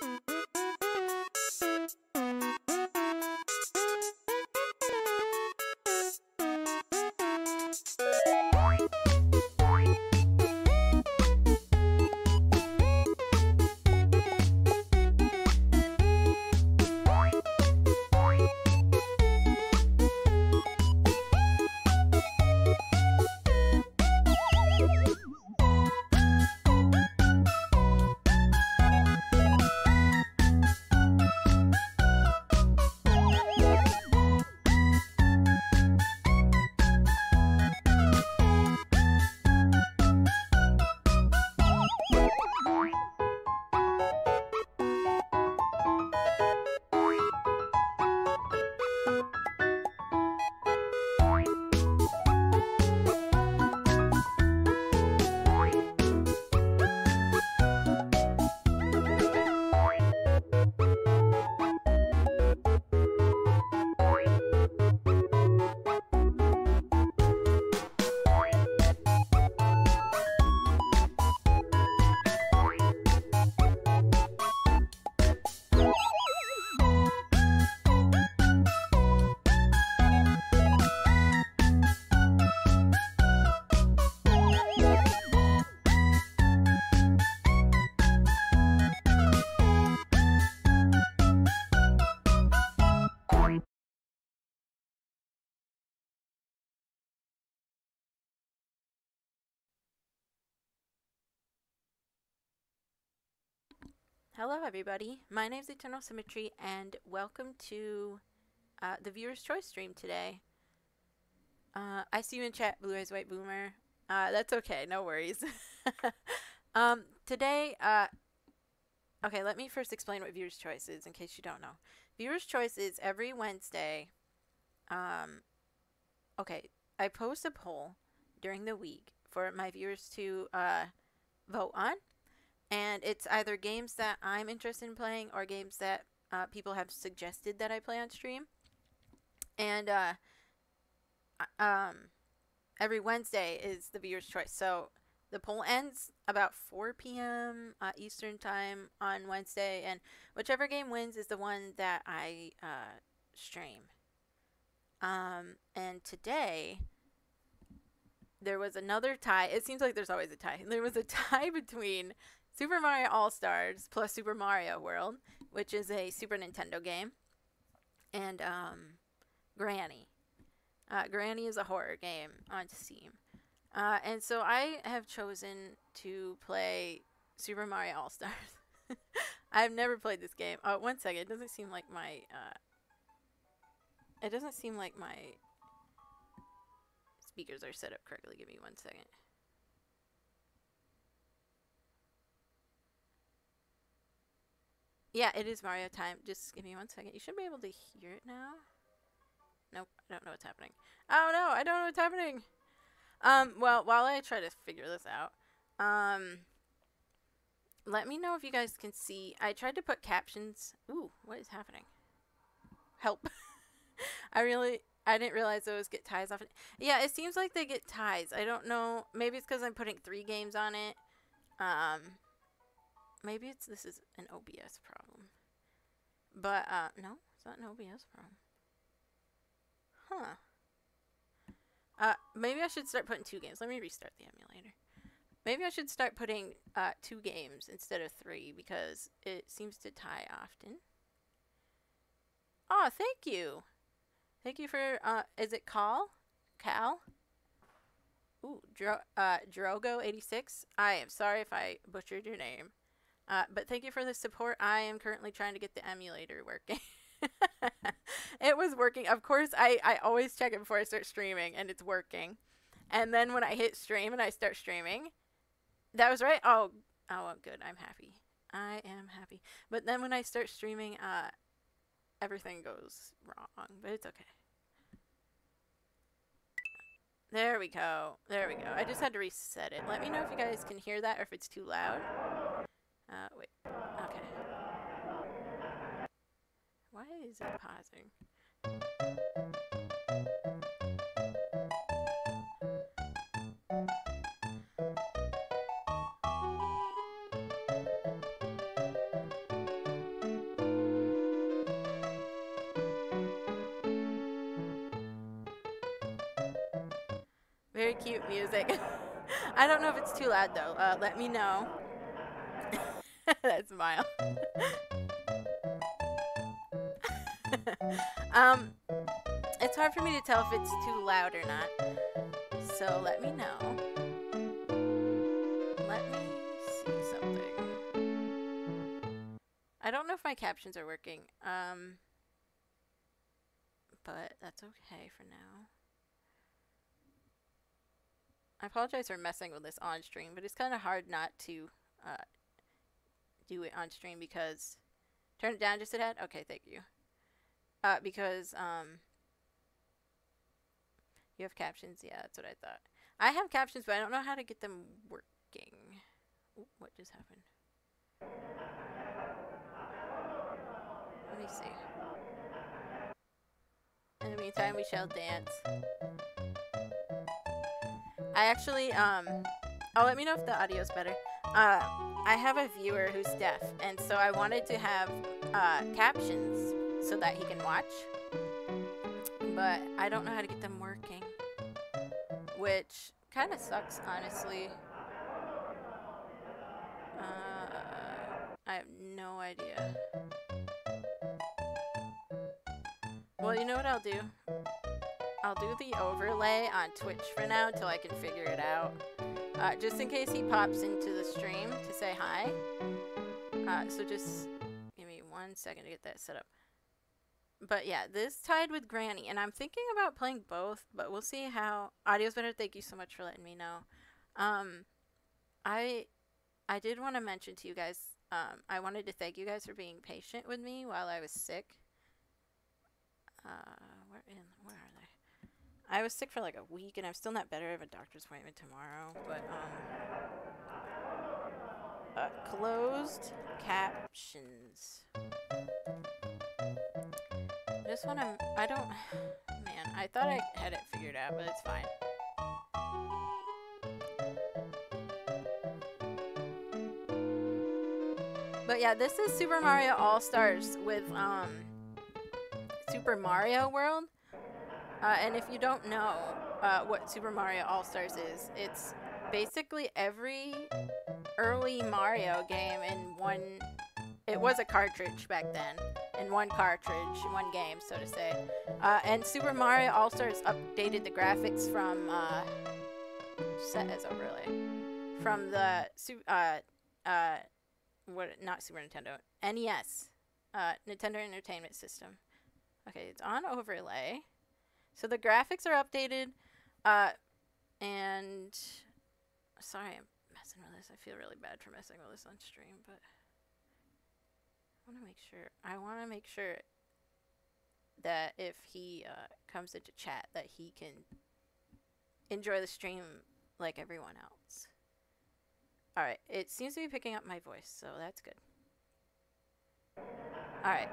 うん。Hello, everybody. My name is Eternal Symmetry, and welcome to uh, the Viewer's Choice stream today. Uh, I see you in chat, Blue Eyes White Boomer. Uh, that's okay, no worries. um, today, uh, okay, let me first explain what Viewer's Choice is in case you don't know. Viewer's Choice is every Wednesday. Um, okay, I post a poll during the week for my viewers to uh, vote on and it's either games that I'm interested in playing or games that uh, people have suggested that I play on stream. And uh, um, every Wednesday is the viewer's choice. So the poll ends about 4 p.m. Uh, Eastern time on Wednesday, and whichever game wins is the one that I uh, stream. Um, and today there was another tie. It seems like there's always a tie. There was a tie between Super Mario All Stars plus Super Mario World, which is a Super Nintendo game, and um, Granny. Uh, Granny is a horror game on Steam. Uh, and so I have chosen to play Super Mario All Stars. I've never played this game. Oh, one second. It doesn't seem like my. Uh, it doesn't seem like my speakers are set up correctly. Give me one second. Yeah, it is Mario time. Just give me one second. You should be able to hear it now. Nope, I don't know what's happening. Oh no, I don't know what's happening. Um, well, while I try to figure this out, um, let me know if you guys can see. I tried to put captions. Ooh, what is happening? Help. I really, I didn't realize those get ties off. Yeah, it seems like they get ties. I don't know. Maybe it's because I'm putting three games on it. Um, Maybe it's this is an OBS problem. But, uh, no, it's not an OBS problem. Huh. Uh, maybe I should start putting two games. Let me restart the emulator. Maybe I should start putting uh, two games instead of three because it seems to tie often. Oh, thank you. Thank you for, uh, is it Cal? Cal? Ooh, Dro uh, Drogo86. I am sorry if I butchered your name. Uh, but thank you for the support. I am currently trying to get the emulator working. it was working. Of course, I, I always check it before I start streaming, and it's working. And then when I hit stream and I start streaming, that was right. Oh, oh, good. I'm happy. I am happy. But then when I start streaming, uh, everything goes wrong. But it's okay. There we go. There we go. I just had to reset it. Let me know if you guys can hear that or if it's too loud. Uh, wait. Okay. Why is it pausing? Very cute music. I don't know if it's too loud though. Uh, let me know that smile. um, it's hard for me to tell if it's too loud or not. So let me know. Let me see something. I don't know if my captions are working. Um, but that's okay for now. I apologize for messing with this on stream, but it's kind of hard not to do it on stream because turn it down just a tad. Okay, thank you. Uh, because um, you have captions. Yeah, that's what I thought. I have captions, but I don't know how to get them working. Ooh, what just happened? Let me see. In the meantime, we shall dance. I actually, um, oh, let me know if the audio is better. Uh, I have a viewer who's deaf, and so I wanted to have uh, captions so that he can watch, but I don't know how to get them working, which kind of sucks, honestly. Uh, I have no idea. Well, you know what I'll do? I'll do the overlay on Twitch for now until I can figure it out. Uh, just in case he pops into the stream to say hi. Uh, so just give me one second to get that set up. But yeah, this tied with Granny, and I'm thinking about playing both, but we'll see how. Audio's better. Thank you so much for letting me know. Um, I I did want to mention to you guys. Um, I wanted to thank you guys for being patient with me while I was sick. Uh, where in where? I was sick for like a week and I'm still not better. I have a doctor's appointment tomorrow. But, um. Uh, closed captions. This one I'm. I don't. Man, I thought I had it figured out, but it's fine. But yeah, this is Super Mario All Stars with, um. Super Mario World. Uh, and if you don't know uh, what Super Mario All Stars is, it's basically every early Mario game in one. It was a cartridge back then, in one cartridge, one game, so to say. Uh, and Super Mario All Stars updated the graphics from uh, set as overlay from the uh, uh, what? Not Super Nintendo, NES, uh, Nintendo Entertainment System. Okay, it's on overlay. So the graphics are updated, uh, and sorry I'm messing with this. I feel really bad for messing with this on stream, but I want to make sure. I want to make sure that if he uh, comes into chat, that he can enjoy the stream like everyone else. Alright, it seems to be picking up my voice, so that's good. Alright.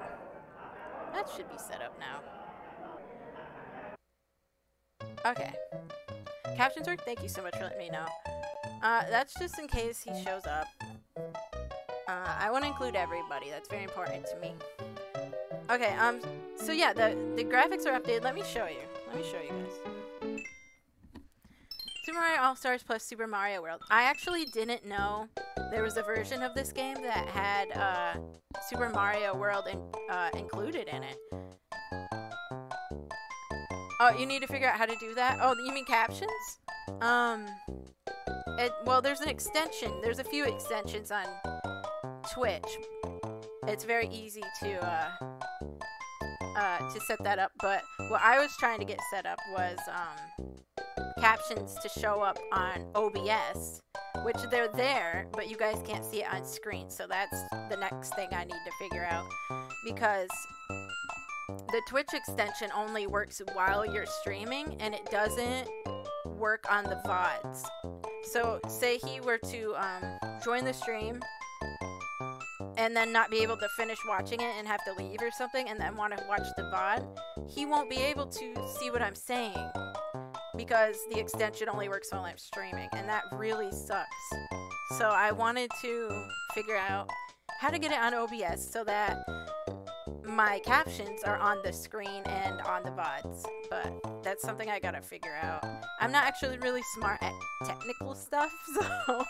That should be set up now. Okay. Captions work? Thank you so much for letting me know. Uh, that's just in case he shows up. Uh, I want to include everybody. That's very important to me. Okay, um, so yeah, the, the graphics are updated. Let me show you. Let me show you guys. Super Mario All-Stars plus Super Mario World. I actually didn't know there was a version of this game that had, uh, Super Mario World in, uh, included in it. Oh, you need to figure out how to do that? Oh, you mean captions? Um, it, well, there's an extension. There's a few extensions on Twitch. It's very easy to, uh, uh, to set that up. But what I was trying to get set up was, um, captions to show up on OBS, which they're there, but you guys can't see it on screen. So that's the next thing I need to figure out because the Twitch extension only works while you're streaming and it doesn't work on the VODs. So, say he were to um, join the stream and then not be able to finish watching it and have to leave or something and then want to watch the VOD, he won't be able to see what I'm saying because the extension only works while I'm streaming and that really sucks. So, I wanted to figure out how to get it on OBS so that my captions are on the screen and on the VODs, but that's something I gotta figure out. I'm not actually really smart at technical stuff, so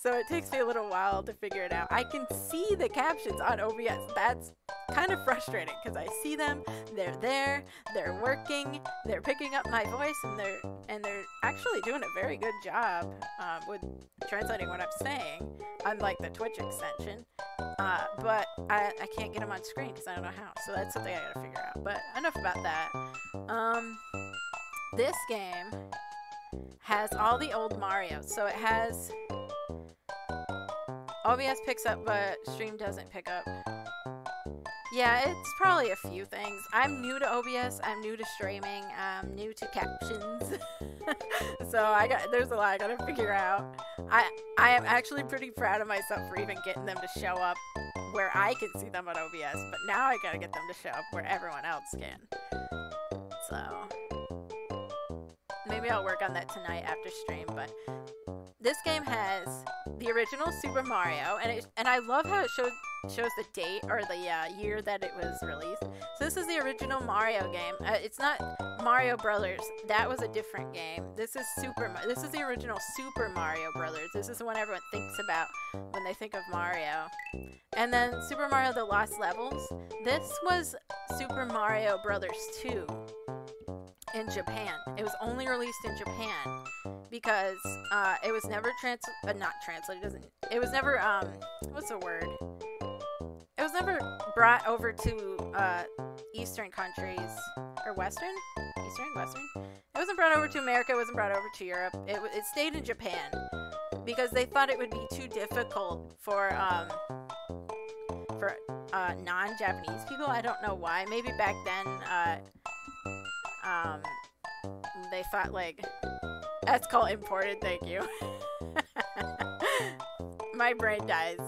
so it takes me a little while to figure it out. I can see the captions on OBS. That's kind of frustrating because I see them, they're there, they're working, they're picking up my voice, and they're and they're actually doing a very good job um, with translating what I'm saying, unlike the Twitch extension. Uh, but I, I can't get them on screen because I don't know how. So that's something I gotta figure out. But enough about that. Um, this game has all the old Mario. So it has OBS picks up, but stream doesn't pick up. Yeah, it's probably a few things. I'm new to OBS. I'm new to streaming. I'm new to captions. so I got there's a lot I gotta figure out. I I am actually pretty proud of myself for even getting them to show up where I can see them on OBS, but now I gotta get them to show up where everyone else can. Maybe I'll work on that tonight after stream, but this game has the original Super Mario, and it, and I love how it shows shows the date or the uh, year that it was released. So this is the original Mario game. Uh, it's not Mario Brothers. That was a different game. This is Super. This is the original Super Mario Brothers. This is the one everyone thinks about when they think of Mario. And then Super Mario: The Lost Levels. This was Super Mario Brothers 2 in Japan. It was only released in Japan because uh, it was never trans uh, not translated. Doesn't it was never um what's the word? It was never brought over to uh, Eastern countries or Western, Eastern, Western. It wasn't brought over to America. It wasn't brought over to Europe. It it stayed in Japan because they thought it would be too difficult for um for uh, non-Japanese people. I don't know why. Maybe back then uh, um they thought like that's called imported, thank you. My brain dies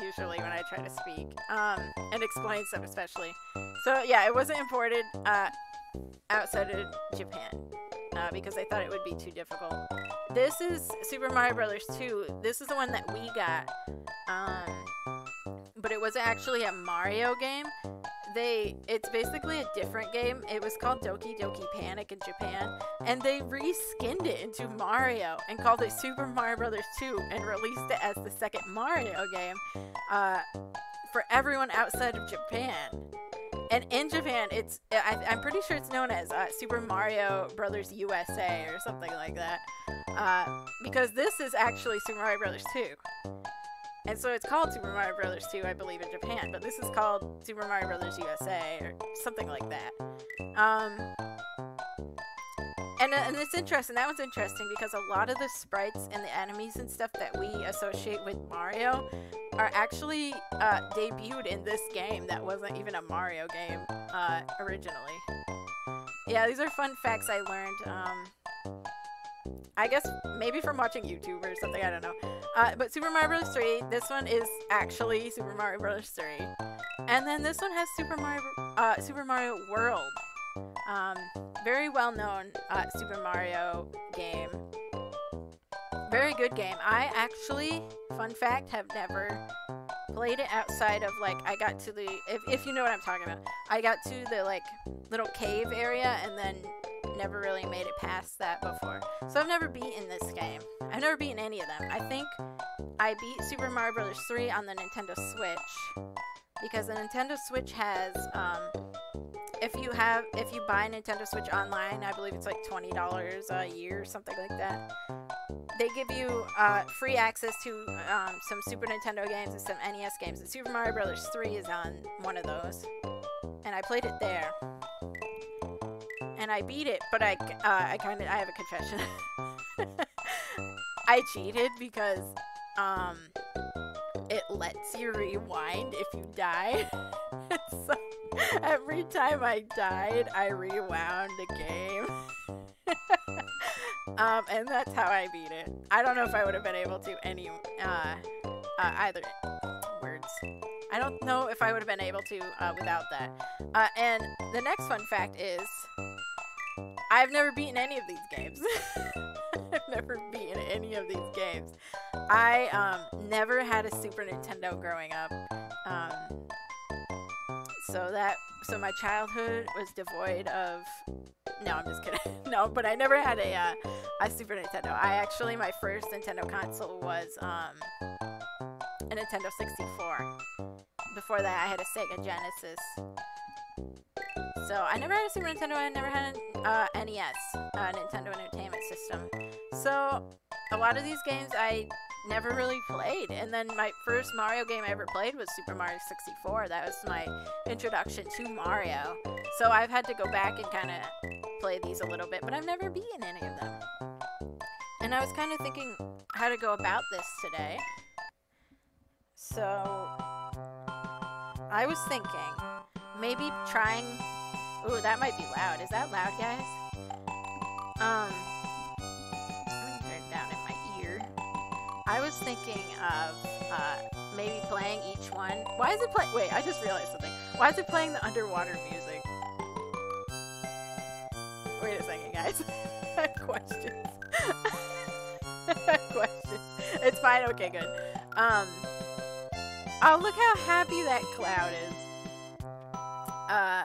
usually when I try to speak. Um, and explain stuff especially. So yeah, it wasn't imported uh, outside of Japan. Uh, because they thought it would be too difficult. This is Super Mario Brothers 2. This is the one that we got. Um, but it wasn't actually a Mario game they it's basically a different game. It was called Doki Doki Panic in Japan, and they reskinned it into Mario and called it Super Mario Brothers 2 and released it as the second Mario game uh, for everyone outside of Japan. And in Japan, it's I, am pretty sure it's known as uh, Super Mario Brothers USA or something like that, uh, because this is actually Super Mario Brothers 2. And so it's called Super Mario Brothers 2, I believe, in Japan, but this is called Super Mario Brothers USA or something like that. Um, and, and it's interesting. That was interesting because a lot of the sprites and the enemies and stuff that we associate with Mario are actually uh, debuted in this game that wasn't even a Mario game uh, originally. Yeah, these are fun facts I learned. Um, I guess maybe from watching YouTube or something. I don't know. Uh, but Super Mario Bros. 3, this one is actually Super Mario Bros. 3. And then this one has Super Mario, uh, Super Mario World. Um, very well known uh, Super Mario game. Very good game. I actually, fun fact, have never played it outside of like I got to the if, if you know what I'm talking about. I got to the like little cave area and then never really made it past that before. So I've never beaten this game. I've never beaten any of them. I think I beat Super Mario Bros. 3 on the Nintendo Switch because the Nintendo Switch has um, if you have if you buy a Nintendo Switch online, I believe it's like twenty dollars a year, or something like that. They give you uh, free access to um, some Super Nintendo games and some NES games. And Super Mario Bros. 3 is on one of those, and I played it there and I beat it, but I, uh, I kind of, I have a confession. I cheated because, um, it lets you rewind if you die. so every time I died, I rewound the game. um, and that's how I beat it. I don't know if I would have been able to any, uh, uh, either words. I don't know if I would have been able to uh, without that. Uh, and the next fun fact is I've never beaten any of these games. I've never beaten any of these games. I um, never had a Super Nintendo growing up. Um, So that so my childhood was devoid of. No, I'm just kidding. no, but I never had a uh, a Super Nintendo. I actually my first Nintendo console was um a Nintendo 64. Before that, I had a Sega Genesis. So I never had a Super Nintendo. I never had an uh, NES, uh, Nintendo Entertainment System. So a lot of these games I never really played. And then my first Mario game I ever played was Super Mario 64. That was my introduction to Mario. So I've had to go back and kind of play these a little bit, but I've never beaten any of them. And I was kind of thinking how to go about this today. So I was thinking maybe trying. Ooh, that might be loud. Is that loud, guys? Um, I'm gonna turn it down in my ear. I was thinking of uh, maybe playing each one. Why is it play? Wait, I just realized something. Why is it playing the underwater music? Wait a second, guys. Questions. Questions. It's fine. Okay, good. Um. Oh, look how happy that cloud is. Uh,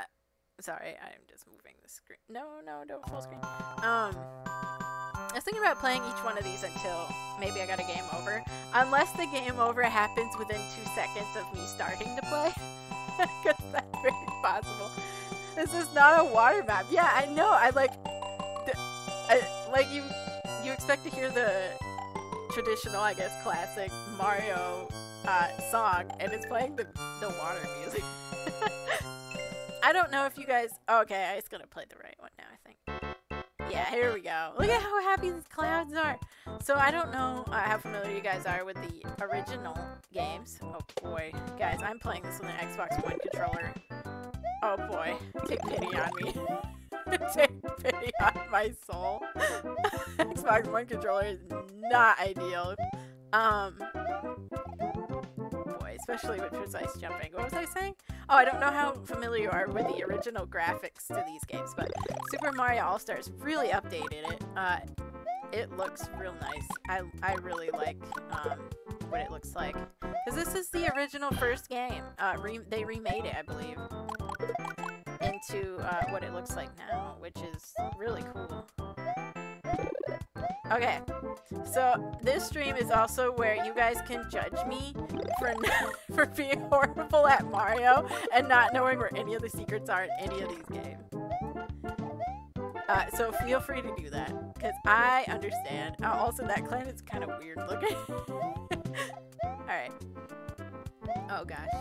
sorry, I'm just moving the screen. No, no, don't full screen. Um, I was thinking about playing each one of these until maybe I got a game over. Unless the game over happens within two seconds of me starting to play. Because that's very possible. This is not a water map. Yeah, I know. I like, I, like you, you expect to hear the traditional, I guess, classic Mario uh, song, and it's playing the the water music. I don't know if you guys. Oh, okay, I was gonna play the right one now. I think. Yeah, here we go. Look at how happy these clouds are. So I don't know uh, how familiar you guys are with the original games. Oh boy, guys, I'm playing this with an Xbox One controller. Oh boy, take pity on me. take pity on my soul. Xbox One controller is not ideal. Um, especially with precise jumping. What was I saying? Oh, I don't know how familiar you are with the original graphics to these games, but Super Mario All-Stars really updated it. Uh, it looks real nice. I, I really like um, what it looks like. Because this is the original first game. Uh, re they remade it, I believe, into uh, what it looks like now, which is really cool. Okay, so this stream is also where you guys can judge me for for being horrible at Mario and not knowing where any of the secrets are in any of these games. Uh, so feel free to do that, because I understand. Uh, also, that clan is kind of weird looking. Alright. Oh gosh.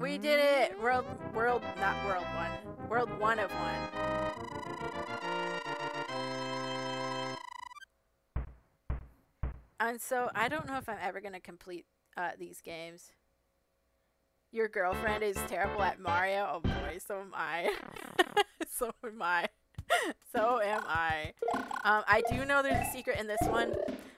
We did it! World, world, not world one. World one of one. And so I don't know if I'm ever going to complete uh, these games. Your girlfriend is terrible at Mario? Oh boy, so am I. so am I. so am I. Um, I do know there's a secret in this one,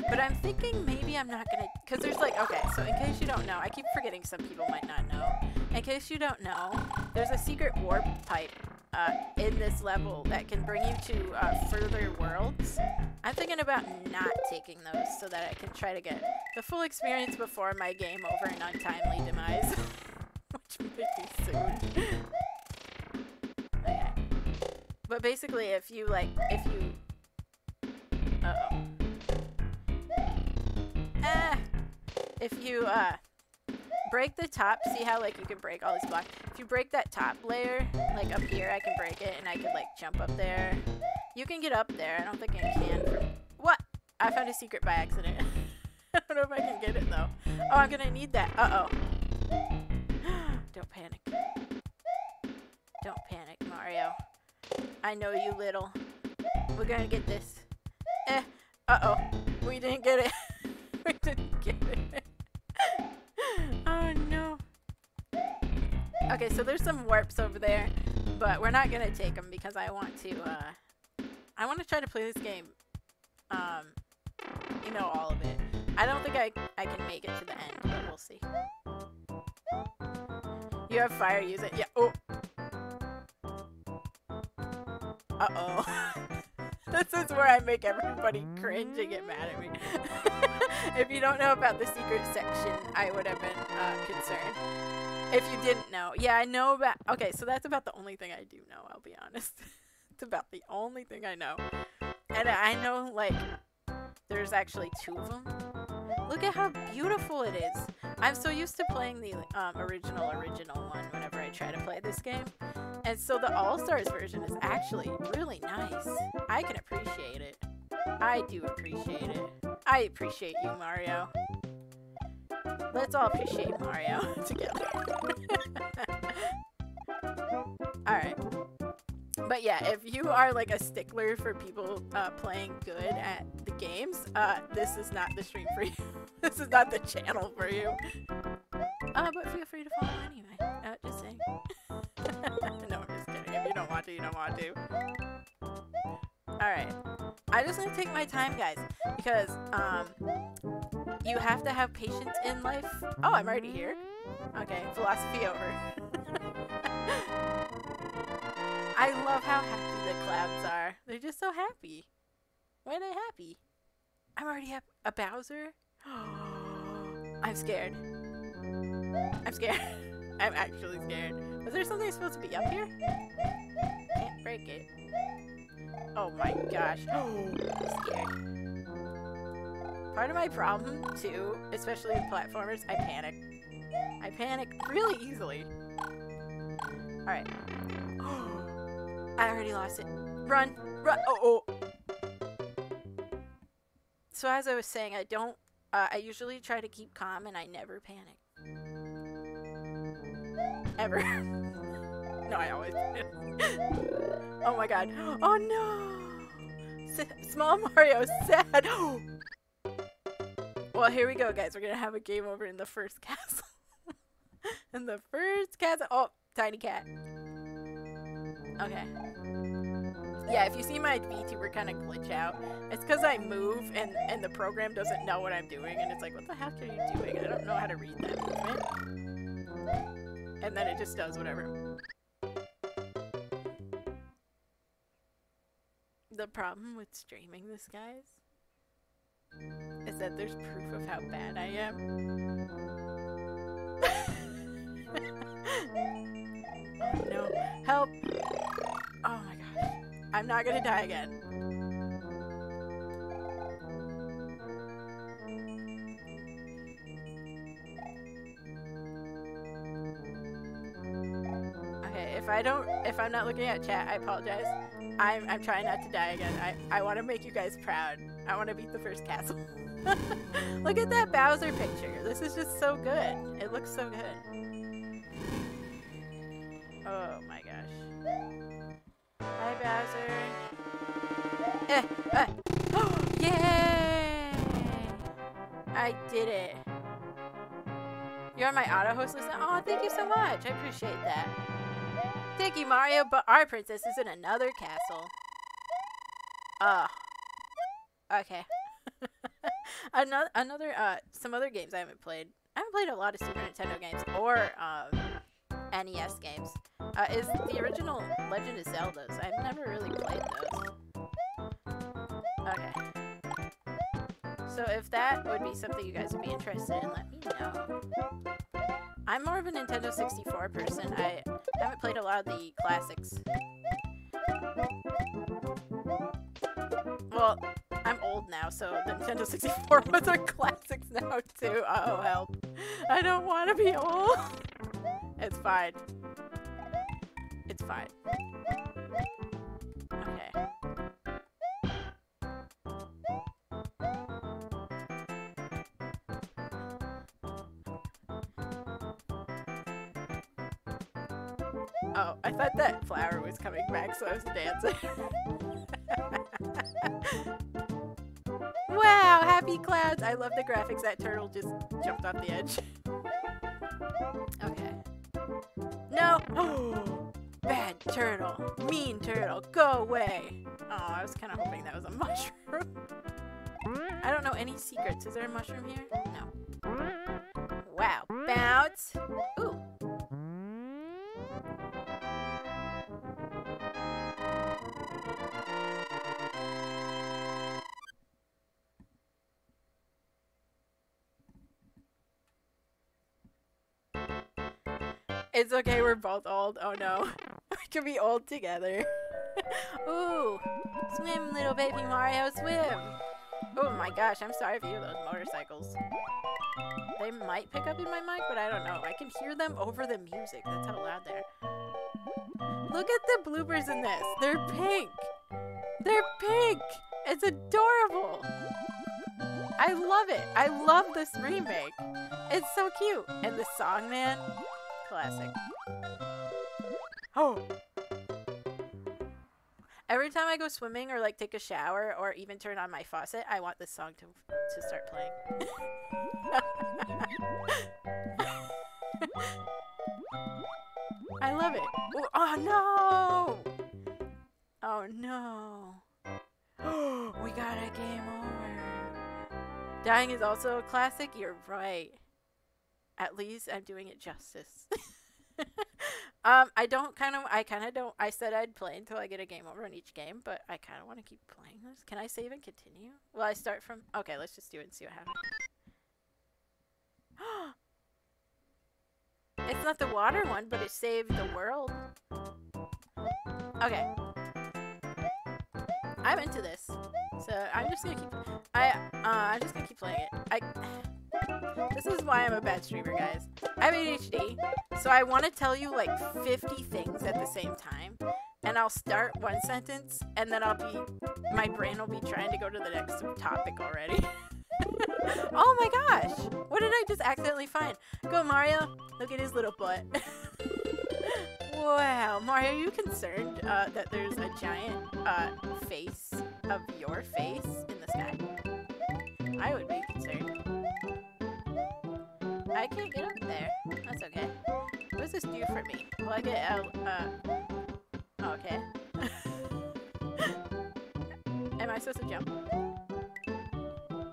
but I'm thinking maybe I'm not gonna, cause there's like, okay, so in case you don't know, I keep forgetting some people might not know. In case you don't know, there's a secret warp pipe uh, in this level that can bring you to uh, further worlds. I'm thinking about not taking those so that I can try to get the full experience before my game over an untimely demise. Which may be soon. okay. But basically, if you, like, if you... Uh-oh. If you, uh break the top. See how like you can break all these blocks? If you break that top layer, like up here, I can break it and I can like jump up there. You can get up there. I don't think I can. What? I found a secret by accident. I don't know if I can get it though. Oh, I'm gonna need that. Uh-oh. don't panic. Don't panic, Mario. I know you little. We're gonna get this. Eh. Uh-oh. We didn't get it. we didn't get it. Okay, so there's some warps over there, but we're not gonna take them because I want to, uh, I want to try to play this game, um, you know, all of it. I don't think I, I can make it to the end, but we'll see. You have fire, use it. Yeah, oh. Uh-oh. this is where I make everybody cringe and get mad at me. if you don't know about the secret section, I would have been uh, concerned. If you didn't. Yeah, I know about... Okay, so that's about the only thing I do know, I'll be honest. it's about the only thing I know. And I know, like, there's actually two of them. Look at how beautiful it is. I'm so used to playing the um, original original one whenever I try to play this game. And so the All-Stars version is actually really nice. I can appreciate it. I do appreciate it. I appreciate you, Mario. Let's all appreciate Mario together. Alright. But yeah, if you are like a stickler for people uh, playing good at the games, uh, this is not the stream for you. this is not the channel for you. Uh, but feel free to follow anyway. Uh, just saying. no, I'm just kidding. If you don't want to, you don't want to. Alright. I just want to take my time, guys, because um, you have to have patience in life. Oh, I'm already here. Okay, philosophy over. I love how happy the clouds are. They're just so happy. Why are they happy? I'm already a, a Bowser? I'm scared. I'm scared. I'm actually scared. Was there something supposed to be up here? Can't break it. Oh my gosh. scared. Part of my problem, too, especially with platformers, I panic. I panic really easily. Alright. I already lost it. Run! Run! Oh, oh! So as I was saying, I don't... Uh, I usually try to keep calm and I never panic. Ever. no, I always oh my god. Oh no! S Small Mario sad! well, here we go, guys. We're gonna have a game over in the first castle. in the first castle. Oh, tiny cat. Okay. Yeah, if you see my VTuber kind of glitch out, it's because I move and, and the program doesn't know what I'm doing, and it's like, what the heck are you doing? I don't know how to read that movement. And then it just does whatever. The problem with streaming this, guys, is that there's proof of how bad I am. no. Help! Oh my gosh. I'm not gonna die again. Okay, if I don't, if I'm not looking at chat, I apologize. I'm, I'm trying not to die again. I, I want to make you guys proud. I want to beat the first castle. Look at that Bowser picture. This is just so good. It looks so good. Oh my gosh. Hi, Bowser. Eh. Oh, yay! I did it. You're on my auto host list? Oh, thank you so much. I appreciate that. You, Mario, but our princess is in another castle. Oh. Okay. another, another, uh, some other games I haven't played. I haven't played a lot of Super Nintendo games or, um, NES games uh, is the original Legend of Zeldas. I've never really played those. Okay. So if that would be something you guys would be interested in, let me know. I'm more of a Nintendo 64 person. I haven't played a lot of the classics. Well, I'm old now, so the Nintendo 64 was our classics now too. Oh, help. I don't want to be old. It's fine. It's fine. Okay. Was coming back, so I was dancing. wow, happy clouds! I love the graphics. That turtle just jumped off the edge. okay. No! Bad turtle. Mean turtle. Go away. Oh, I was kind of hoping that was a mushroom. I don't know any secrets. Is there a mushroom here? No. Wow. Bounce. Ooh. It's okay, we're both old. Oh no. we could be old together. Ooh. Swim, little baby Mario, swim. Oh my gosh, I'm sorry for you, those motorcycles. They might pick up in my mic, but I don't know. I can hear them over the music. That's how loud they're. Look at the bloopers in this. They're pink. They're pink. It's adorable. I love it. I love this remake. It's so cute. And the song, man, classic. Oh. Every time I go swimming or like take a shower or even turn on my faucet, I want this song to to start playing. I love it. Ooh, oh no! Oh no. we got a game over. Dying is also a classic. You're right. At least I'm doing it justice. um, I don't kind of, I kind of don't, I said I'd play until I get a game over in each game, but I kind of want to keep playing this. Can I save and continue? Will I start from, okay, let's just do it and see what happens. it's not the water one, but it saved the world. Okay. I'm into this. So I'm just gonna keep, I, uh, I'm just gonna keep playing it. I, this is why I'm a bad streamer, guys. I have ADHD, so I want to tell you like 50 things at the same time. And I'll start one sentence, and then I'll be, my brain will be trying to go to the next topic already. oh my gosh! What did I just accidentally find? Go, Mario! Look at his little butt. wow, Mario, are you concerned uh, that there's a giant uh, face of your face in the sky? I would be. I can't get up there. That's okay. What does this do for me? Will I get out? Uh, oh, okay. Am I supposed to jump?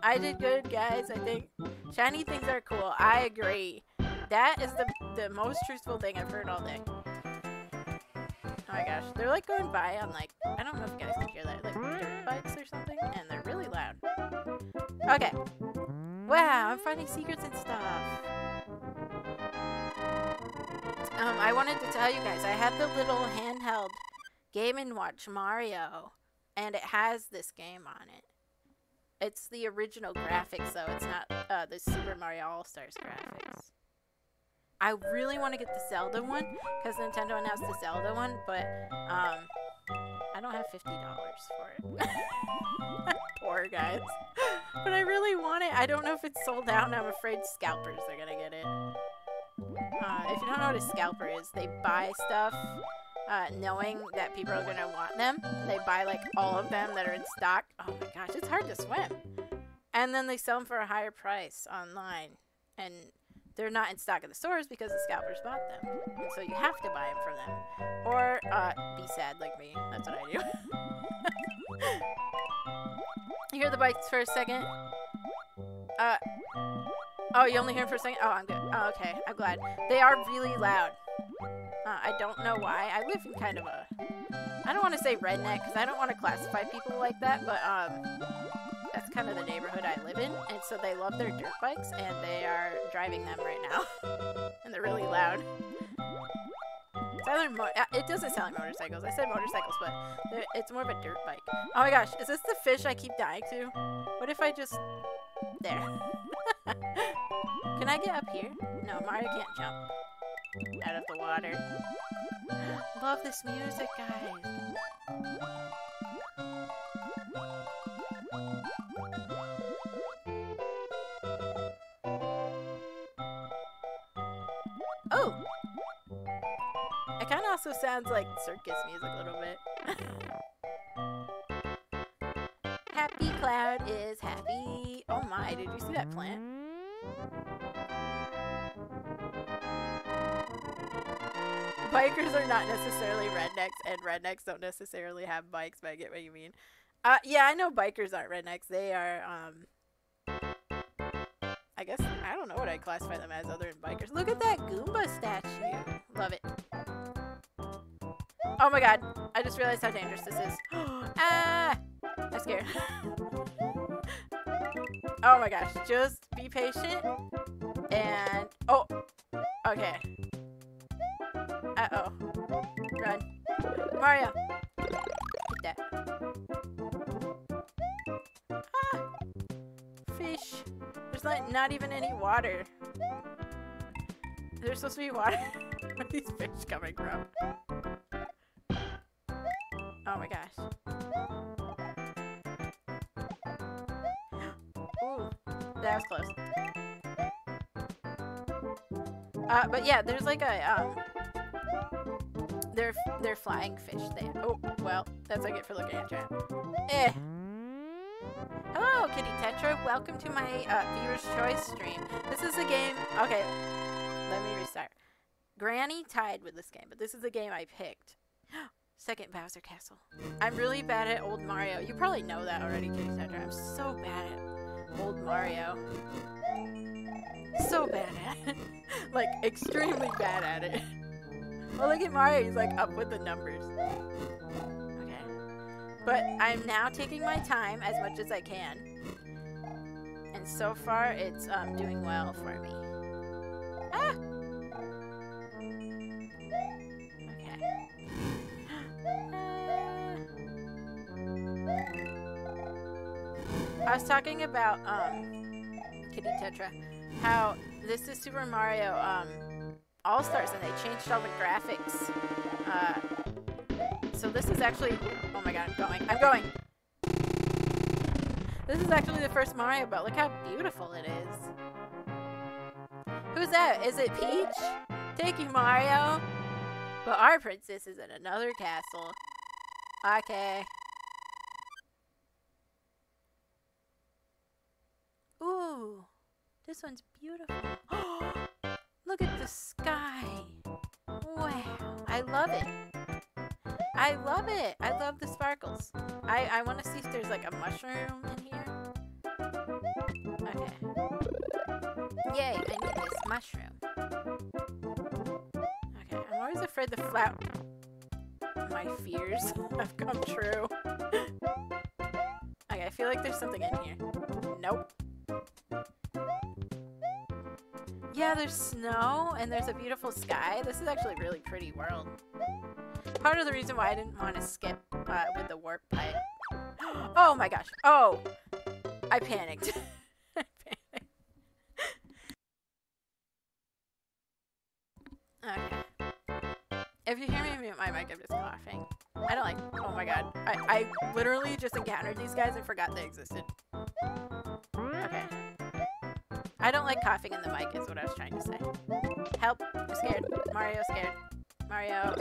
I did good, guys. I think shiny things are cool. I agree. That is the the most truthful thing I've heard all day. Oh my gosh, they're like going by on like I don't know if you guys can hear that, like dirt bikes or something, and they're really loud. Okay. Wow, I'm finding secrets and stuff. Um, I wanted to tell you guys, I have the little handheld Game & Watch Mario, and it has this game on it. It's the original graphics, though. It's not uh, the Super Mario All-Stars graphics. I really want to get the Zelda one, because Nintendo announced the Zelda one, but um, I don't have $50 for it. Guys. but I really want it. I don't know if it's sold out, and I'm afraid scalpers are to get it. Uh, if you don't know what a scalper is, they buy stuff uh, knowing that people are to want them. They buy like all of them that are in stock. Oh my gosh, it's hard to swim. And then they sell them for a higher price online. And they're not in stock in the stores because the scalpers bought them. And so you have to buy them from them. Or uh, be sad like me. That's what I do. hear the bikes for a second? Uh, Oh, you only hear them for a second? Oh, I'm good. Oh, okay. I'm glad. They are really loud. Uh, I don't know why. I live in kind of a... I don't want to say redneck, because I don't want to classify people like that, but um, that's kind of the neighborhood I live in, and so they love their dirt bikes, and they are driving them right now. and they're really loud. Mo uh, it doesn't sound like motorcycles. I said motorcycles, but it's more of a dirt bike. Oh my gosh, is this the fish I keep dying to? What if I just... There. Can I get up here? No, Mario can't jump out of the water. Love this music, guys. Also sounds like circus music a little bit. happy Cloud is happy. Oh my, did you see that plant? Bikers are not necessarily rednecks, and rednecks don't necessarily have bikes, but I get what you mean. Uh, yeah, I know bikers aren't rednecks. They are, um... I guess, I don't know what I'd classify them as other than bikers. Look at that Goomba statue. Love it. Oh my god. I just realized how dangerous this is. ah! I'm scared. oh my gosh. Just be patient. And... Oh! Okay. Uh-oh. Run. Mario! Get that. Ah! Fish! There's like not even any water. There's supposed to be water. Where are these fish coming from? Gosh. Ooh, that was close. Uh, but yeah, there's like a, um, they're, they're flying fish there. Oh, well, that's like it for looking at chat. Eh. Hello, Kitty Tetra. Welcome to my uh, Viewer's Choice stream. This is a game. Okay, let me restart. Granny tied with this game, but this is the game I picked. Second Bowser Castle. I'm really bad at old Mario. You probably know that already, Tetra. I'm so bad at old Mario. So bad at it. like, extremely bad at it. Well, look at Mario. He's like up with the numbers. Okay. But I'm now taking my time as much as I can. And so far, it's um, doing well for me. Ah! I was talking about, um, Kitty Tetra, how this is Super Mario, um, All-Stars, and they changed all the graphics. Uh, so this is actually, oh my god, I'm going, I'm going! This is actually the first Mario, but look how beautiful it is. Who's that? Is it Peach? Thank you, Mario. But our princess is in another castle. Okay. Ooh, this one's beautiful. Look at the sky. Wow, I love it. I love it. I love the sparkles. I, I want to see if there's like a mushroom in here. Okay. Yay, I need this mushroom. Okay, I'm always afraid the flower... My fears have come true. okay, I feel like there's something in here. Nope. Yeah, there's snow and there's a beautiful sky. This is actually a really pretty world. Part of the reason why I didn't want to skip uh, with the warp pipe. Oh my gosh. Oh! I panicked. I panicked. Okay. If you hear me mute my mic, I'm just coughing. I don't like- oh my god. I, I literally just encountered these guys and forgot they existed. Okay. I don't like coughing in the mic is what I was trying to say. Help. I'm scared. Mario scared. Mario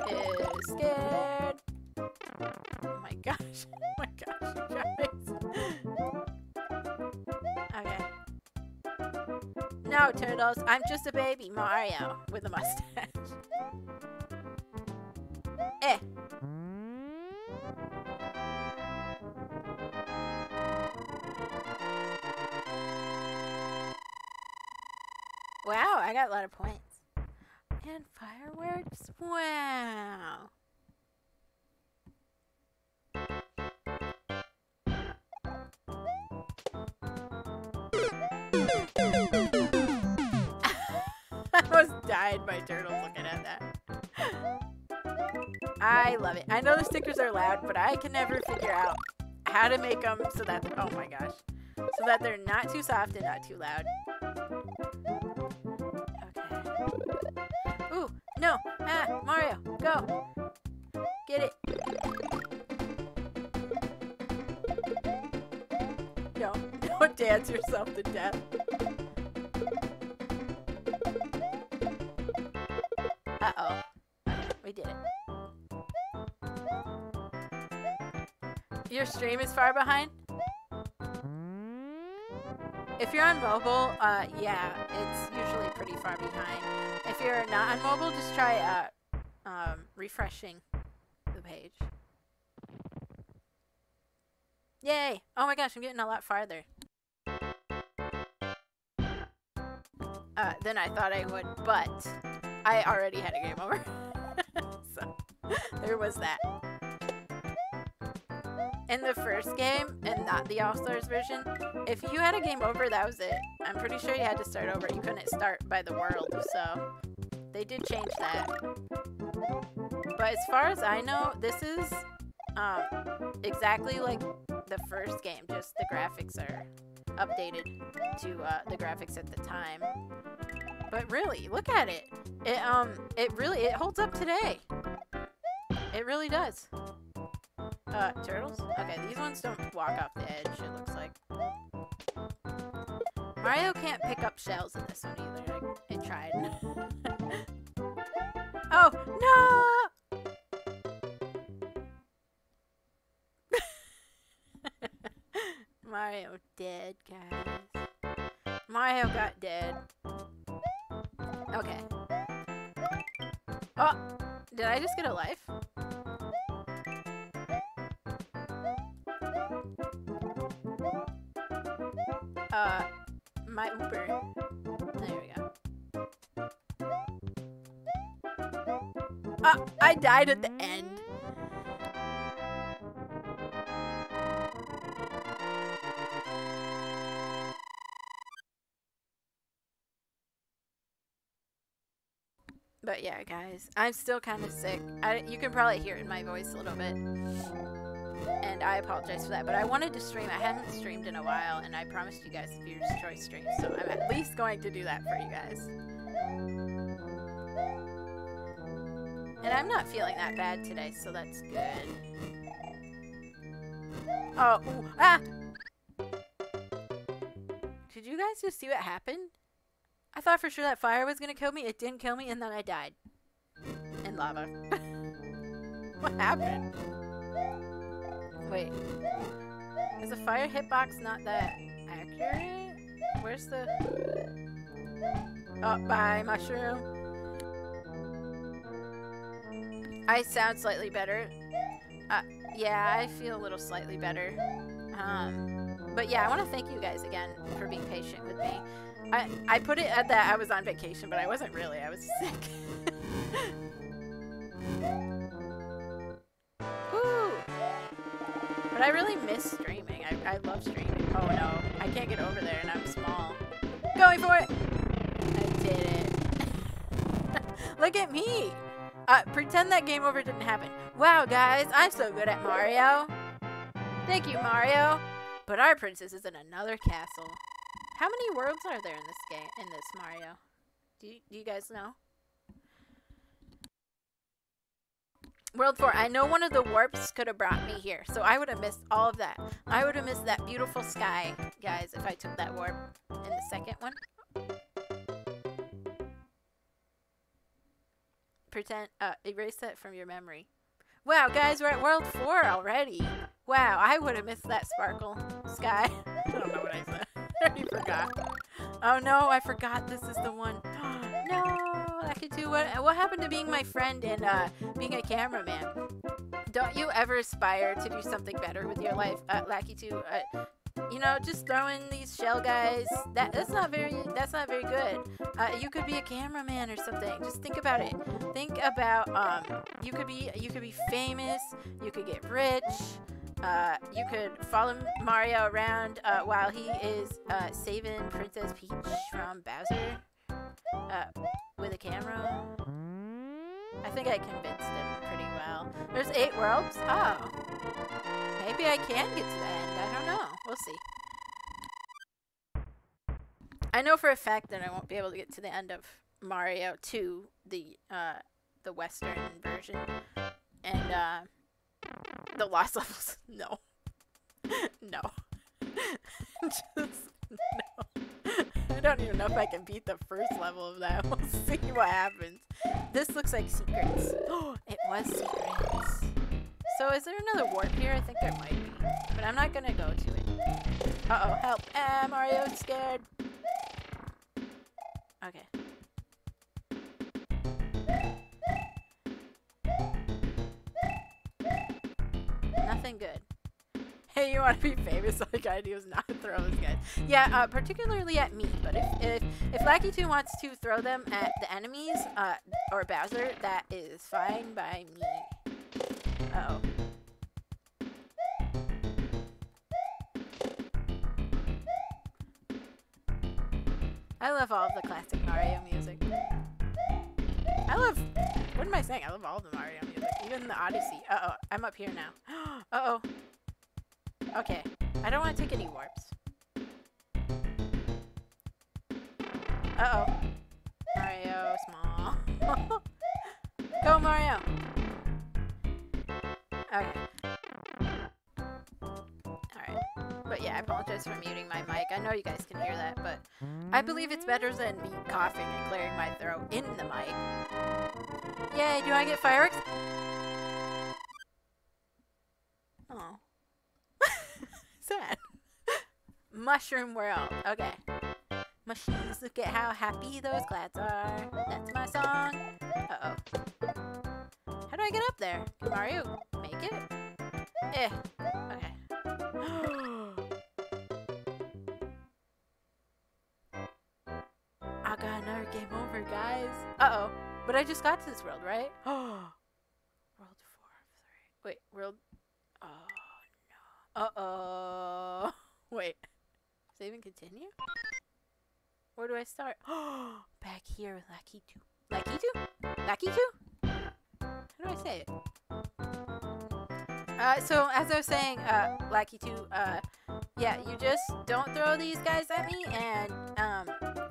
is scared. Oh my gosh. Oh my gosh, guys. okay. No, turtles. I'm just a baby Mario with a mustache. eh. Wow, I got a lot of points. And fireworks? Wow. I almost died by turtles looking at that. I love it. I know the stickers are loud, but I can never figure out how to make them so that, oh my gosh, so that they're not too soft and not too loud. No. Ah, Mario, go. Get it. Don't, don't dance yourself to death. Uh-oh. We did it. Your stream is far behind? If you're on mobile, uh, yeah, it's usually pretty far behind. If you're not on mobile, just try, uh, um, refreshing the page. Yay! Oh my gosh, I'm getting a lot farther. Uh, than I thought I would, but I already had a game over. so, there was that. In the first game, and not the All-Stars version, if you had a game over, that was it. I'm pretty sure you had to start over. You couldn't start by the world, so they did change that. But as far as I know, this is um, exactly like the first game, just the graphics are updated to uh, the graphics at the time. But really, look at it. It um, it really it holds up today. It really does. Uh, turtles? Okay, these ones don't walk off the edge, it looks like. Mario can't pick up shells in this one either. I, I tried. oh, no! Mario dead, guys. Mario got dead. Okay. Oh, did I just get a life? There we go. Ah, I died at the end. But yeah, guys, I'm still kind of sick. I, you can probably hear it in my voice a little bit. And I apologize for that. But I wanted to stream. I haven't streamed in a while, and I promised you guys a Viewers Choice stream. So I'm at least going to do that for you guys. And I'm not feeling that bad today, so that's good. Oh, ooh, ah! Did you guys just see what happened? I thought for sure that fire was gonna kill me. It didn't kill me, and then I died. In lava. what happened? Wait. Is the fire hitbox not that accurate? Where's the... Oh, bye, mushroom. I sound slightly better. Uh, yeah, I feel a little slightly better. Um, but yeah, I want to thank you guys again for being patient with me. I, I put it at that I was on vacation, but I wasn't really. I was sick. really miss streaming. I, I love streaming. Oh no, I can't get over there and I'm small. Going for it! I did it. Look at me! Uh, pretend that game over didn't happen. Wow, guys, I'm so good at Mario. Thank you, Mario. But our princess is in another castle. How many worlds are there in this game, in this Mario? Do you, do you guys know? World 4. I know one of the warps could have brought me here, so I would have missed all of that. I would have missed that beautiful sky, guys, if I took that warp in the second one. Pretend, uh, erase that from your memory. Wow, guys, we're at World 4 already. Wow, I would have missed that sparkle sky. I don't know what I said. I forgot. Oh no, I forgot this is the one. no, Lakitu, what, what happened to being my friend and uh, being a cameraman? Don't you ever aspire to do something better with your life, uh, Lakitu? Uh, you know, just throwing these shell guys. That that's not very that's not very good. Uh, you could be a cameraman or something. Just think about it. Think about um, you could be you could be famous. You could get rich. Uh, you could follow Mario around uh, while he is uh, saving Princess Peach from Bowser uh, with a camera. I think I convinced him pretty well. There's eight worlds? Oh. Maybe I can get to the end. I don't know. We'll see. I know for a fact that I won't be able to get to the end of Mario 2, the uh, the Western version. And, uh, the lost levels. No. no. Just no. Don't even know if I can beat the first level of that. We'll see what happens. This looks like secrets. Oh, it was secrets. So is there another warp here? I think there might be. But I'm not gonna go to it. Uh-oh, help. Ah, Mario's scared. Okay. you want to be famous? All you gotta do is not throw those guys. Yeah, uh, particularly at me. But if if if Lakitu wants to throw them at the enemies, uh, or Bowser, that is fine by me. Uh oh. I love all of the classic Mario music. I love. What am I saying? I love all of the Mario music, even the Odyssey. Uh oh, I'm up here now. uh oh. Okay, I don't want to take any warps. Uh oh. Mario, small. Go Mario. Okay. Alright. But yeah, I apologize for muting my mic. I know you guys can hear that, but I believe it's better than me coughing and clearing my throat in the mic. Yay, do I get fireworks? Oh. Sad. Mushroom World. Okay. Mushies, look at how happy those glads are. That's my song. Uh-oh. How do I get up there? Can Mario make it? Eh. Okay. I got another game over, guys. Uh-oh. But I just got to this world, right? Oh. world 4 of 3. Wait, world... Oh, no. Uh-oh. Wait. And continue? Where do I start? Oh, back here with Lakitu. Lakitu? Lakitu? How do I say it? Uh, so, as I was saying, uh, Lakitu, uh, yeah, you just don't throw these guys at me and, um,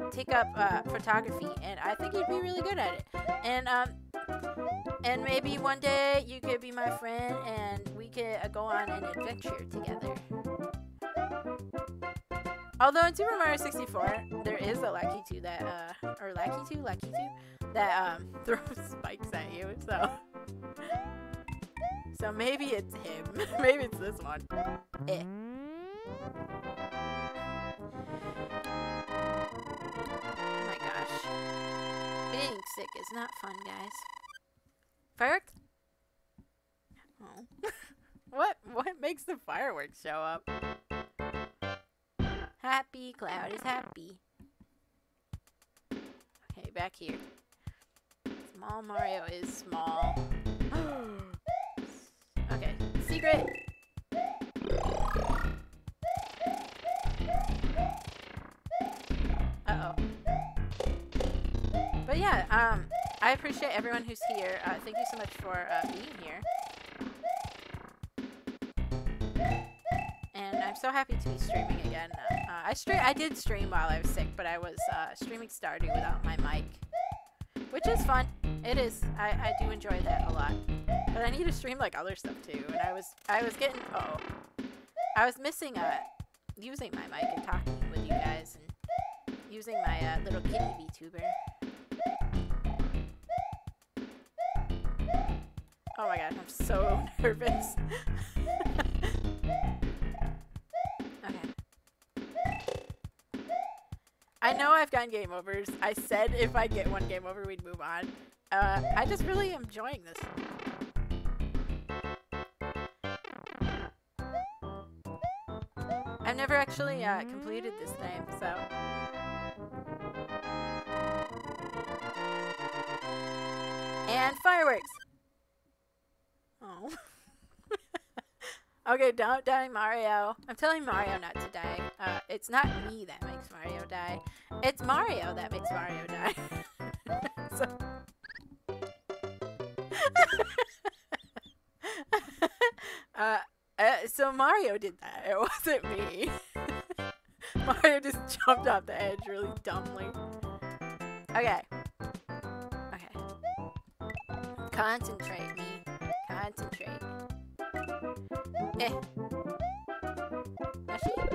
take up uh, photography, and I think you'd be really good at it. And um, and maybe one day you could be my friend, and we could uh, go on an adventure together. Although in Super Mario 64, there is a Lakitu that, uh, or Lakitu, Lakitu, that um, throws spikes at you. So, so maybe it's him. maybe it's this one. Eh. Oh my gosh. Being sick is not fun, guys. Fireworks? Oh. what what makes the fireworks show up? Happy Cloud is happy. Okay, back here. Small Mario is small. okay, secret. Uh-oh. But yeah, um, I appreciate everyone who's here. Uh, thank you so much for uh, being here. I'm so happy to be streaming again. Uh, I stream. I did stream while I was sick, but I was uh, streaming Stardew without my mic, which is fun. It is. I, I do enjoy that a lot. But I need to stream like other stuff too. And I was I was getting oh, I was missing uh using my mic and talking with you guys and using my uh, little kitty VTuber. Oh my god, I'm so nervous. Know I've gotten game overs. I said if I get one game over, we'd move on. Uh, I just really am enjoying this. I've never actually uh, completed this game, so... And fireworks! Oh. okay, don't die, Mario. I'm telling Mario not to die. Uh, it's not me that makes Mario die. It's Mario that makes Mario die. so... uh, uh, so Mario did that. It wasn't me. Mario just jumped off the edge really dumbly. Okay. Okay. Concentrate me concentrate. Eh. Mushy?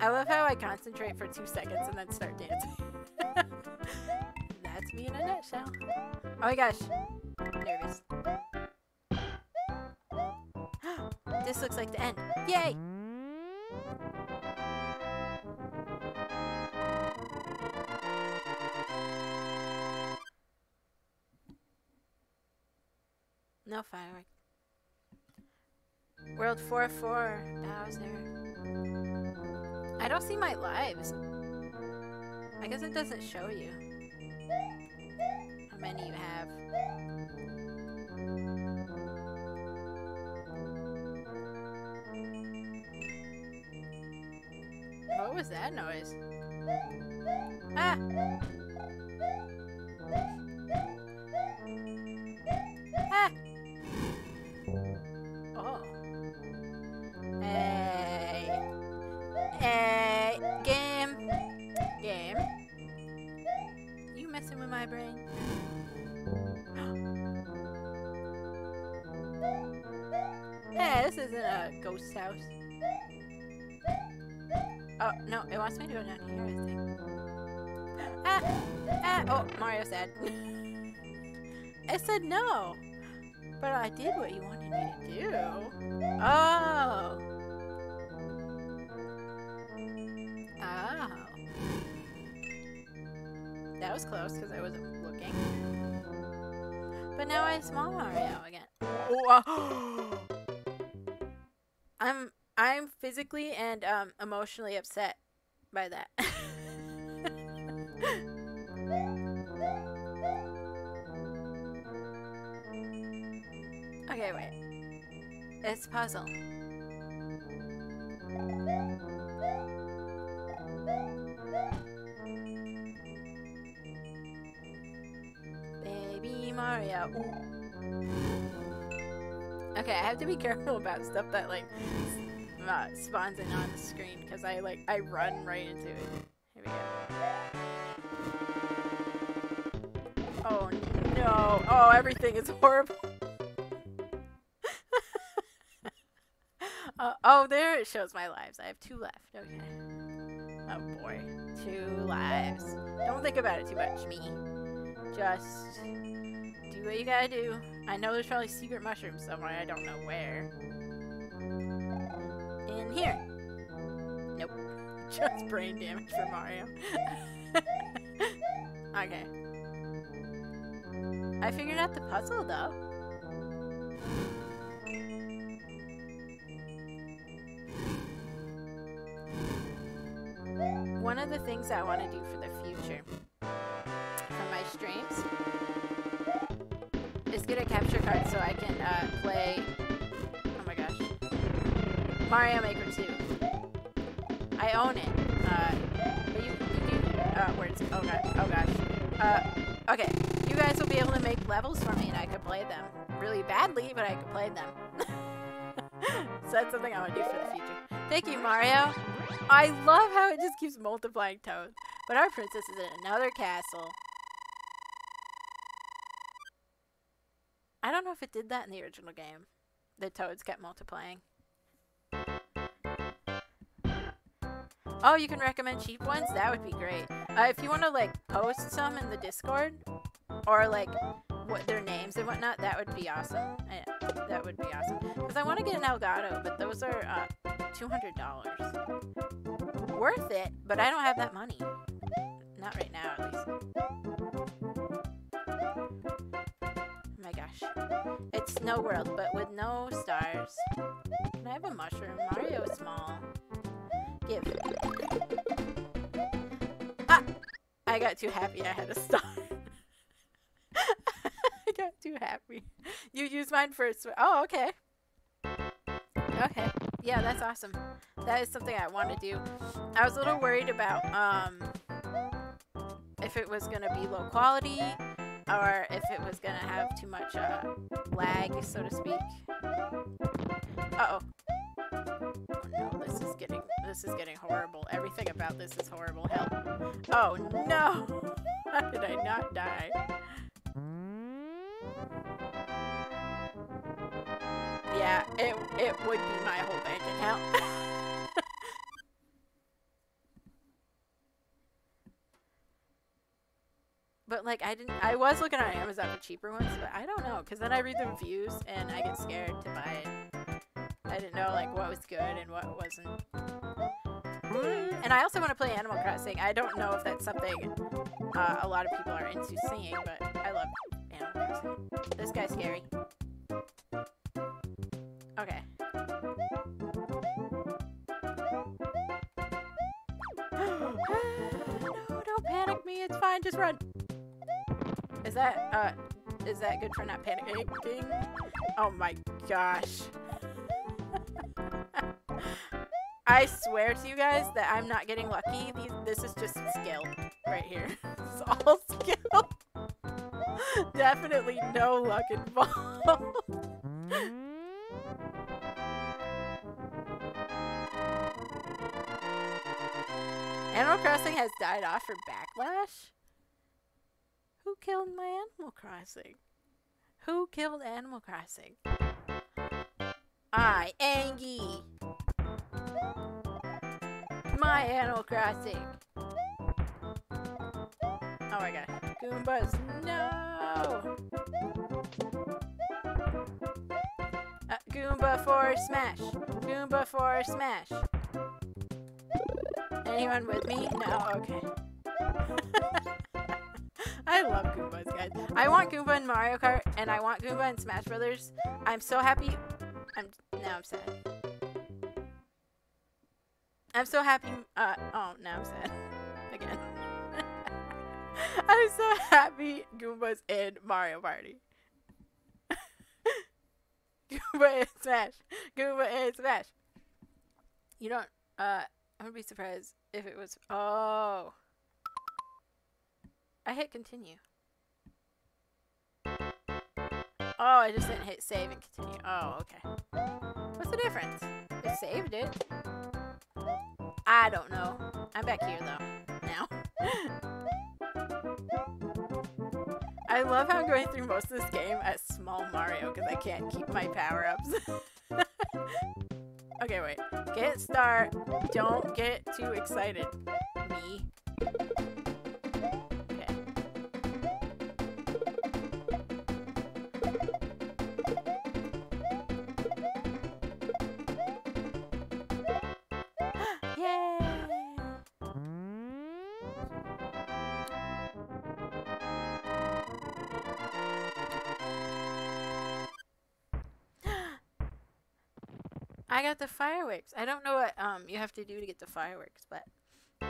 I love how I concentrate for two seconds and then start dancing. That's me in a nutshell. Oh my gosh. I'm nervous. This looks like the end. Yay! World 4-4, Bowser. I don't see my lives. I guess it doesn't show you did what you wanted me to do. Oh! Oh. That was close because I wasn't looking. But now I have small Mario again. Oh, I'm I'm physically and um, emotionally upset by that. okay, wait. It's a puzzle. Baby Mario. Okay, I have to be careful about stuff that like uh, spawns in on the screen because I like I run right into it. Here we go. Oh no! Oh, everything is horrible. Oh, there it shows my lives. I have two left. Okay. Oh boy, two lives. Don't think about it too much, me. Just do what you gotta do. I know there's probably secret mushrooms somewhere. I don't know where. In here. Nope. Just brain damage for Mario. okay. I figured out the puzzle though. One of the things I want to do for the future for my streams is get a capture card so I can uh, play. Oh my gosh, Mario Maker 2. I own it. Uh, but you, you do. Uh, where's oh god, oh gosh. Uh, okay. You guys will be able to make levels for me, and I could play them really badly, but I could play them. so that's something I want to do for the future. Thank you, Mario. I love how it just keeps multiplying toads. But our princess is in another castle. I don't know if it did that in the original game. The toads kept multiplying. Oh, you can recommend cheap ones? That would be great. Uh, if you want to, like, post some in the Discord, or, like, what their names and whatnot, that would be awesome. I, that would be awesome. Because I want to get an Elgato, but those are uh, $200. Worth it, but I don't have that money. Not right now, at least. Oh my gosh. It's Snow World, but with no stars. Can I have a mushroom? Mario small. Give. Ah! I got too happy I had a star. Got too happy. You use mine first. Oh, okay. Okay. Yeah, that's awesome. That is something I want to do. I was a little worried about um, if it was going to be low quality or if it was going to have too much uh, lag, so to speak. Uh-oh. Oh no, this is getting this is getting horrible. Everything about this is horrible. Help. Oh no! How did I not die? Yeah, it it would be my whole bank account. but like I didn't I was looking on Amazon for cheaper ones, but I don't know cuz then I read the reviews and I get scared to buy it. I didn't know like what was good and what wasn't. And I also want to play Animal Crossing. I don't know if that's something uh, a lot of people are into seeing, but I love Crossing. This guy's scary. Okay. no, don't panic me. It's fine. Just run. Is that, uh, is that good for not panicking? Oh my gosh. I swear to you guys that I'm not getting lucky. These, this is just skill right here. It's all. Definitely no luck involved. Animal Crossing has died off for backlash? Who killed my Animal Crossing? Who killed Animal Crossing? I, Angie. My Animal Crossing. Oh my god. Goombas, no! Uh, Goomba for smash. Goomba for smash. Anyone with me? No? Okay. I love Goombas, guys. I want Goomba in Mario Kart, and I want Goomba in Smash Brothers. I'm so happy. I'm now I'm sad. I'm so happy. Uh oh, now I'm sad again. I'm so happy Goomba's in Mario Party. Goomba in Smash. Goomba in Smash. You don't. Uh, I would be surprised if it was. Oh. I hit continue. Oh, I just didn't hit save and continue. Oh, okay. What's the difference? It saved it. I don't know. I'm back here, though. Now. I love how I'm going through most of this game as small Mario because I can't keep my power-ups. okay, wait. Get start. Don't get too excited. Me. Got the fireworks. I don't know what um you have to do to get the fireworks, but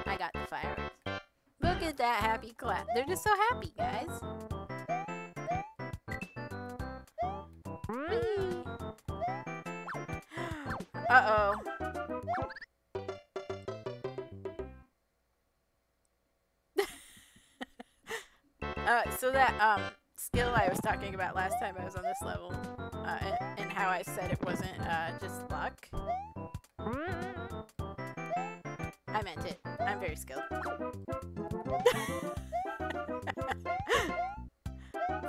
I got the fireworks. Look at that happy clap. They're just so happy, guys. Uh-oh. uh, so that um skill I was talking about last time I was on this level, uh, how I said it wasn't uh, just luck. I meant it. I'm very skilled.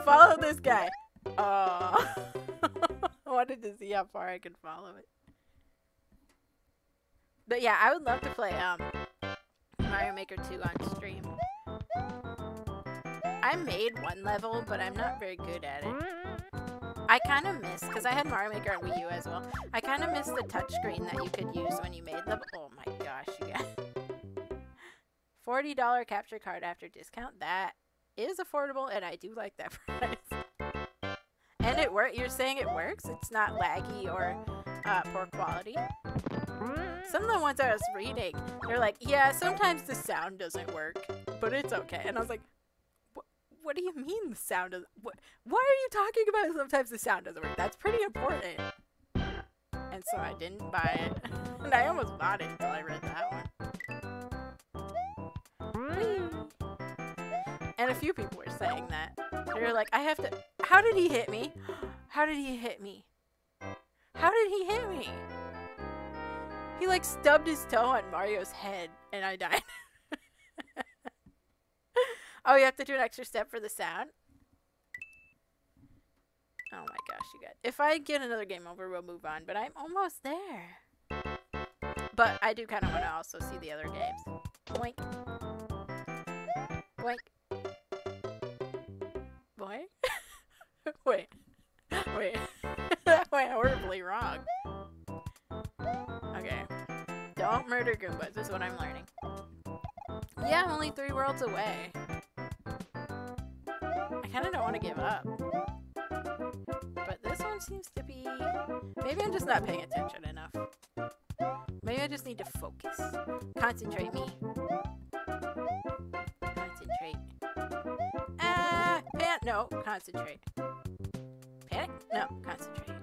follow this guy. Oh. I wanted to see how far I could follow it. But yeah, I would love to play um Mario Maker 2 on stream. I made one level, but I'm not very good at it. I kind of miss, because I had Mario Maker on Wii U as well, I kind of miss the touchscreen that you could use when you made them. Oh my gosh, you guys. $40 capture card after discount. That is affordable, and I do like that price. and it works. You're saying it works? It's not laggy or uh, poor quality? Some of the ones I was reading, they're like, yeah, sometimes the sound doesn't work, but it's okay. And I was like, what do you mean the sound doesn't? What, why are you talking about sometimes the sound doesn't work? That's pretty important. And so I didn't buy it. and I almost bought it until I read that one. And a few people were saying that. They were like, I have to. How did he hit me? How did he hit me? How did he hit me? He like stubbed his toe on Mario's head and I died. Oh, you have to do an extra step for the sound? Oh my gosh, you guys. If I get another game over, we'll move on, but I'm almost there. But I do kind of want to also see the other games. Boink. Boink. Boink. Wait. Wait. that went horribly wrong. Okay. Don't murder Goombas is what I'm learning. Yeah, I'm only three worlds away. I kind of don't want to give up. But this one seems to be... Maybe I'm just not paying attention enough. Maybe I just need to focus. Concentrate me. Concentrate. Ah! Uh, no, concentrate. Panic? No, concentrate.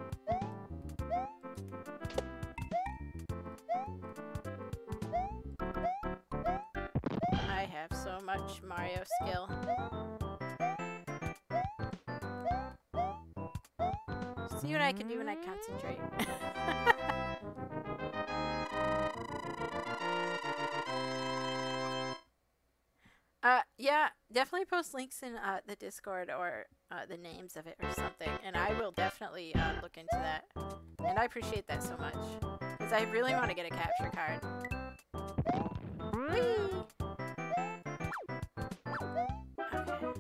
I have so much Mario skill. See what I can do when I concentrate. uh, yeah, definitely post links in uh, the Discord or uh, the names of it or something, and I will definitely uh, look into that. And I appreciate that so much, because I really want to get a capture card.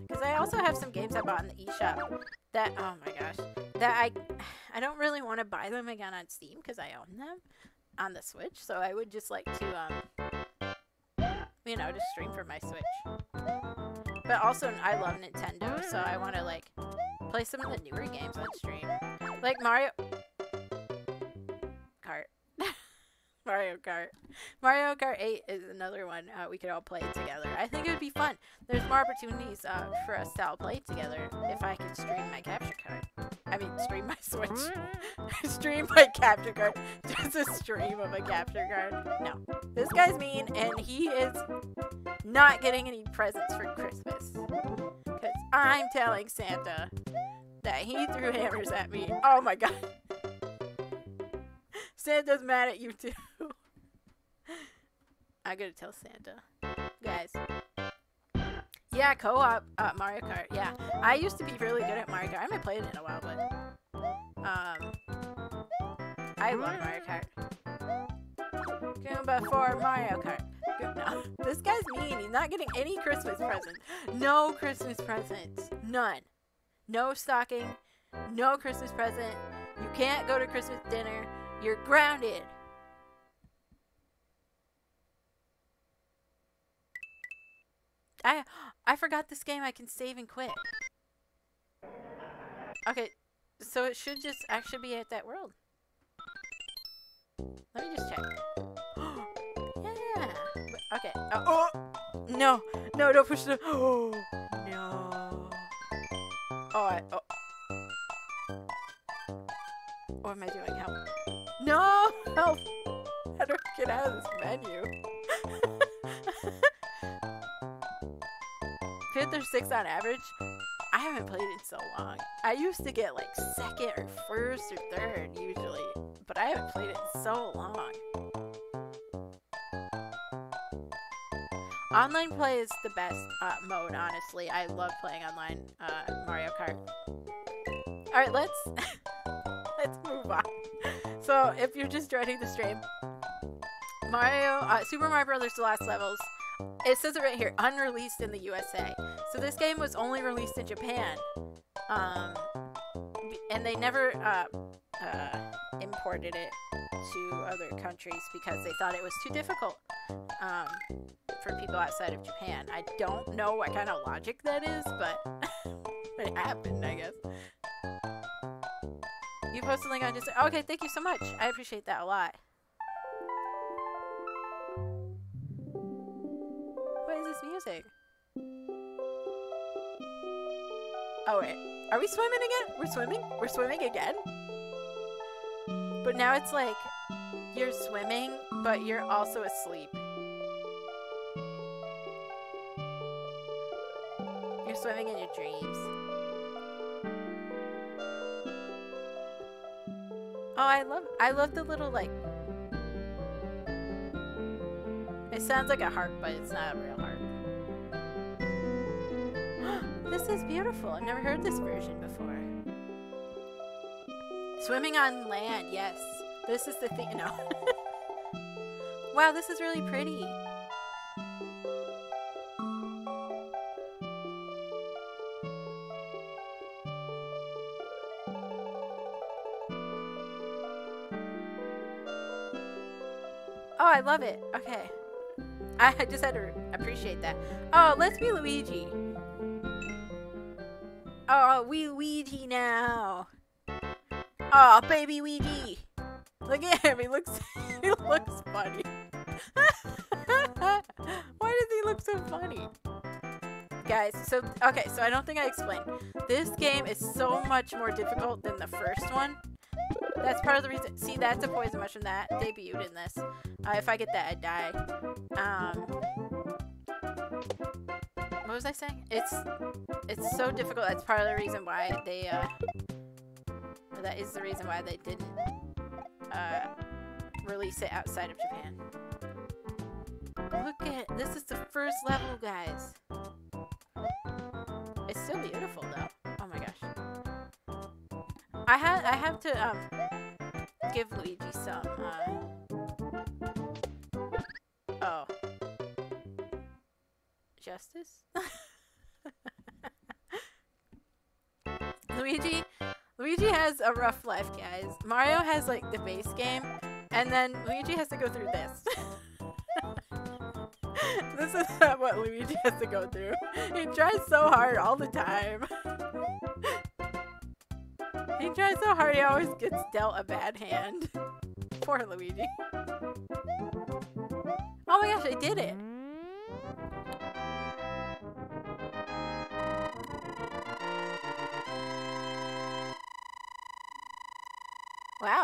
Because I also have some games I bought in the eShop that, oh my gosh, that I, I don't really want to buy them again on Steam because I own them on the Switch. So I would just like to, um, you know, just stream for my Switch. But also, I love Nintendo, so I want to like play some of the newer games on stream, like Mario Kart. Mario Kart. Mario Kart 8 is another one uh, we could all play together. I think it would be fun. There's more opportunities uh, for us to all play together if I can stream my capture card. I mean, stream my Switch. stream my capture card. Just a stream of a capture card. No. This guy's mean, and he is not getting any presents for Christmas. Because I'm telling Santa that he threw hammers at me. Oh my god. Santa's mad at you too. I gotta tell Santa. Guys. Yeah, co-op uh, Mario Kart. Yeah, I used to be really good at Mario Kart. I haven't played it in a while, but um, I love Mario Kart. Goomba for Mario Kart. No, this guy's mean. He's not getting any Christmas presents. No Christmas presents. None. No stocking. No Christmas present. You can't go to Christmas dinner. You're grounded. I I forgot this game I can save and quit. Okay, so it should just actually be at that world. Let me just check. yeah. Okay. Oh, oh, no, no, don't push the. Oh no. Oh, I, oh. What am I doing? Help. No! Help! How do I get out of this menu? Fifth or sixth on average? I haven't played it so long. I used to get like second or first or third usually, but I haven't played it in so long. Online play is the best uh, mode, honestly. I love playing online uh, Mario Kart. Alright, let's let's move on. So, if you're just joining the stream, Mario, uh, Super Mario Brothers: The Lost Levels, it says it right here, unreleased in the USA. So this game was only released in Japan, um, and they never uh, uh, imported it to other countries because they thought it was too difficult um, for people outside of Japan. I don't know what kind of logic that is, but it happened, I guess. You posted a link on just okay. Thank you so much. I appreciate that a lot. Music? Oh wait, are we swimming again? We're swimming? We're swimming again? But now it's like you're swimming, but you're also asleep. You're swimming in your dreams. Oh, I love I love the little like It sounds like a harp, but it's not real this is beautiful. I've never heard this version before. Swimming on land, yes. This is the thing. No. wow, this is really pretty. Oh, I love it. Okay. I just had to appreciate that. Oh, let's be Luigi. Oh, we Luigi now. Oh, baby Luigi. Look at him. He looks he looks funny. Why does he look so funny? Guys, so okay, so I don't think I explained. This game is so much more difficult than the first one. That's part of the reason. See, that's a poison mushroom that debuted in this. Uh, if I get that, I die. Um, what was I saying? It's it's so difficult. That's part of the reason why they uh that is the reason why they didn't uh release it outside of Japan. Look at this is the first level, guys. It's so beautiful though. Oh my gosh. I had I have to um give Luigi some uh Justice? Luigi Luigi has a rough life, guys. Mario has like the base game, and then Luigi has to go through this. this is not what Luigi has to go through. He tries so hard all the time. he tries so hard, he always gets dealt a bad hand. Poor Luigi. Oh my gosh, I did it!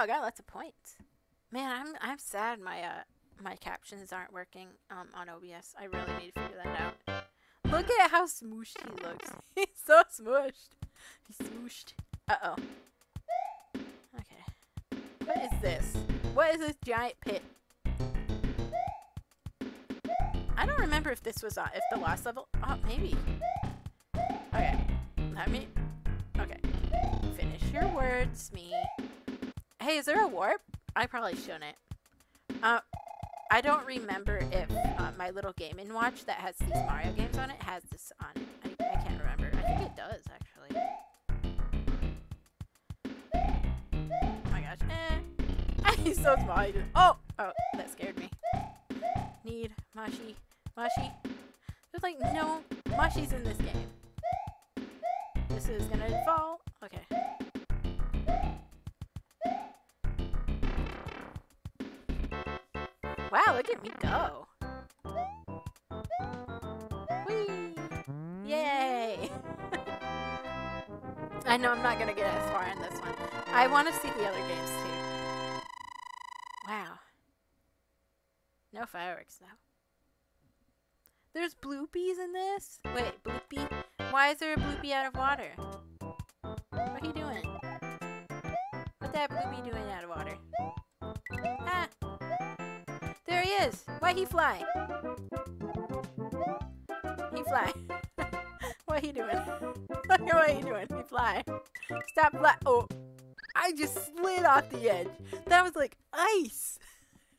I got lots of points. Man, I'm I'm sad my uh my captions aren't working um on OBS. I really need to figure that out. Look at how smooshed he looks. He's so smooshed. He's smooshed. Uh oh. Okay. What is this? What is this giant pit? I don't remember if this was on if the last level. Oh, maybe. Okay. Let me. Okay. Finish your words, me. Hey, is there a warp? I probably shouldn't. Uh, I don't remember if uh, my little Game & Watch that has these Mario games on it has this on it. I, I can't remember. I think it does, actually. Oh my gosh. Eh. He's so small. Oh! Oh, that scared me. Need Mashi. Mashi. There's like no Mashis in this game. This is gonna fall. Okay. Look at me go. Whee! Yay! I know I'm not gonna get as far in this one. I want to see the other games too. Wow. No fireworks though. There's bloopies in this? Wait, bloopy? Why is there a bloopy out of water? What are you doing? What's that bloopy doing out of water? There he is! Why he fly? He fly. what he doing? What he doing. He fly. Stop fly. Oh! I just slid off the edge. That was like ice!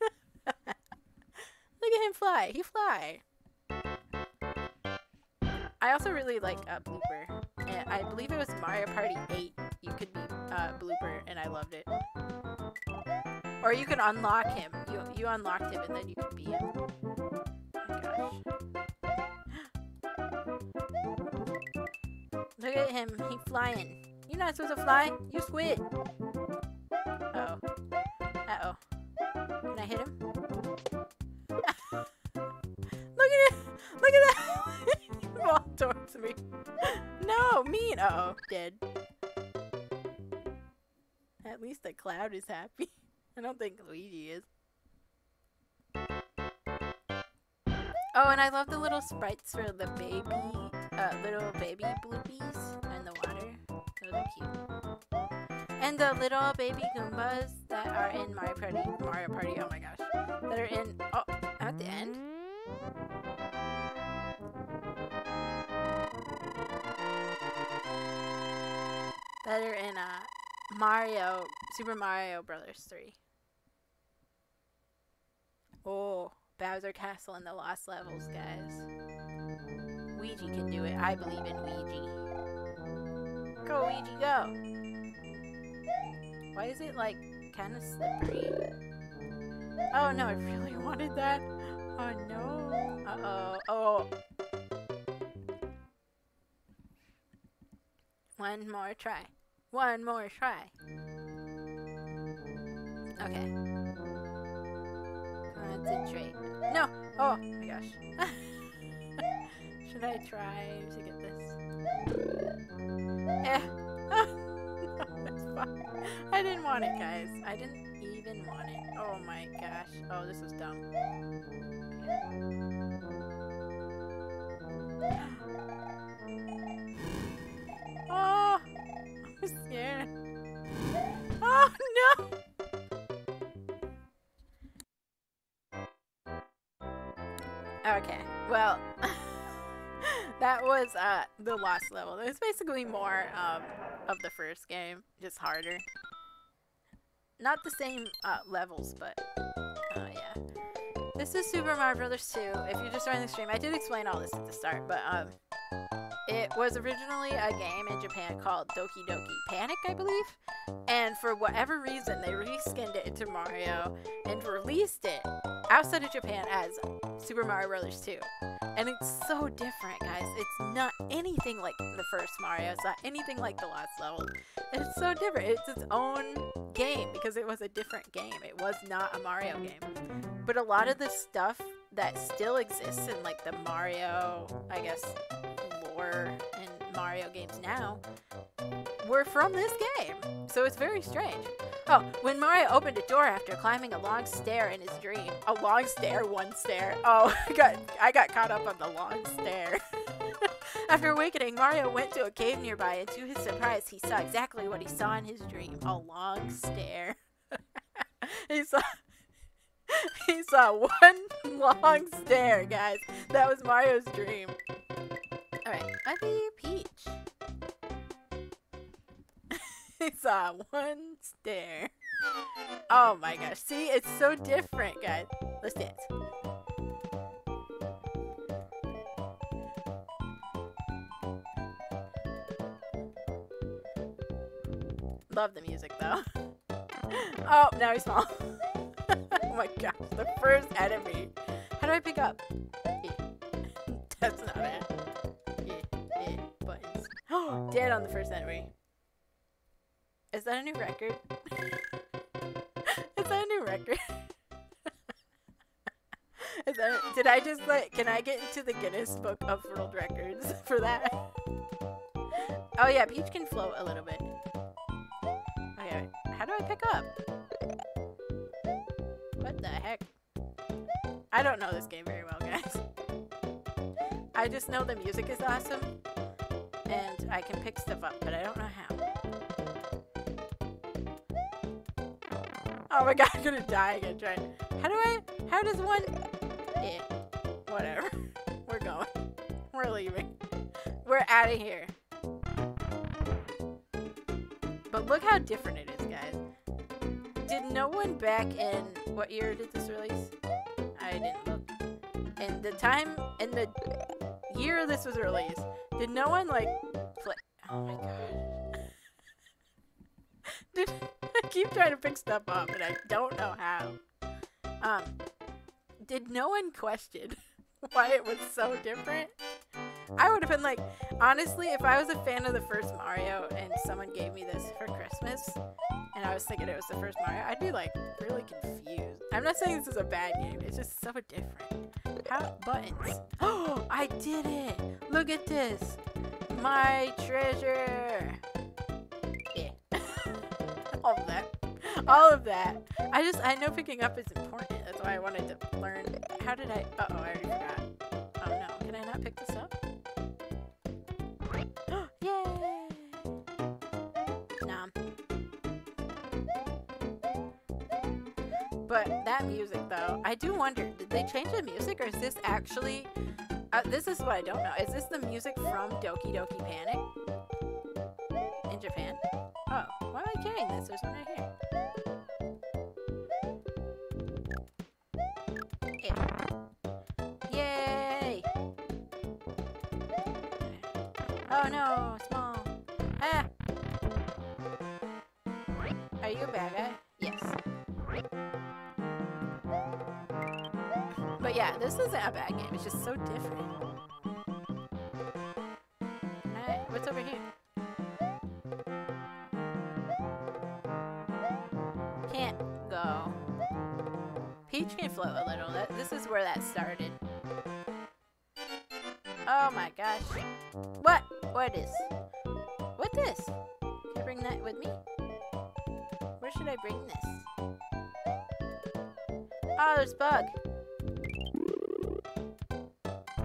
Look at him fly. He fly. I also really like a blooper. I believe it was Mario Party 8. You could be uh, blooper, and I loved it. Or you can unlock him. You you unlocked him, and then you can be him. Oh Look at him. He flying. You're not supposed to fly. You squid. Uh oh. Uh oh. Can I hit him? Look at it. Look at that. Fall towards me. No, mean. Uh oh, dead. At least the cloud is happy. I don't think Luigi is. Oh, and I love the little sprites for the baby, uh, little baby bloopies in the water. Those are cute. And the little baby Goombas that are in Mario Party, Mario Party, oh my gosh, that are in, oh, at the end. That are in, uh, Mario, Super Mario Brothers 3. Oh, Bowser Castle and the Lost Levels, guys. Ouija can do it. I believe in Ouija. Go, Ouija, go! Why is it, like, kind of slippery? Oh, no, I really wanted that. Oh, no. Uh-oh. Oh. One more try. One more try. Okay. Concentrate. No! Oh my gosh. Should I try to get this? Eh. Fine. I didn't want it, guys. I didn't even want it. Oh my gosh. Oh, this was dumb. Oh, I'm scared. Oh no! Okay, well, that was uh, the last level. It was basically more um, of the first game, just harder. Not the same uh, levels, but uh, yeah. This is Super Mario Brothers 2. If you're just joining the stream, I did explain all this at the start, but um, it was originally a game in Japan called Doki Doki Panic, I believe. And for whatever reason, they reskinned it into Mario and released it outside of Japan as Super Mario Brothers 2. And it's so different, guys. It's not anything like the first Mario. It's not anything like the last level. It's so different. It's its own game because it was a different game. It was not a Mario game. But a lot of the stuff that still exists in like the Mario, I guess, lore in Mario games now were from this game. So it's very strange. Oh, when Mario opened a door after climbing a long stair in his dream. A long stair, one stair. Oh, I got I got caught up on the long stair. after awakening, Mario went to a cave nearby and to his surprise, he saw exactly what he saw in his dream. A long stair. he saw he saw one long stair, guys. That was Mario's dream. Alright, Ivy Peach. he saw one stair. Oh my gosh. See, it's so different, guys. Let's dance. Love the music though. oh, now he's small. oh my gosh, the first enemy. How do I pick up? That's not it. Oh, dead on the first enemy. Is that a new record? Is that a new record? Is that, did I just like, can I get into the Guinness Book of World Records for that? Oh yeah, Peach can float a little bit. Okay, how do I pick up? What the heck? I don't know this game very well, guys. I just know the music is awesome, I can pick stuff up, but I don't know how. Oh my god, I'm gonna die again trying. How do I, how does one, yeah, whatever. We're going. We're leaving. We're out of here. But look how different it is, guys. Did no one back in what year did this release? I didn't look. In the time in the year this was released, did no one like? Oh my god! did I keep trying to pick stuff up and I don't know how. Um, did no one question why it was so different? I would have been like, honestly, if I was a fan of the first Mario and someone gave me this for Christmas, and I was thinking it was the first Mario, I'd be like really confused. I'm not saying this is a bad game, it's just so different. How buttons? Oh, I did it! Look at this! My treasure! Yeah. All of that. All of that. I just, I know picking up is important. That's why I wanted to learn. How did I? Uh oh, I already forgot. Oh no, can I not pick this up? Yay! But that music, though, I do wonder, did they change the music or is this actually. Uh, this is what I don't know. Is this the music from Doki Doki Panic? In Japan? Oh, why am I carrying this? There's one right here. Yay! Oh no, small. Ah! Are you a bad guy? Yes. But yeah, this isn't a bad game. It's just so different. What? Is? What this? Can I bring that with me? Where should I bring this? Oh, there's bug.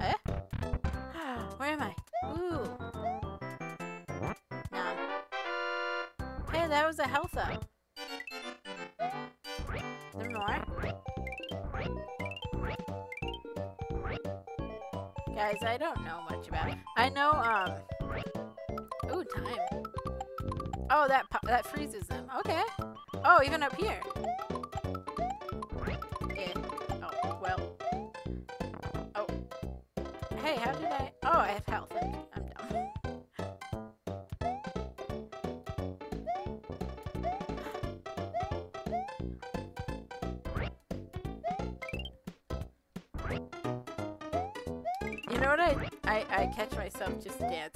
Eh? Where am I? Ooh. No. Hey, that was a health up. There more? Guys, I don't know much about it. That freezes them. Okay. Oh, even up here. Yeah. Oh, well. Oh. Hey, how did I... Oh, I have health. I'm, I'm dumb. You know what I, I I catch myself just dancing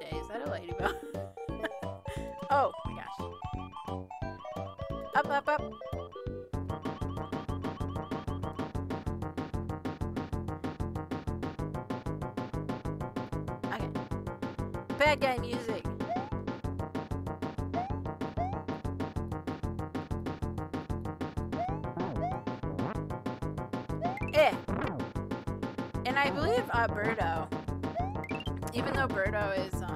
day, is that a ladybug? oh my gosh. Up, up, up. Okay. Bad guy music. Eh. And I believe uh, Birdo, even though Birdo is, um,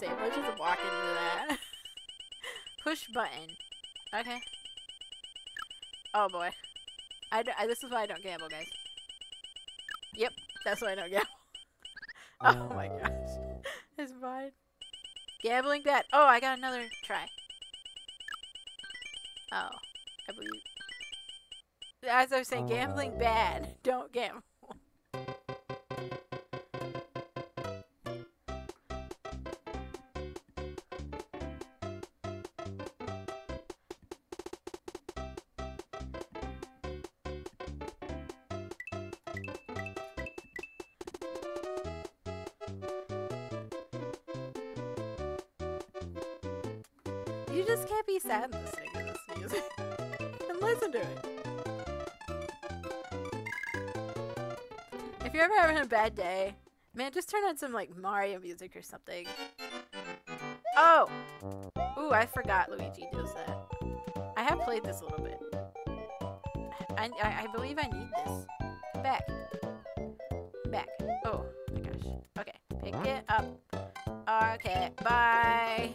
Safe. Let's just walk into that. Push button. Okay. Oh boy. I this is why I don't gamble, guys. Yep, that's why I don't gamble. oh my uh. gosh. It's fine. Gambling bad. Oh, I got another try. Oh, I believe. As I was saying, gambling uh. bad. Don't gamble. Bad day, man, just turn on some like Mario music or something. Oh! Ooh, I forgot Luigi does that. I have played this a little bit. I, I, I believe I need this. Back. Back. Oh my gosh. Okay, pick it up. Okay, bye.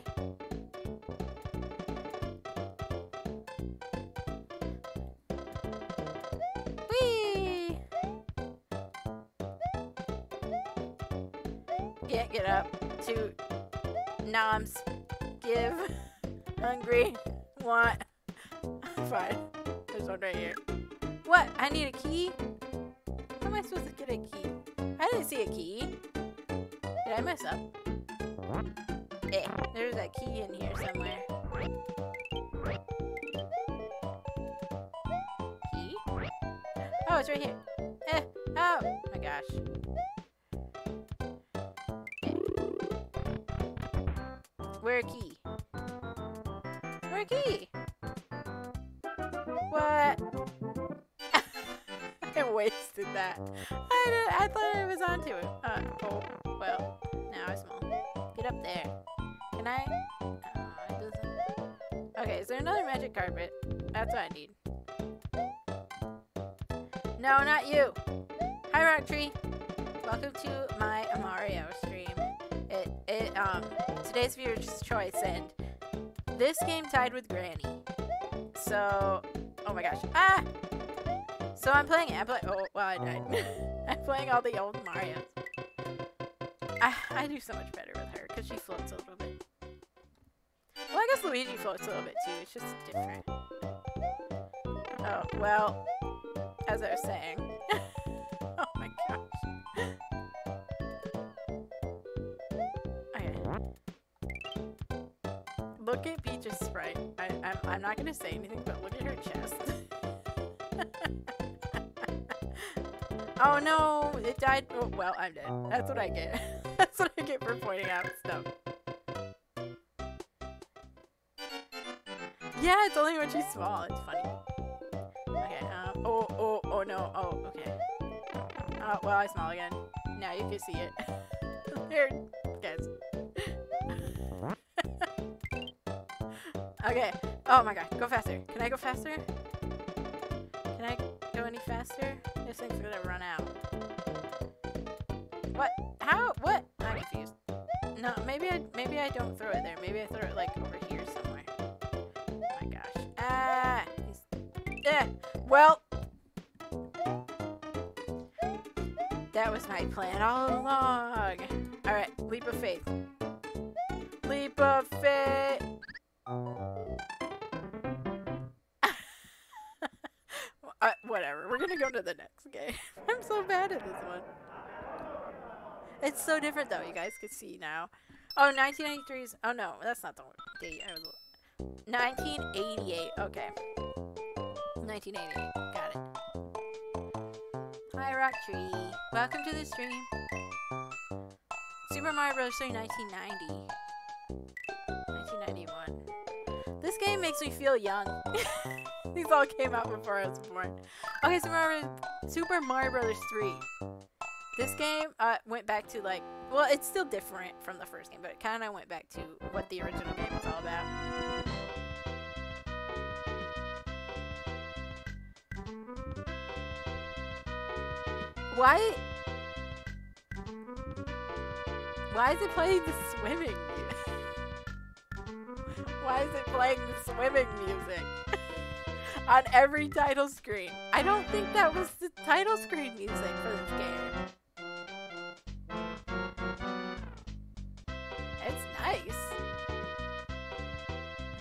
Noms. Give. Hungry. Want. Fine. There's one right here. What? I need a key? How am I supposed to get a key? I didn't see a key. Did I mess up? Eh, there's a key in here somewhere. Key? Oh, it's right here. Eh, oh my gosh. Where a key? Where a key? What? I wasted that. I, I thought I was onto it. Uh, oh, well, now I'm small. Get up there. Can I? Doesn't. Okay, is there another magic carpet? That's what I need. No, not you. Hi, Rock Tree. Welcome to my Mario stream. It, um, today's viewer's choice, and this game tied with Granny. So, oh my gosh. Ah! So I'm playing. I'm play- oh, well, I died. I'm playing all the old Marios. I, I do so much better with her because she floats a little bit. Well, I guess Luigi floats a little bit too. It's just different. Oh, well, as I was saying. say anything, but look at her chest. oh no, it died. Oh, well, I'm dead. That's what I get. That's what I get for pointing out stuff. Yeah, it's only when she's small. It's funny. Okay, uh, oh, oh, oh no, oh, okay. Oh, well, I smell again. Now you can see it. there it goes. okay, Oh my god. Go faster. Can I go faster? Can I go any faster? This thing's gonna run out. What? How? What? I'm confused. No, maybe I maybe I don't throw it there. Maybe I throw it like over here so different though. You guys can see now. Oh, 1993's. Oh no, that's not the date. I was. 1988. Okay. 1988. Got it. Hi, Rock Tree. Welcome to the stream. Super Mario Bros. 3 1990. 1991. This game makes me feel young. These all came out before I was born. Okay, Super Mario, Super Mario Bros. 3. This game uh, went back to like, well, it's still different from the first game, but it kind of went back to what the original game was all about. Why? Why is it playing the swimming music? Why is it playing the swimming music? On every title screen. I don't think that was the title screen music for this game.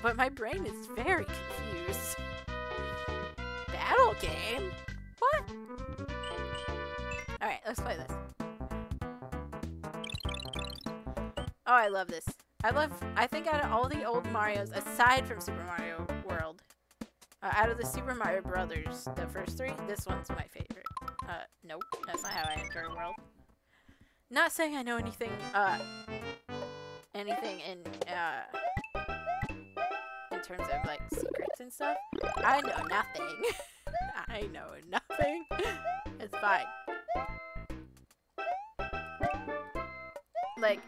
But my brain is very confused. Battle game? What? Alright, let's play this. Oh, I love this. I love, I think out of all the old Marios, aside from Super Mario World, uh, out of the Super Mario Brothers, the first three, this one's my favorite. Uh, nope, that's not how I enter a world. Not saying I know anything, uh, anything in, uh, terms of, like, secrets and stuff. I know nothing. I know nothing. It's fine. Like,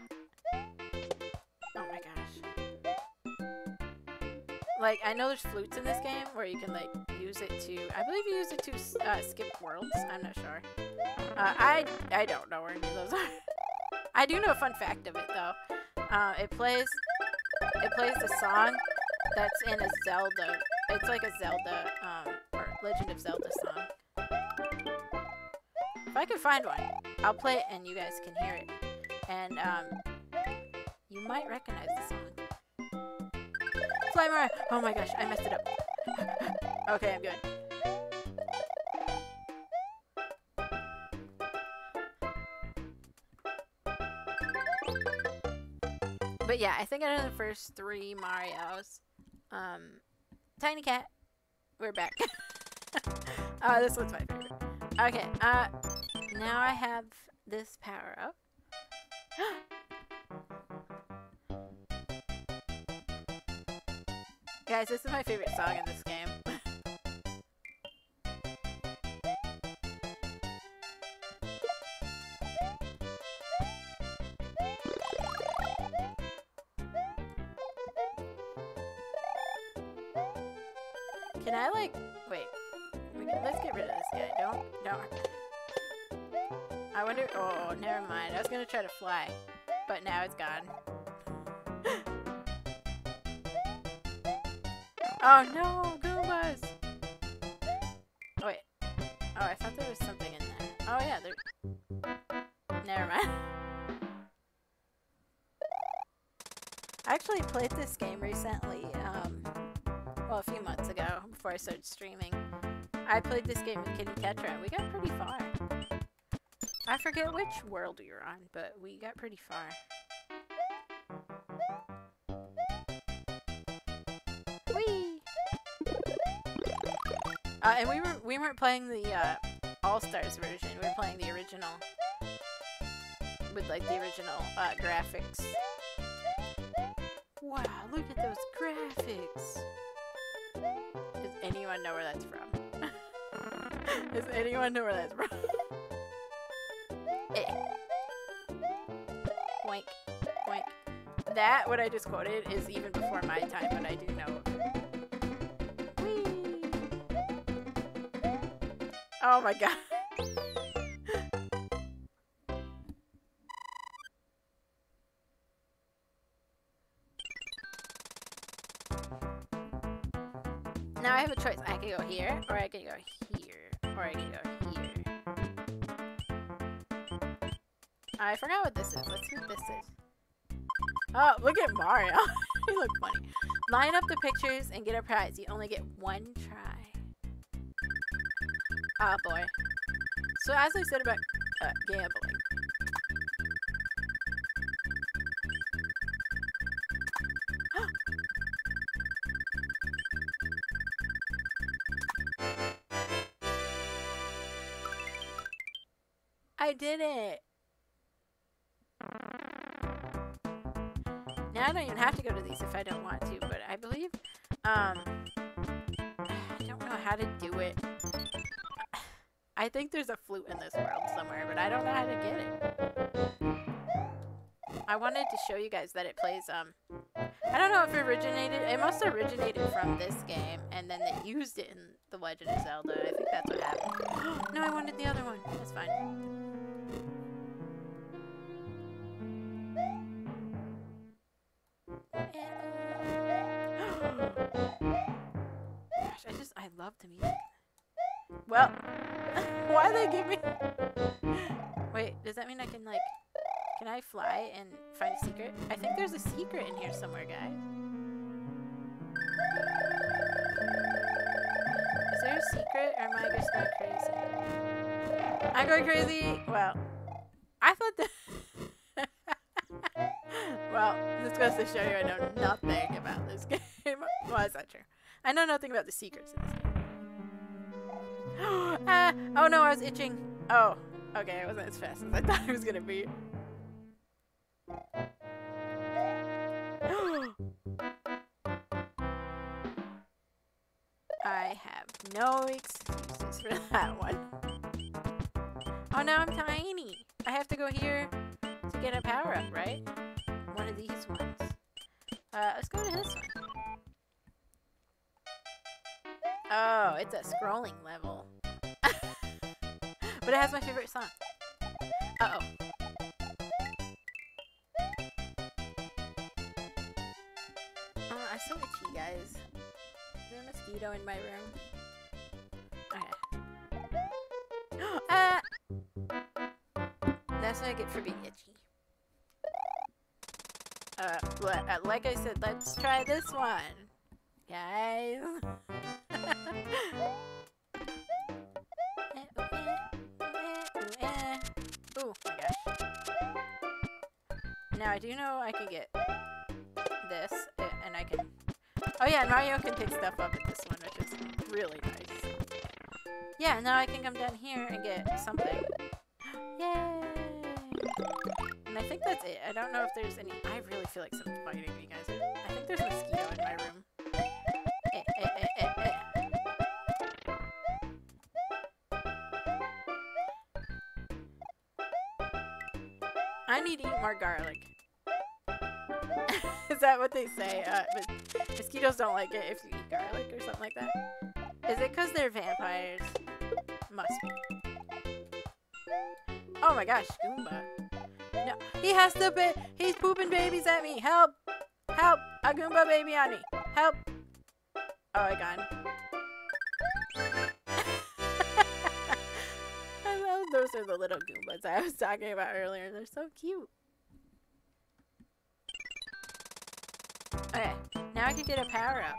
oh my gosh. Like, I know there's flutes in this game where you can, like, use it to, I believe you use it to uh, skip worlds. I'm not sure. Uh, I, I don't know where any of those are. I do know a fun fact of it, though. Uh, it plays, it plays the song that's in a Zelda, it's like a Zelda, um, or Legend of Zelda song. If I can find one, I'll play it and you guys can hear it. And, um, you might recognize the song. Fly Mario! Oh my gosh, I messed it up. okay, I'm good. But yeah, I think out of the first three Marios, um, Tiny Cat, we're back. uh, this one's my favorite. Okay, uh, now I have this power up. Guys, this is my favorite song in this game. Oh, never mind. I was gonna try to fly, but now it's gone. oh no, Goombas! Oh wait. Oh, I thought there was something in there. Oh yeah, there. Never mind. I actually played this game recently. Um, well, a few months ago, before I started streaming. I played this game with Kitty Tetra, and we got pretty far. I forget which world you're on, but we got pretty far. Whee! Uh, and we were we weren't playing the uh, All Stars version. We were playing the original with like the original uh, graphics. Wow, look at those graphics! Does anyone know where that's from? Does anyone know where that's from? That, what I just quoted, is even before my time, but I do know. Whee! Oh my god. Now I have a choice. I can go here, or I can go here, or I can go here. I forgot what this is. Let's see what this is. Oh, look at Mario. he look funny. Line up the pictures and get a prize. You only get one try. Oh boy. So as I said about uh, gambling, I did it! I don't even have to go to these if I don't want to, but I believe, um, I don't know how to do it. I think there's a flute in this world somewhere, but I don't know how to get it. I wanted to show you guys that it plays, um, I don't know if it originated, it must have originated from this game, and then they used it in The Legend of Zelda. I think that's what happened. no, I wanted the other one. That's fine. Going crazy! Well, I thought that... well, this goes to show you I know nothing about this game. well, that's not true. I know nothing about the secrets in this game. ah, oh no, I was itching. Oh, okay, it wasn't as fast as I thought it was gonna be. I have no excuses for that one. Now I'm tiny. I have to go here to get a power up, right? One of these ones. Uh, let's go to this one. Oh, it's a scrolling level. but it has my favorite song. Uh-oh. Oh, I'm so itchy, guys. Is there a mosquito in my room? That's what get for being itchy. Uh, uh, like I said, let's try this one. Guys. oh my gosh. Now I do know I can get this, and I can... Oh yeah, Mario can pick stuff up at this one, which is really nice. Yeah, now I can come down here and get something. Yay! And I think that's it. I don't know if there's any... I really feel like someone's biting me, guys. I think there's a mosquito in my room. Eh, eh, eh. I need to eat more garlic. Is that what they say? Uh, but mosquitoes don't like it if you eat garlic or something like that. Is it because they're vampires? Must be. Oh my gosh, Goomba. He has to be- he's pooping babies at me. Help! Help! A Goomba baby on me. Help! Oh, I got. I love those are the little Goombas I was talking about earlier. They're so cute. Okay, now I can get a power up.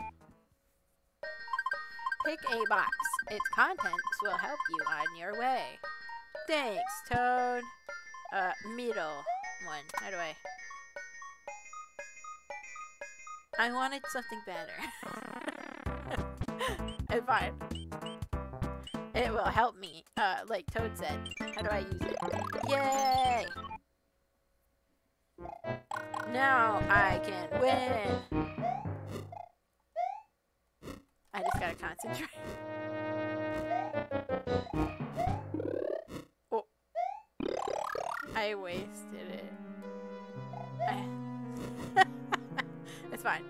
Pick a box. Its contents will help you on your way. Thanks, Toad. Uh, middle one. How do I? I wanted something better. it's fine. It will help me, uh, like Toad said. How do I use it? Yay! Now I can win! I just gotta concentrate. I wasted it. It's fine.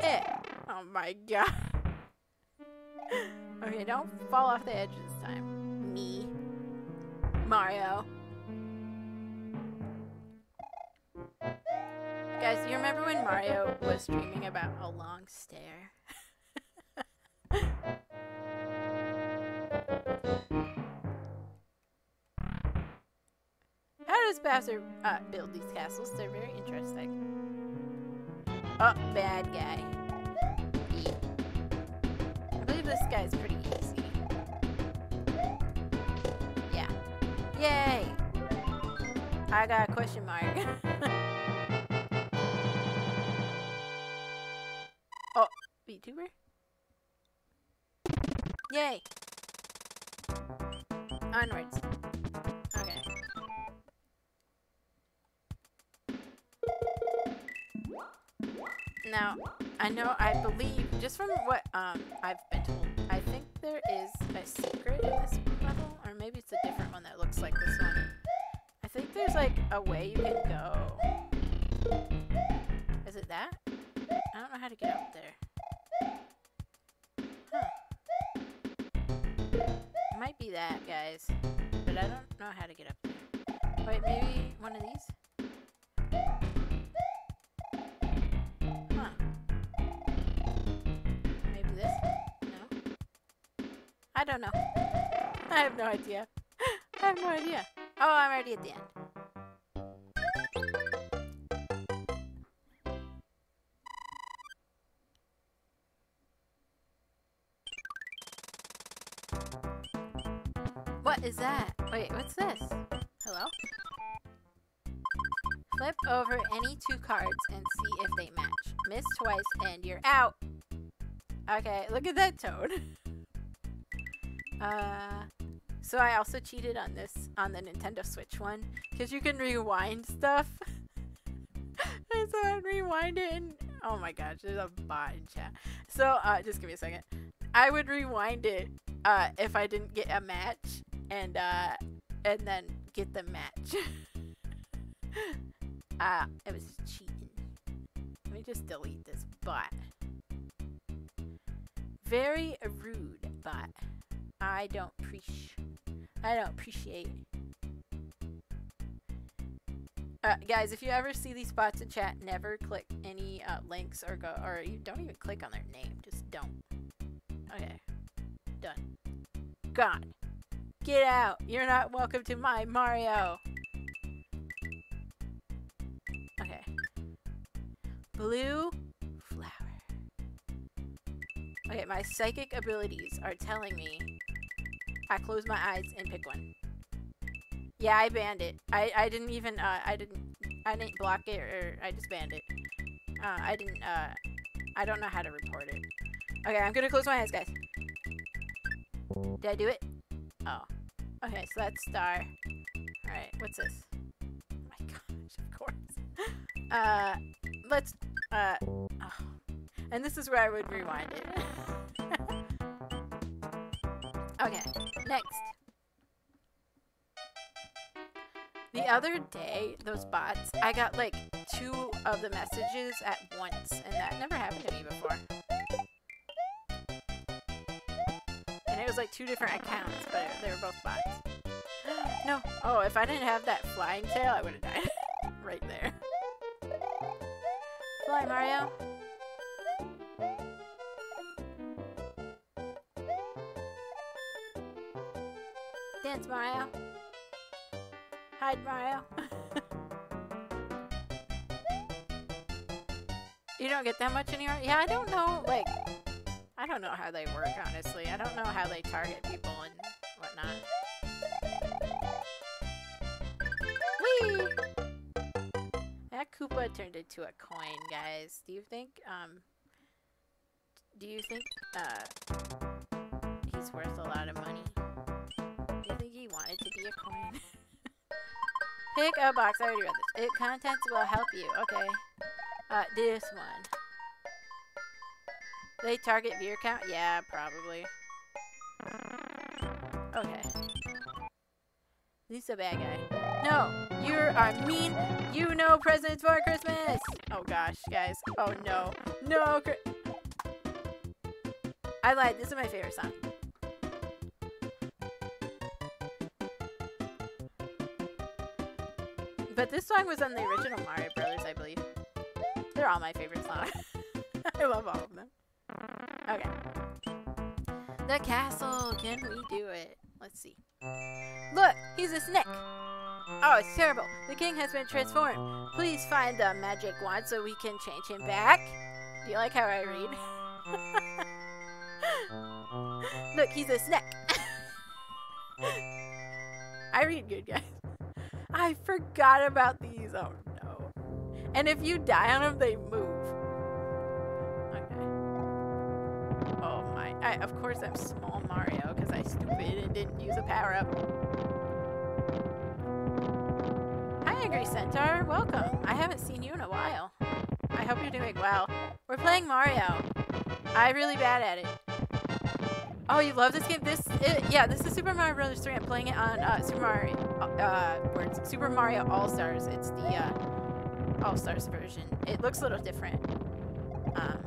Eh. Oh my god. okay, don't fall off the edge this time. Me. Mario. Mario was dreaming about a long stare? How does Bowser uh, build these castles? They're very interesting. Oh, bad guy. I believe this guy's pretty easy. Yeah. Yay! I got a question mark. VTuber? Yay! Onwards. Okay. Now, I know, I believe, just from what um I've been told, I think there is a secret in this level, or maybe it's a different one that looks like this one. I think there's like a way you can go. Is it that? I don't know how to get up there. Be that, guys, but I don't know how to get up there. Wait, maybe one of these? Huh. Maybe this? No? I don't know. I have no idea. I have no idea. Oh, I'm already at the end. What's this? Hello? Flip over any two cards and see if they match. Miss twice and you're out. Okay, look at that toad. uh, so I also cheated on this on the Nintendo Switch one because you can rewind stuff. and so I'd rewind it and oh my gosh, there's a bot in chat. So uh, just give me a second. I would rewind it uh, if I didn't get a match and uh, and then get the match. Ah, uh, it was cheating. Let me just delete this bot. Very rude bot. I don't appreciate. I don't appreciate. Uh, guys, if you ever see these bots in chat, never click any uh, links or go, or you don't even click on their name. Just don't. Okay, done. Gone. Get out. You're not welcome to my Mario. Okay. Blue flower. Okay, my psychic abilities are telling me I close my eyes and pick one. Yeah, I banned it. I, I didn't even, uh, I didn't, I didn't block it, or I just banned it. Uh, I didn't, uh, I don't know how to report it. Okay, I'm gonna close my eyes, guys. Did I do it? Okay, so that's star. Alright, what's this? Oh my gosh, of course. Uh, let's, uh, oh. And this is where I would rewind it. okay, next. The other day, those bots, I got like two of the messages at once, and that never happened to me before. Was like two different accounts, but they were both bots. no! Oh, if I didn't have that flying tail, I would have died. right there. Fly, Mario! Dance, Mario! Hide, Mario! you don't get that much anymore? Yeah, I don't know, like... I don't know how they work, honestly. I don't know how they target people and whatnot. Whee! That Koopa turned into a coin, guys. Do you think, um... Do you think, uh... He's worth a lot of money? Do you think he wanted to be a coin? Pick a box. I already read this. It contents will help you. Okay. Uh, this one. They target viewer count? Yeah, probably. Okay. He's a bad guy. No, you are mean. You know presents for Christmas. Oh gosh, guys. Oh no. No. I lied. This is my favorite song. But this song was on the original Mario Brothers, I believe. They're all my favorite songs. I love all The castle. Can we do it? Let's see. Look, he's a snake. Oh, it's terrible. The king has been transformed. Please find the magic wand so we can change him back. Do you like how I read? Look, he's a snake. I read good, guys. I forgot about these. Oh no. And if you die on them, they move. Course I'm small Mario because I stupid and didn't use a power-up. Hi, Angry Centaur. Welcome. I haven't seen you in a while. I hope you're doing well. We're playing Mario. I'm really bad at it. Oh, you love this game? This, it, yeah, this is Super Mario Brothers 3. I'm playing it on uh, Super Mario, uh, words, Super Mario All Stars. It's the uh, All Stars version. It looks a little different. Um,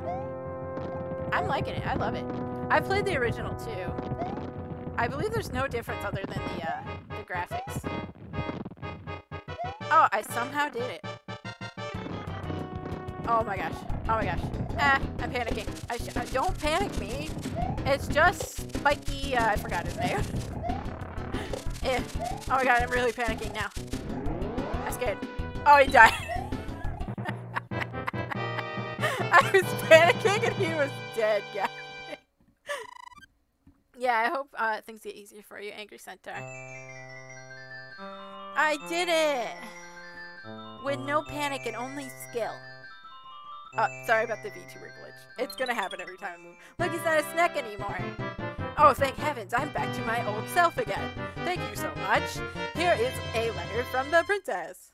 I'm liking it. I love it. I've played the original too. I believe there's no difference other than the, uh, the graphics. Oh, I somehow did it. Oh my gosh. Oh my gosh. Ah, I'm panicking. I uh, don't panic me. It's just Spiky, uh, I forgot his name. eh. Oh my god, I'm really panicking now. That's good. Oh, he died. I was panicking and he was dead, guys. Uh, things get easier for you, Angry Centaur. I did it! With no panic and only skill. Oh, sorry about the VTuber glitch. It's gonna happen every time I move. Look, he's not a snack anymore. Oh, thank heavens, I'm back to my old self again. Thank you so much. Here is a letter from the princess.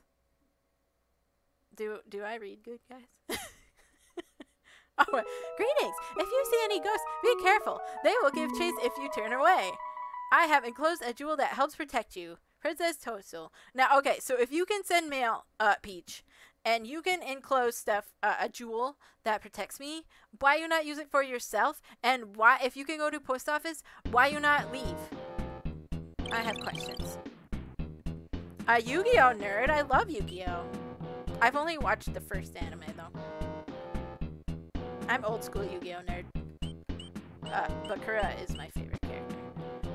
Do do I read good, guys? Oh, greetings! If you see any ghosts, be careful. They will give chase if you turn away. I have enclosed a jewel that helps protect you. Princess Toadstool. Now, okay, so if you can send mail, uh, Peach, and you can enclose stuff, uh, a jewel that protects me, why you not use it for yourself? And why, if you can go to post office, why you not leave? I have questions. A Yu-Gi-Oh nerd. I love Yu-Gi-Oh. I've only watched the first anime though. I'm old school Yu-Gi-Oh nerd. Uh, Bakura is my favorite character.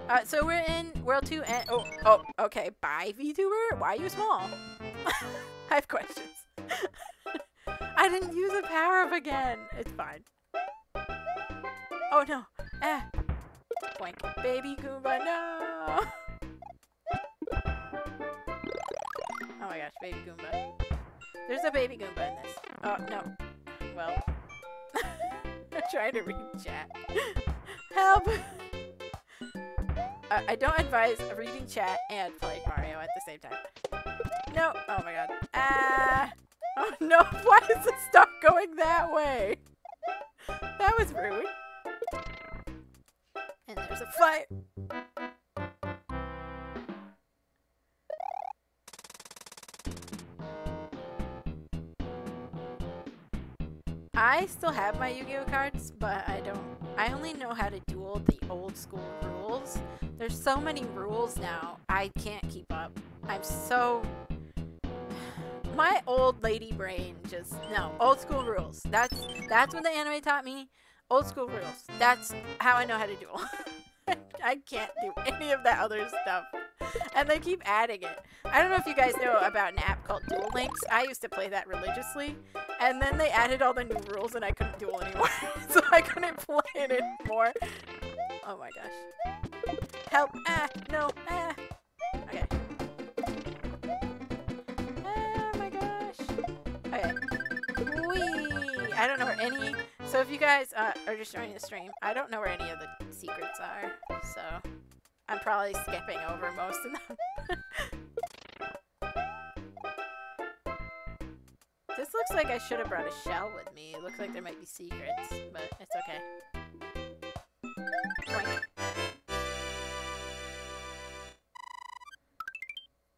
Uh, so we're in World 2 and- oh, oh, okay, bye VTuber? Why are you small? I have questions. I didn't use a power-up again. It's fine. Oh no. Ah. Boink. Baby Goomba, no! Oh my gosh, Baby Goomba. There's a Baby Goomba in this. Oh, no. Well, trying to read chat. Help! Uh, I don't advise reading chat and playing Mario at the same time. No! Oh my god. Ah! Oh no! Why is the stuff going that way? That was rude. And there's a fight. I still have my Yu-Gi-Oh cards, but I don't. I only know how to duel the old school rules. There's so many rules now, I can't keep up. I'm so. My old lady brain just no old school rules. That's that's what the anime taught me. Old school rules. That's how I know how to duel. I can't do any of that other stuff. And they keep adding it. I don't know if you guys know about an app called Duel Links. I used to play that religiously. And then they added all the new rules and I couldn't duel anymore. so I couldn't play it anymore. Oh my gosh. Help. Ah, no. Ah. Okay. Oh my gosh. Okay. Whee! I don't know where any... So if you guys uh, are just joining the stream, I don't know where any of the secrets are. So I'm probably skipping over most of them. This looks like I should have brought a shell with me. It looks like there might be secrets, but it's okay.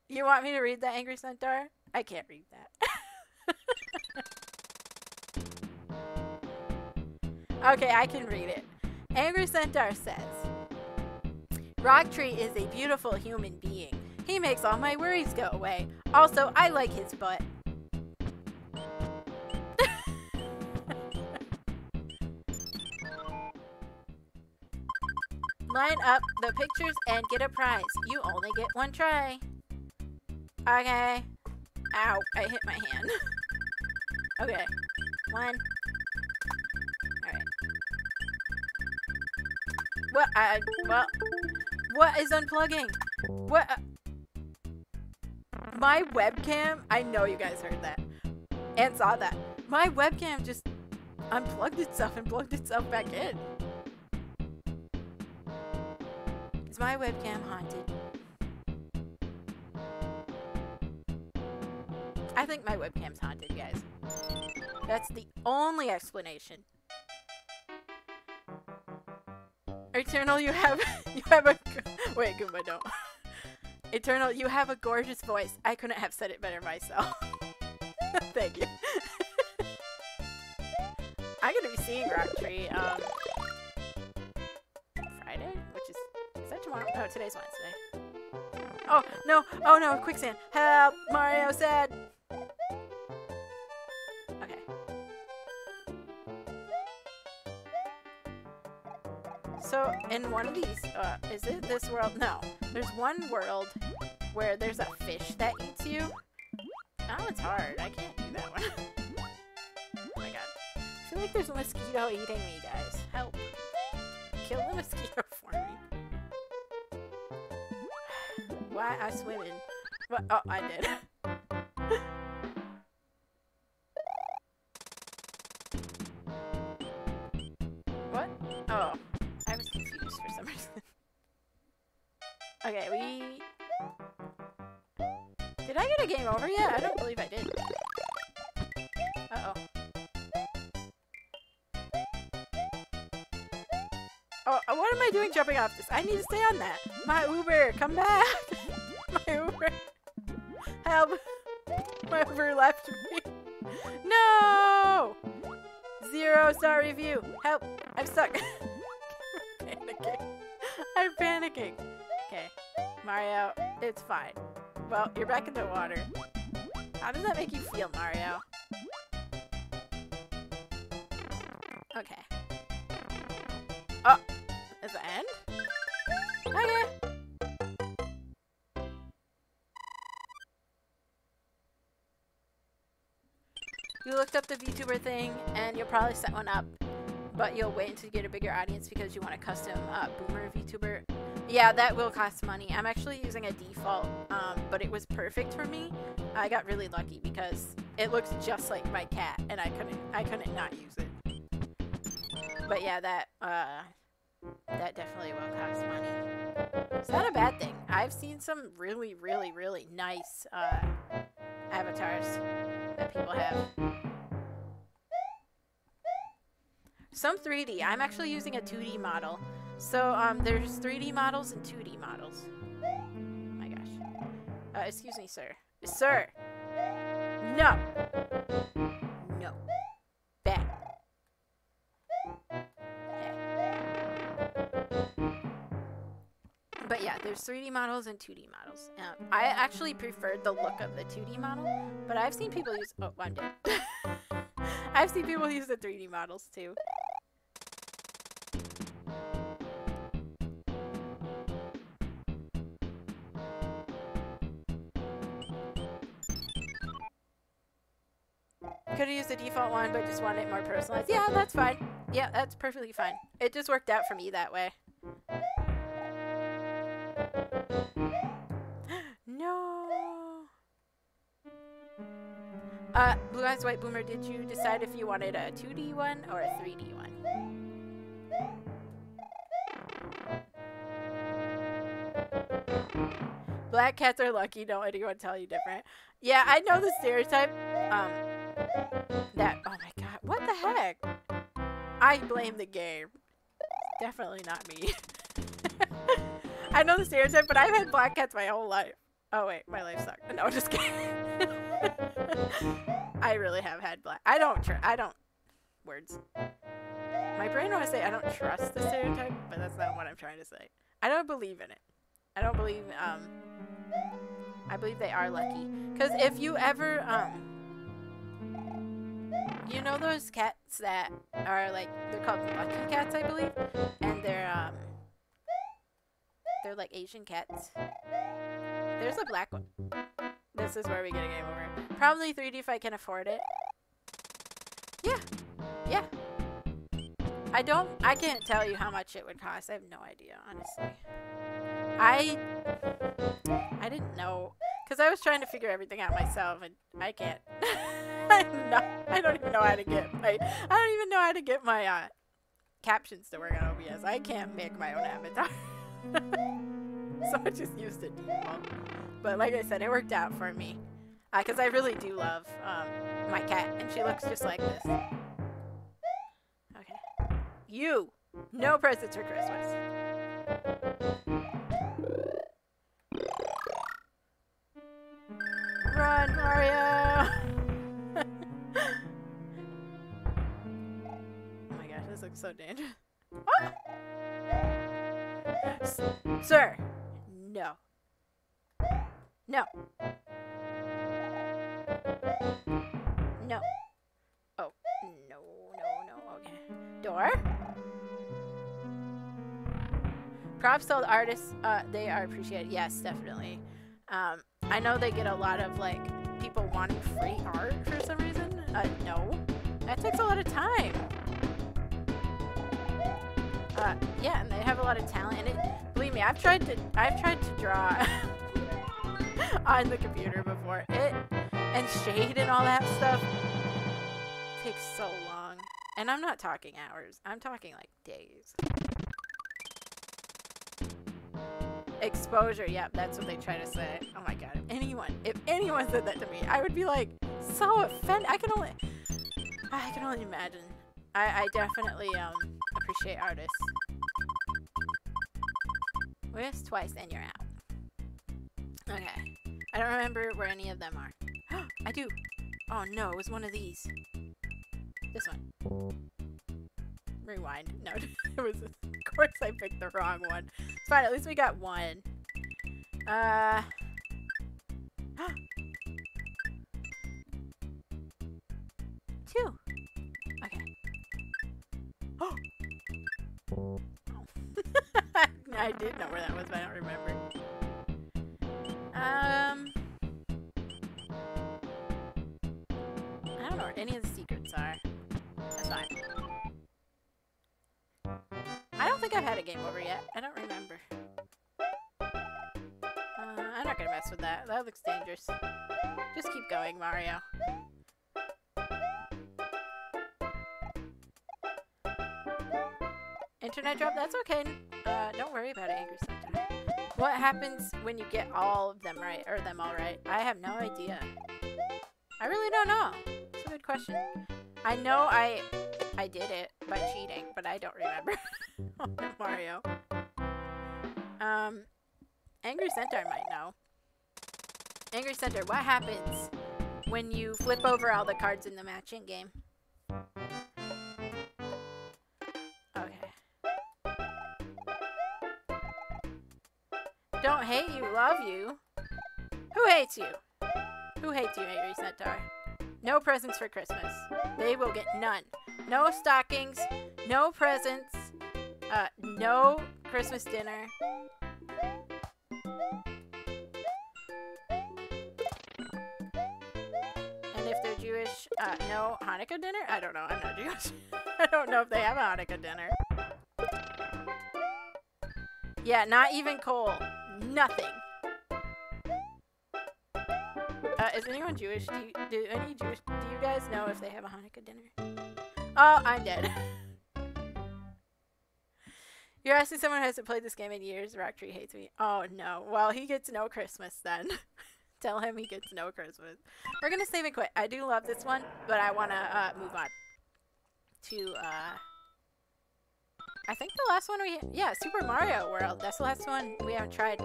You want me to read that, Angry Centaur? I can't read that. okay, I can read it. Angry Centaur says, Rock Tree is a beautiful human being. He makes all my worries go away. Also, I like his butt. Line up the pictures and get a prize. You only get one try. Okay. Ow, I hit my hand. okay. One. Alright. What? I, well, what is unplugging? What? Uh, my webcam, I know you guys heard that and saw that. My webcam just unplugged itself and plugged itself back in. Is my webcam haunted? I think my webcam's haunted, guys. That's the only explanation. Eternal, you have you have a wait, Goomba, don't. Eternal, you have a gorgeous voice. I couldn't have said it better myself. Thank you. I'm gonna be seeing Rock Tree um Friday, which is is that tomorrow? Oh, today's Wednesday. Oh no! Oh no! Quicksand! Help! Mario said. In one of these, uh, is it this world? No. There's one world where there's a fish that eats you. Oh, it's hard. I can't do that one. oh my god. I feel like there's a mosquito eating me, guys. Help. Kill the mosquito for me. Why I swimming? What? Oh, I did. jumping off this? I need to stay on that. My Uber, come back. My Uber. Help. My Uber left me. No! Zero star review. Help. I'm stuck. I'm panicking. I'm panicking. Okay. Mario, it's fine. Well, you're back in the water. How does that make you feel, Mario? You looked up the VTuber thing, and you'll probably set one up, but you'll wait until you get a bigger audience because you want a custom uh, boomer VTuber. Yeah, that will cost money. I'm actually using a default, um, but it was perfect for me. I got really lucky because it looks just like my cat, and I couldn't, I couldn't not use it. But yeah, that, uh, that definitely will cost money. It's not a bad thing. I've seen some really, really, really nice, uh, avatars that people have. Some 3D. I'm actually using a 2D model. So, um, there's 3D models and 2D models. my gosh. Uh, excuse me, sir. Sir! No! There's 3D models and 2D models. Um, I actually preferred the look of the 2D model, but I've seen people use- oh, I'm dead. I've seen people use the 3D models too. Could have used the default one, but just wanted it more personalized. Yeah, that's fine. Yeah, that's perfectly fine. It just worked out for me that way. Eyes White Boomer, did you decide if you wanted a 2D one or a 3D one? Black cats are lucky. Don't anyone tell you different. Yeah, I know the stereotype. Um, That, oh my god, what the heck? I blame the game. Definitely not me. I know the stereotype, but I've had black cats my whole life. Oh wait, my life sucked. No, I'm just kidding. I really have had black. I don't. Tr- I don't. Words. My brain wants to say I don't trust the stereotype, but that's not what I'm trying to say. I don't believe in it. I don't believe. Um. I believe they are lucky. Cause if you ever um. You know those cats that are like they're called lucky cats, I believe, and they're um. They're like Asian cats. There's a black one. This is where we get a game over. Probably 3D if I can afford it. Yeah. Yeah. I don't, I can't tell you how much it would cost. I have no idea, honestly. I, I didn't know. Because I was trying to figure everything out myself, and I can't. Not, I don't even know how to get my, I don't even know how to get my, uh, captions to work on OBS. I can't make my own avatar. so I just used a default. But like I said, it worked out for me. Because uh, I really do love um, my cat, and she looks just like this. Okay. You! No presents for Christmas. Run, Mario! oh my gosh, this looks so dangerous. Oh! S sir! No. No. No. Oh, no, no, no. Okay. Door. Props to the artists. Uh, they are appreciated. Yes, definitely. Um, I know they get a lot of like people wanting free art for some reason. Uh, no, that takes a lot of time. Uh, yeah, and they have a lot of talent. And it, believe me, I've tried to, I've tried to draw. on the computer before. It and shade and all that stuff takes so long. And I'm not talking hours. I'm talking like days. Exposure, yep, that's what they try to say. Oh my god, if anyone, if anyone said that to me, I would be like so offended. I can only, I can only imagine. I, I definitely um appreciate artists. Whiffs twice and you're out. Okay. I don't remember where any of them are. I do! Oh no, it was one of these. This one. Rewind. No, it was. Of course, I picked the wrong one. It's fine. At least we got one. Uh. Two. Okay. Oh. I did know where that was, but I don't remember. Um, I don't know where any of the secrets are. That's fine. I don't think I've had a game over yet. I don't remember. Uh, I'm not gonna mess with that. That looks dangerous. Just keep going, Mario. Internet drop? That's okay. Uh, don't worry about it, Angry Centaur. What happens when you get all of them right, or them all right? I have no idea. I really don't know. It's a good question. I know I I did it by cheating, but I don't remember. Mario. Um, Angry Centaur might know. Angry Centaur, what happens when you flip over all the cards in the matching game? Love you. Who hates you? Who hates you, Angry Centaur? No presents for Christmas. They will get none. No stockings, no presents, uh, no Christmas dinner. And if they're Jewish, uh, no Hanukkah dinner? I don't know, I'm not Jewish. I don't know if they have a Hanukkah dinner. Yeah, not even coal nothing. Uh, is anyone Jewish? Do, you, do any Jewish? Do you guys know if they have a Hanukkah dinner? Oh, I'm dead. You're asking someone who hasn't played this game in years. Rock Tree hates me. Oh no. Well, he gets no Christmas then. Tell him he gets no Christmas. We're gonna save and quit. I do love this one, but I wanna uh, move on to uh. I think the last one we yeah Super Mario World. That's the last one we haven't tried.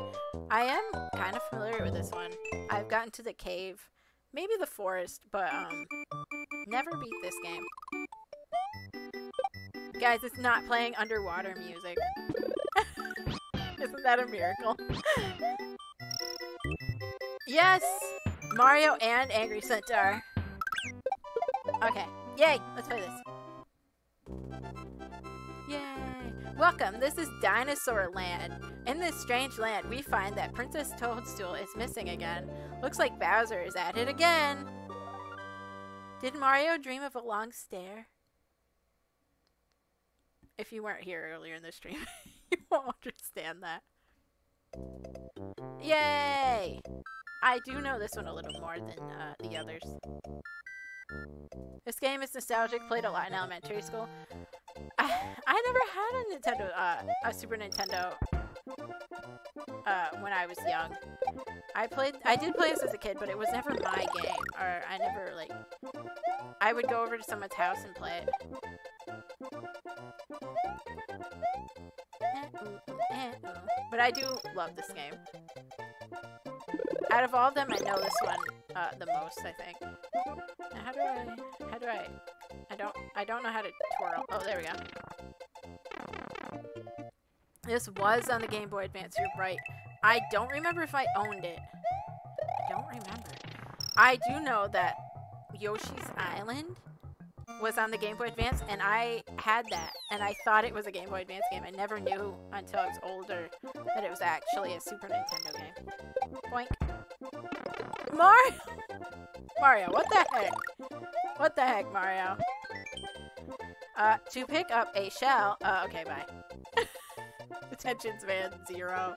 I am kind of familiar with this one. I've gotten to the cave, maybe the forest, but um, never beat this game. Guys, it's not playing underwater music. Isn't that a miracle? yes! Mario and Angry Centaur. Okay. Yay! Let's play this. Welcome, this is Dinosaur Land. In this strange land, we find that Princess Toadstool is missing again. Looks like Bowser is at it again. Did Mario dream of a long stare? If you weren't here earlier in the stream, you won't understand that. Yay! I do know this one a little more than uh, the others. This game is nostalgic, played a lot in elementary school. I, I never had a Nintendo, uh, a Super Nintendo, uh, when I was young. I played, I did play this as a kid, but it was never my game, or I never, like, I would go over to someone's house and play it. Eh, mm, mm, eh, mm. But I do love this game. Out of all of them, I know this one uh, the most, I think. Now, how do I... How do I... I don't... I don't know how to twirl. Oh, there we go. This was on the Game Boy Advance, you're right. I don't remember if I owned it. I don't remember. I do know that Yoshi's Island was on the Game Boy Advance, and I had that, and I thought it was a Game Boy Advance game. I never knew until I was older that it was actually a Super Nintendo game. Boink. Mario! Mario, what the heck? What the heck, Mario? Uh, to pick up a shell. Uh, okay, bye. Attention span zero.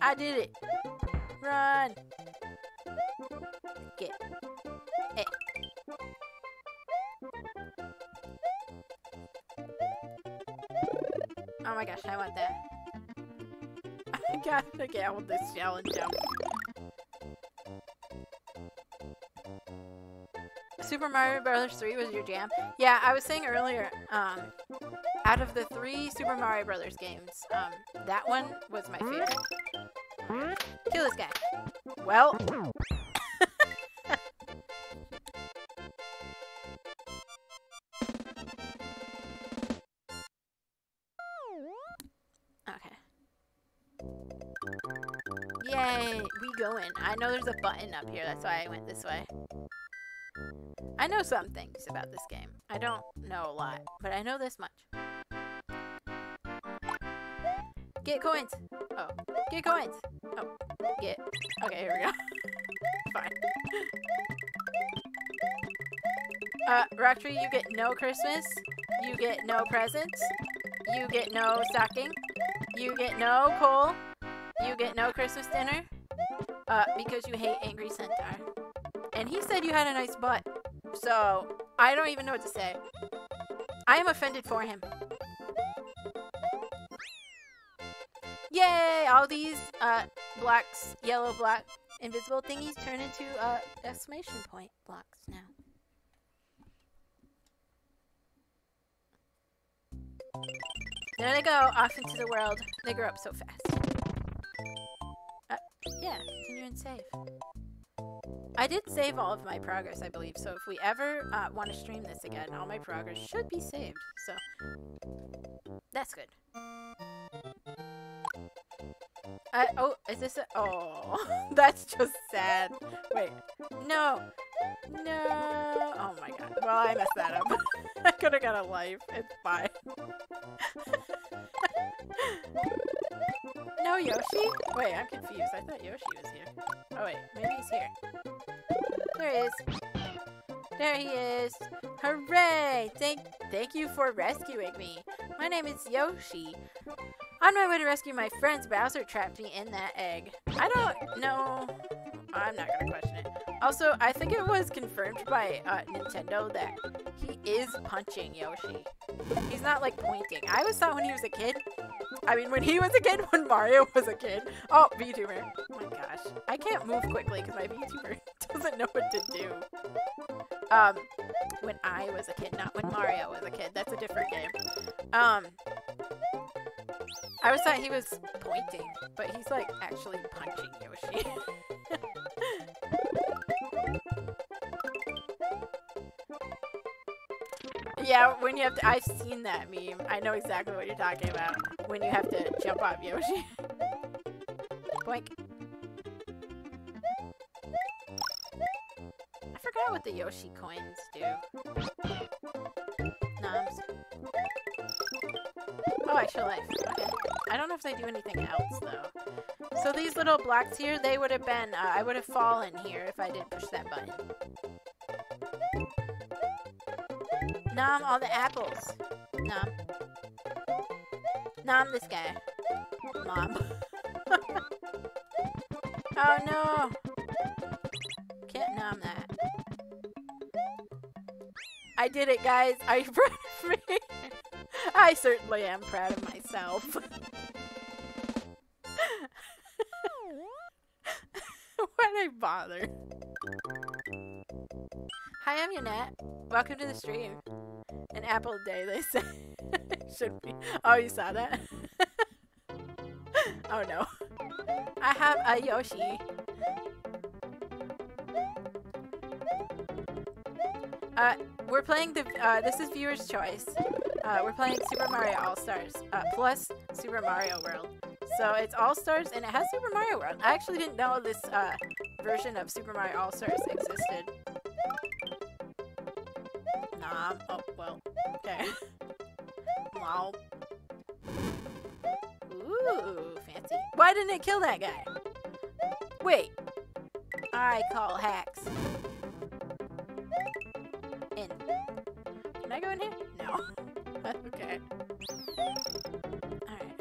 I did it. Run. Get. My gosh, I want that. I gotta get out with this challenge jump. Super Mario Bros. 3 was your jam? Yeah, I was saying earlier, um, out of the three Super Mario Brothers games, um, that one was my favorite. Kill this guy. Well. I know there's a button up here, that's why I went this way. I know some things about this game. I don't know a lot, but I know this much. Get coins! Oh. Get coins! Oh. Get. Okay, here we go. Fine. Uh, Rocktree, you get no Christmas. You get no presents. You get no stocking. You get no coal. You get no Christmas dinner. Uh, because you hate Angry Centaur. And he said you had a nice butt. So, I don't even know what to say. I am offended for him. Yay! All these uh, blocks, yellow block, invisible thingies turn into uh, exclamation point blocks now. There they go, off into the world. They grow up so fast. Uh, yeah, and save. I did save all of my progress, I believe, so if we ever uh, want to stream this again, all my progress should be saved, so that's good. I, oh, is this a- oh, that's just sad. Wait, no, no, oh my god, well I messed that up. I could've got a life, it's fine. no Yoshi? Wait, I'm confused, I thought Yoshi was here. Oh wait, maybe he's here. There he is. There he is. Hooray! Thank, thank you for rescuing me. My name is Yoshi. On my way to rescue my friends, Bowser trapped me in that egg. I don't know I'm not gonna question it. Also, I think it was confirmed by uh, Nintendo that he is punching Yoshi. He's not like pointing. I always thought when he was a kid, I mean when he was a kid, when Mario was a kid. Oh, VTuber. Oh my gosh. I can't move quickly because my VTuber doesn't know what to do. Um, when I was a kid, not when Mario was a kid. That's a different game. Um, I always thought he was pointing, but he's like actually punching Yoshi. yeah, when you have to- I've seen that meme. I know exactly what you're talking about. When you have to jump off Yoshi. Boink. I forgot what the Yoshi coins do. Noms. Oh, extra life. Okay. I don't know if they do anything else, though. So these little blocks here, they would have been, uh, I would have fallen here if I didn't push that button. Nom all the apples. Nom. Nom this guy. Mom. oh no! Can't nom that. I did it, guys. Are you proud of me? I certainly am proud of myself. Why'd I bother? Hi, I'm Yannette. Welcome to the stream. An apple a day, they say. Should be. Oh, you saw that? oh no. I have a Yoshi. Uh, we're playing the, uh, this is viewer's choice. Uh, we're playing Super Mario All-Stars, uh, plus Super Mario World. So it's All-Stars, and it has Super Mario World. I actually didn't know this, uh, version of Super Mario All-Stars existed. Didn't it kill that guy? Wait. I call hacks. In. Can I go in here? No. okay. Alright.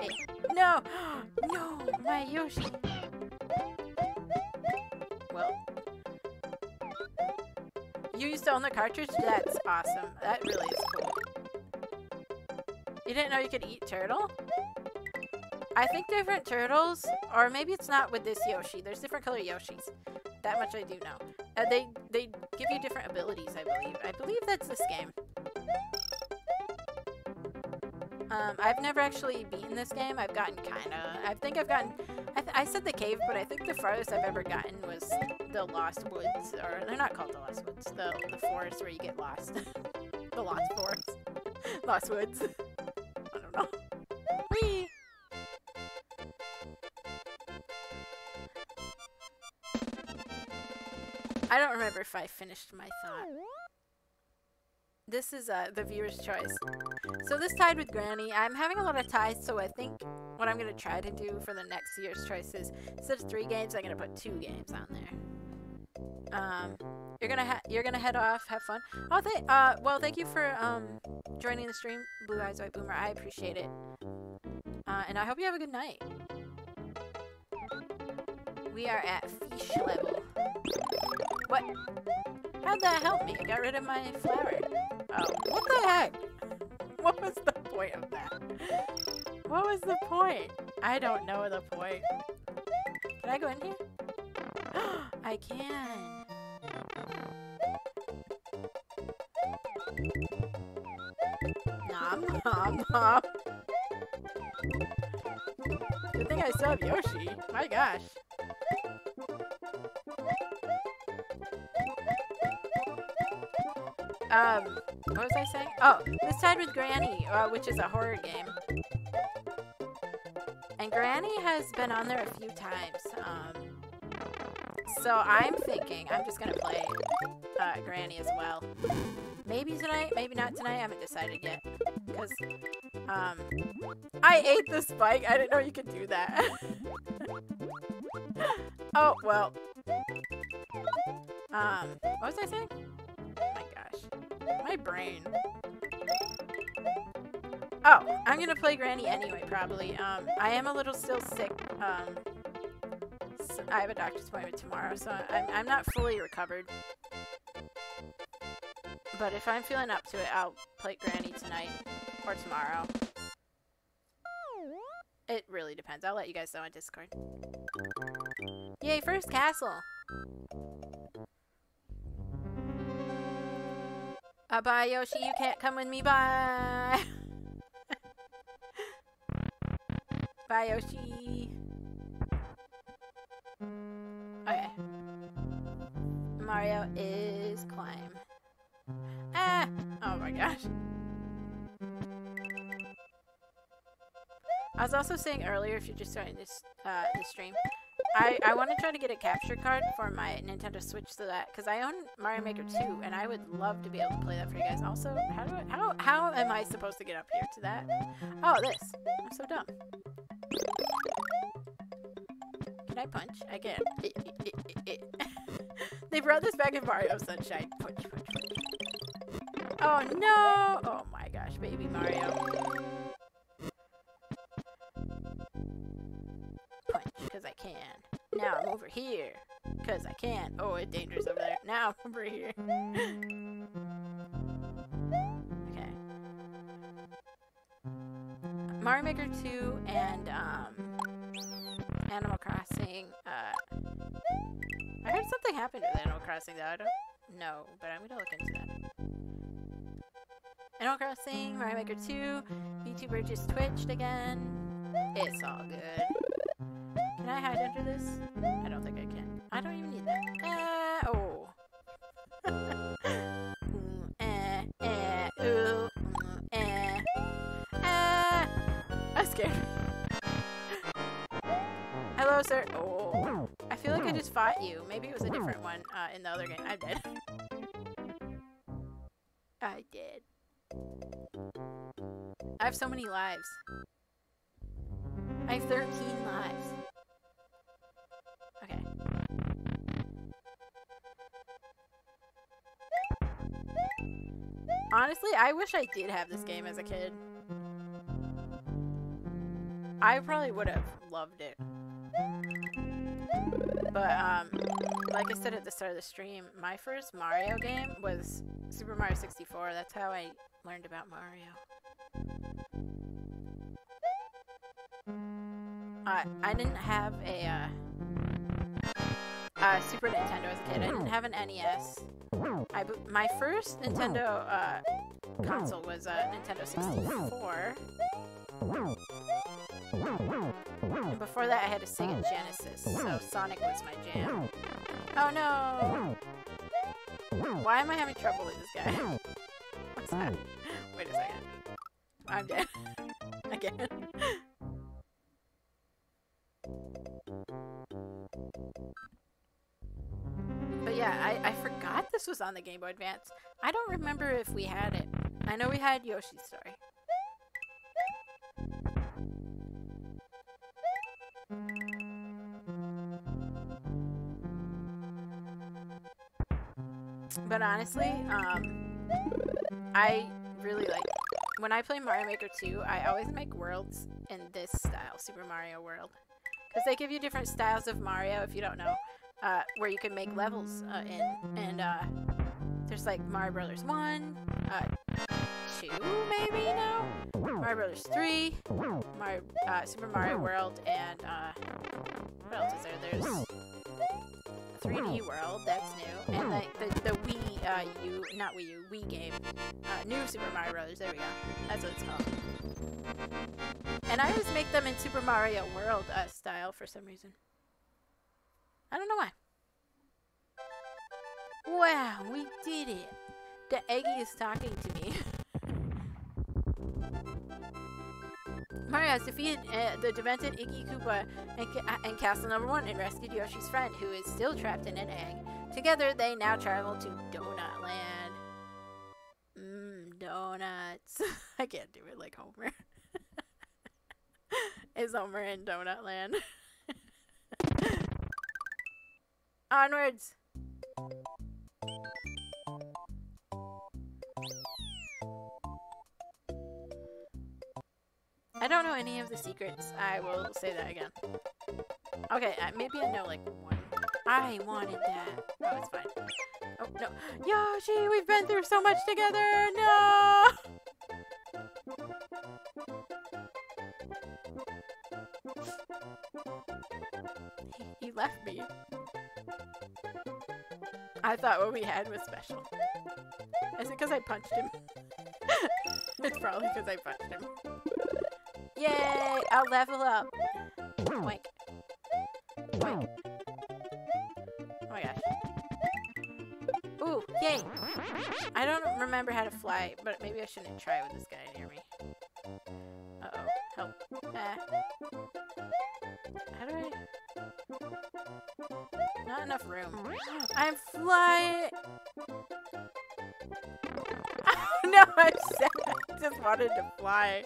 Hey. No! no! My Yoshi! Well. You used to own the cartridge? That's awesome. That really is cool. You didn't know you could eat turtle? I think different turtles, or maybe it's not with this Yoshi. There's different color Yoshis. That much I do know. Uh, they they give you different abilities, I believe. I believe that's this game. Um, I've never actually beaten this game. I've gotten kinda. I think I've gotten. I, I said the cave, but I think the farthest I've ever gotten was the Lost Woods, or they're not called the Lost Woods. The the forest where you get lost. the Lost Forest. Lost Woods. I don't remember if I finished my thought. This is uh, the viewer's choice. So this tied with Granny. I'm having a lot of ties, so I think what I'm going to try to do for the next year's choice is instead of three games, I'm going to put two games on there. Um, you're gonna you're gonna head off, have fun. Oh, uh, well, thank you for um joining the stream, Blue Eyes White Boomer. I appreciate it. Uh, and I hope you have a good night. We are at fish level. What? How'd that help me? I got rid of my flower. Oh, what the heck? What was the point of that? What was the point? I don't know the point. Can I go in here? I can. Nom nom nom. Good thing I still have Yoshi. My gosh. Um, what was I saying? Oh, this tied with Granny, uh, which is a horror game. And Granny has been on there a few times. Um, so I'm thinking I'm just gonna play uh, Granny as well. Maybe tonight, maybe not tonight. I haven't decided yet. Because, um, I ate the spike. I didn't know you could do that. oh, well. Um, what was I saying? My brain. Oh, I'm gonna play Granny anyway, probably. Um, I am a little still sick, um, because I have a doctor's appointment tomorrow, so I'm, I'm not fully recovered. But if I'm feeling up to it, I'll play Granny tonight or tomorrow. It really depends. I'll let you guys know on Discord. Yay, first castle! Uh, bye, Yoshi. You can't come with me. Bye. bye, Yoshi. Okay. Mario is climb. Ah! Oh my gosh. I was also saying earlier, if you're just starting this uh, this stream, I, I want to try to get a capture card for my Nintendo Switch so that because I own Mario Maker 2 and I would love to be able to play that for you guys. Also, how do I, how how am I supposed to get up here to that? Oh, this. I'm so dumb. Can I punch? I can. Eh, eh, eh, they brought this back in Mario Sunshine. Punch, punch, punch. Oh no! Oh my gosh, baby Mario. Here. Because I can't. Oh, it's dangerous over there. Now over here. okay. Mario Maker 2 and, um, Animal Crossing, uh, I heard something happened with Animal Crossing though, I don't know, but I'm gonna look into that. Animal Crossing, Mario Maker 2, VTuber just twitched again. It's all good. Can I hide under this? You. Maybe it was a different one uh, in the other game. I'm dead. I did. I have so many lives. I have 13 lives. Okay. Honestly, I wish I did have this game as a kid. I probably would have loved it. But, um, like I said at the start of the stream, my first Mario game was Super Mario 64. That's how I learned about Mario. Uh, I didn't have a, uh, Super Nintendo as a kid. I didn't have an NES. I, my first Nintendo, uh, console was, uh, Nintendo 64. Before that, I had a Sega Genesis, so Sonic was my jam. Oh no! Why am I having trouble with this guy? What's that? Wait a second. I'm dead. Again. But yeah, I, I forgot this was on the Game Boy Advance. I don't remember if we had it. I know we had Yoshi's Story. But honestly, um, I really like when I play Mario Maker 2, I always make worlds in this style, Super Mario World. Because they give you different styles of Mario, if you don't know, uh, where you can make levels uh, in. And uh, there's like Mario Brothers 1, uh, 2 maybe now? Mario Brothers 3, Mario, uh, Super Mario World, and uh, what else is there? There's 3D World, that's new, and like the, the Wii uh, U, not Wii U, Wii game, uh, new Super Mario Brothers, there we go, that's what it's called. And I always make them in Super Mario World uh, style for some reason. I don't know why. Wow, we did it! The Eggy is talking to me. Has defeated uh, the demented Iggy Koopa and, uh, and Castle Number 1 and rescued Yoshi's friend, who is still trapped in an egg. Together, they now travel to Donut Land. Mmm, donuts. I can't do it like Homer. is Homer in Donut Land? Onwards! I don't know any of the secrets. I will say that again. Okay, uh, maybe I know like one. I wanted that. Oh, it's fine. Oh, no. Yoshi, we've been through so much together! No! he, he left me. I thought what we had was special. Is it because I punched him? it's probably because I punched him. Yay! I'll level up. Oh my gosh. Ooh, yay! I don't remember how to fly, but maybe I shouldn't try with this guy near me. Uh-oh. Help. Ah. How do I... Not enough room. I'm flying! no. I just wanted to fly.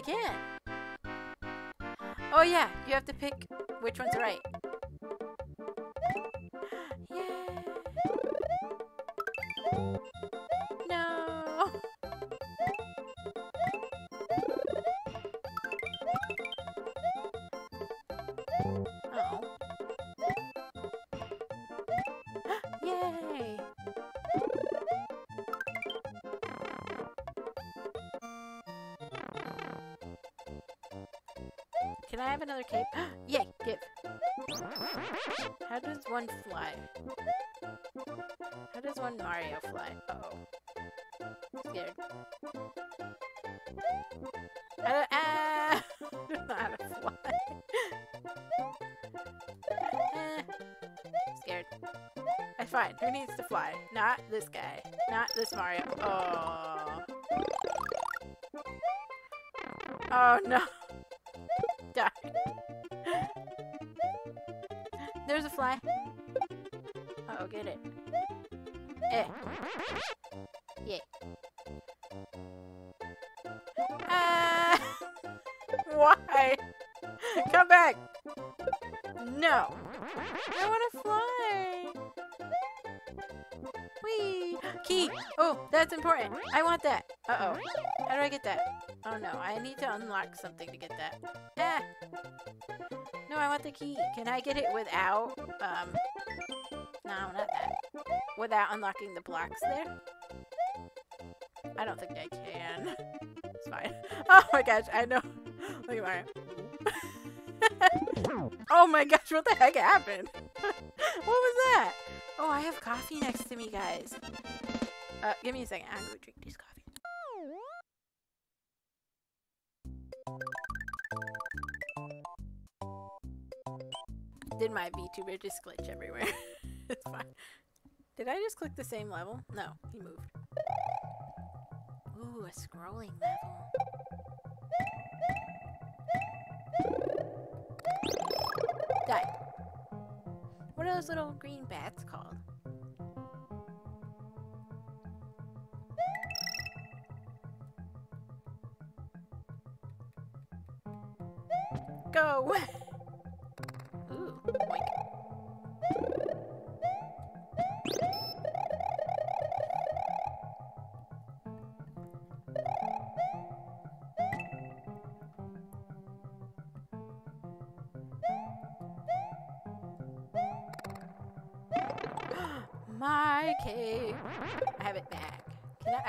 I can. Oh yeah, you have to pick which one's right. One fly? How does one Mario fly? Uh oh. Scared. I don't, ah! I don't know how to fly. Scared. That's fine. Who needs to fly? Not this guy. Not this Mario. Oh. Oh no. Die. There's a fly. Oh, get it. Eh. Yeah. Ah! Why? Come back! No! I want to fly! Whee! Key! Oh, that's important. I want that. Uh-oh. How do I get that? Oh no, I need to unlock something to get that. Ah! No, I want the key. Can I get it without, um... No, not that. Without unlocking the blocks there? I don't think I can. It's fine. Oh my gosh, I know. Look at Mario. oh my gosh, what the heck happened? what was that? Oh, I have coffee next to me, guys. Uh, give me a second. I'm gonna drink this coffee. Did my VTuber just glitch everywhere? It's fine. Um, did I just click the same level? No, he moved. Ooh, a scrolling level. Die. What are those little green bats called? Go!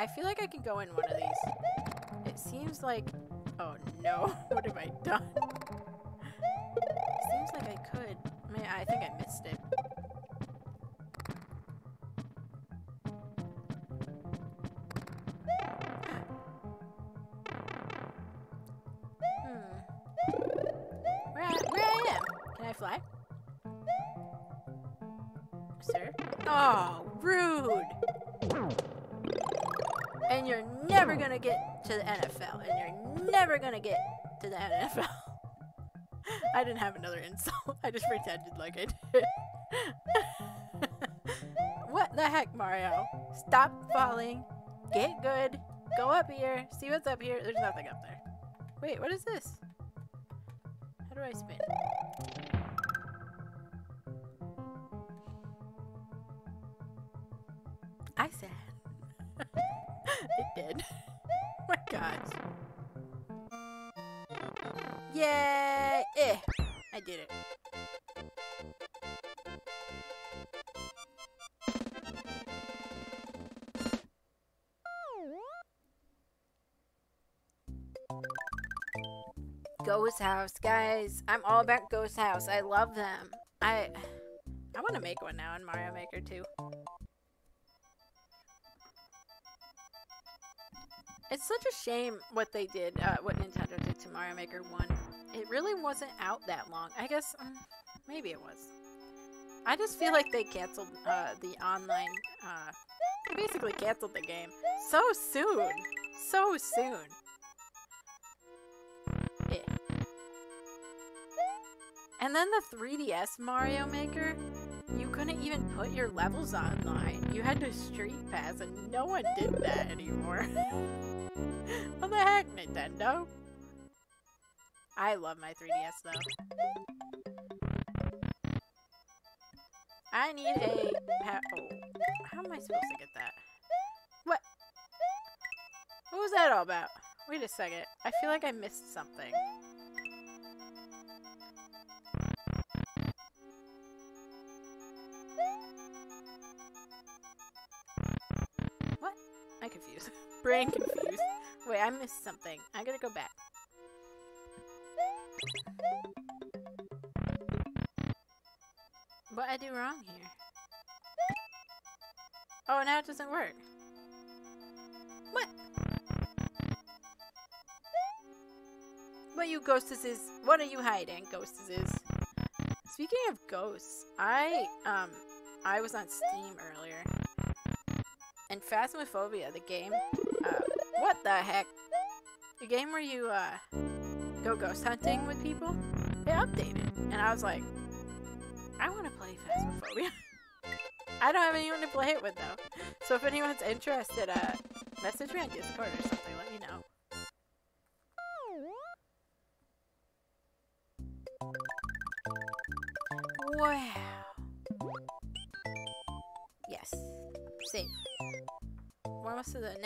I, feel like I can go in one of these. It seems like... Oh no, what have I done? Seems like I could. I mean, I think I missed it. Get to the NFL. I didn't have another insult. I just pretended like I did. what the heck, Mario? Stop falling. Get good. Go up here. See what's up here. There's nothing up there. Wait, what is this? How do I spin? Guys. I'm all about Ghost House. I love them. I I want to make one now in Mario Maker too. It's such a shame what they did, uh, what Nintendo did to Mario Maker 1. It really wasn't out that long. I guess, um, maybe it was. I just feel like they canceled uh, the online, uh, basically canceled the game so soon. So soon. And then the 3DS Mario Maker, you couldn't even put your levels online. You had to street pass, and no one did that anymore. what the heck, Nintendo? I love my 3DS though. I need a oh, how am I supposed to get that? What? What was that all about? Wait a second. I feel like I missed something. Confused. Brain confused. Wait, I missed something. I gotta go back. What I do wrong here? Oh, now it doesn't work. What? What you ghostes is? What are you hiding, ghostes is? Speaking of ghosts, I um I was on Steam earlier, and Phasmophobia, the game. Uh, what the heck? The game where you uh go ghost hunting with people. It updated, and I was like, I want to play Phasmophobia. I don't have anyone to play it with though. So if anyone's interested, uh, message me on Discord or something.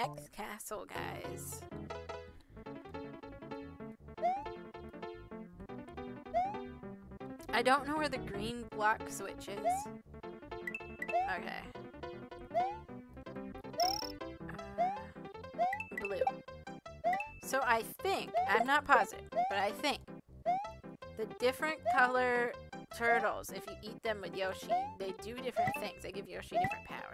Next castle, guys. I don't know where the green block switch is. Okay. Uh, blue. So I think, I'm not positive, but I think the different color turtles, if you eat them with Yoshi, they do different things. They give Yoshi different powers.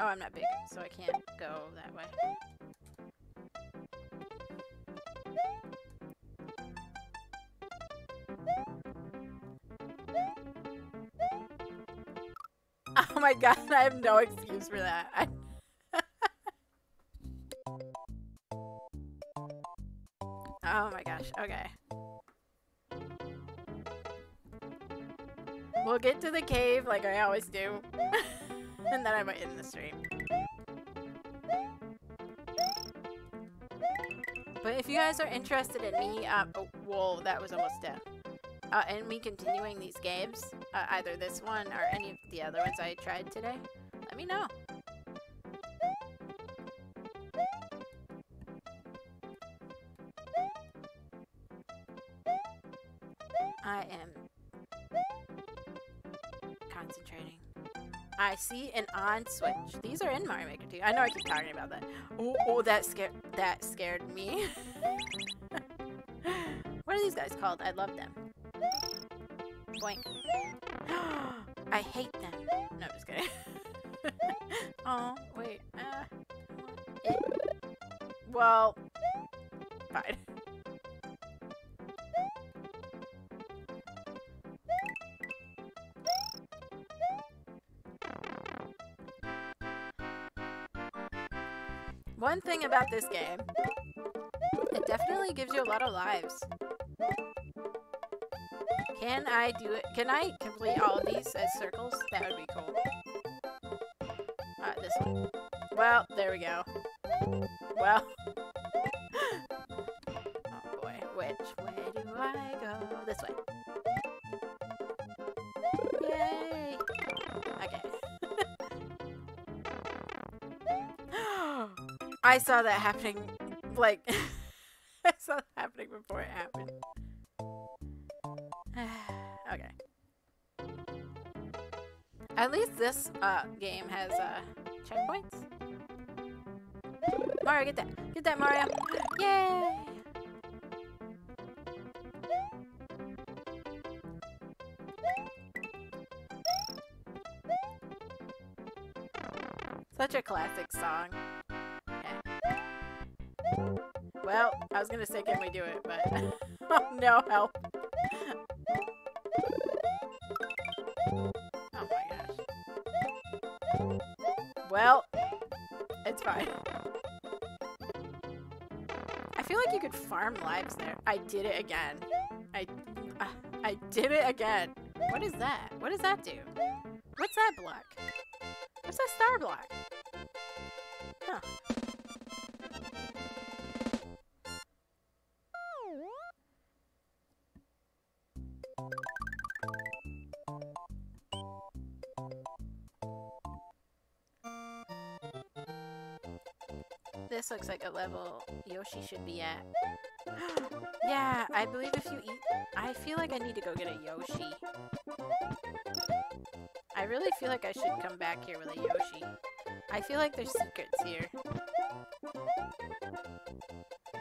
Oh, I'm not big, so I can't go that way. Oh my god, I have no excuse for that. I oh my gosh, okay. We'll get to the cave like I always do. and then I might end the stream. But if you guys are interested in me, um, oh, whoa, that was almost death. Uh, and me continuing these games, uh, either this one or any of the other ones I tried today, let me know. I see an on switch. These are in Mario Maker too. I know I keep talking about that. Oh, oh that scared that scared me. what are these guys called? I love them. Boink. I hate them. No, I'm just kidding. oh, wait. Uh, well, One thing about this game, it definitely gives you a lot of lives. Can I do it? Can I complete all of these as circles? That would be cool. Alright, this one. Well, there we go. Well. oh boy, which way do I go? This way. I saw that happening, like, I saw it happening before it happened. okay. At least this uh, game has uh, checkpoints. Mario, get that. Get that, Mario. Yay! Such a classic was gonna say can we do it, but oh no help. Oh my gosh. Well, it's fine. I feel like you could farm lives there. I did it again. I, uh, I did it again. What is that? What does that do? What's that block? What's that star block? This looks like a level Yoshi should be at. yeah, I believe if you eat... I feel like I need to go get a Yoshi. I really feel like I should come back here with a Yoshi. I feel like there's secrets here.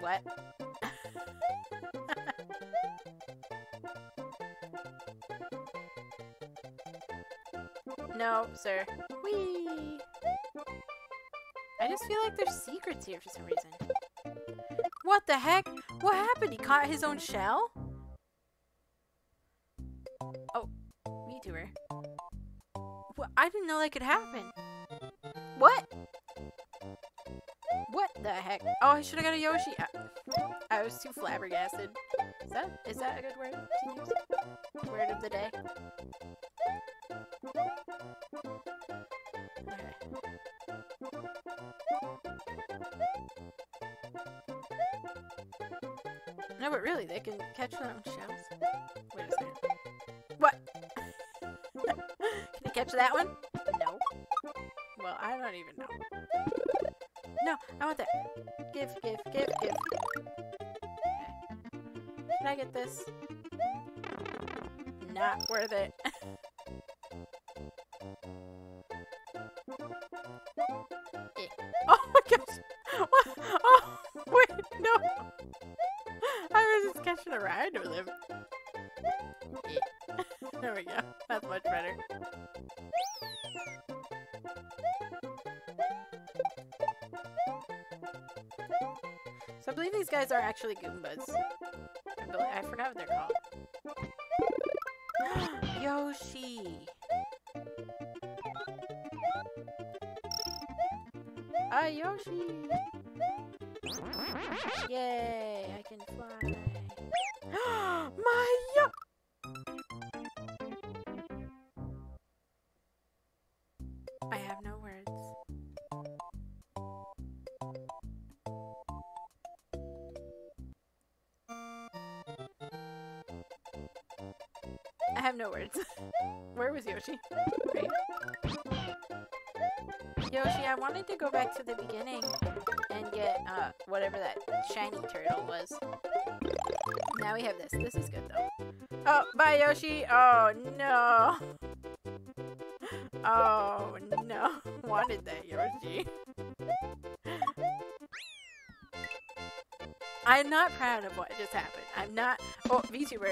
What? no, sir. Whee! I just feel like there's secrets here for some reason. What the heck? What happened? He caught his own shell? Oh, VTuber. What? I didn't know that could happen. What? What the heck? Oh, I should have got a Yoshi. I, I was too flabbergasted. Is that is that a good word to use? Word of the day. They can catch their own shells. Wait a second. What? can I catch that one? No. Well, I don't even know. No, I want that. Give, give, give, give. Okay. Should I get this? Not worth it. So I believe these guys are actually Goombas. I, I forgot what they're called. Yoshi! Ah, Yoshi! Yay, Where was Yoshi? Yoshi, I wanted to go back to the beginning and get uh whatever that shiny turtle was. Now we have this. This is good though. Oh, bye Yoshi. Oh no. Oh no. Wanted that Yoshi. I'm not proud of what just happened. I'm not. Oh, VTuber.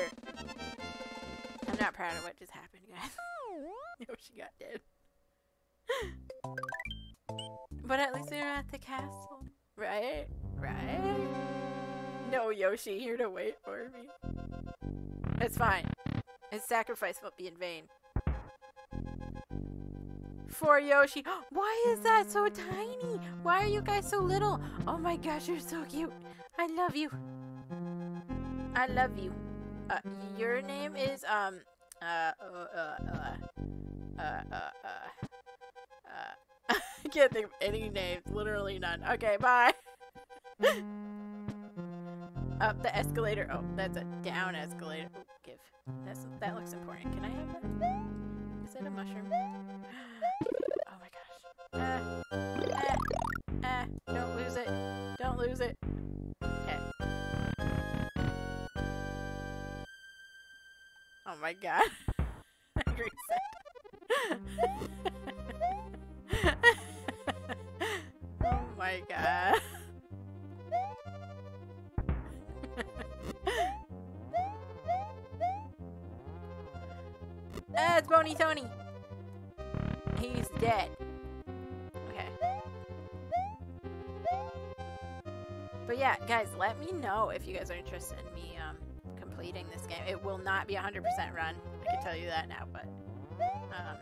Not proud of what just happened, guys. no, she got dead. But at least we're at the castle. Right? Right? No Yoshi here to wait for me. It's fine. His sacrifice won't be in vain. For Yoshi. Why is that so tiny? Why are you guys so little? Oh my gosh, you're so cute. I love you. I love you. Uh, your name is, um, uh, uh, uh, uh, uh, uh, uh, I can't think of any names. Literally none. Okay, bye. Up the escalator. Oh, that's a down escalator. Give. That's that looks important. Can I have that? Is it a mushroom? my god. Oh my god. ah, it's Bony Tony. He's dead. Okay. But yeah, guys, let me know if you guys are interested in me completing this game. It will not be 100% run. I can tell you that now, but um,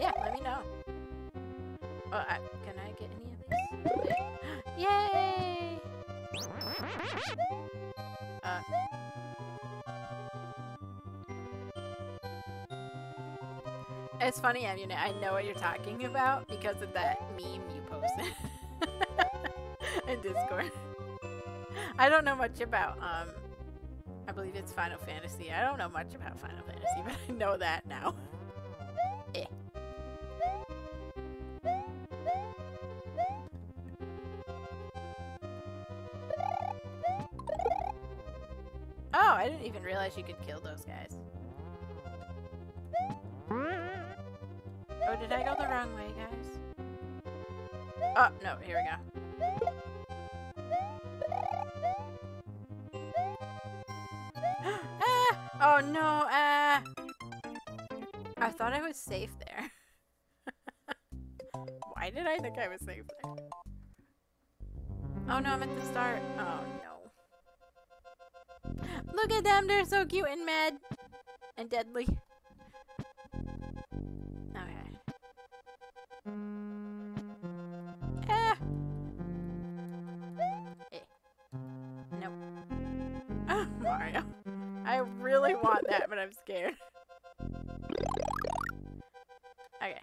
yeah, let me know. Oh, I, can I get any of these? Yay! Uh, it's funny, I mean, I know what you're talking about because of that meme you posted in Discord. I don't know much about, um, I believe it's Final Fantasy. I don't know much about Final Fantasy, but I know that now. eh. Oh, I didn't even realize you could kill those guys. Oh, did I go the wrong way, guys? Oh, no, here we go. Oh no, ah! I thought I was safe there. Why did I think I was safe there? Oh no, I'm at the start. Oh no. Look at them, they're so cute and mad. And deadly. Scared. Okay.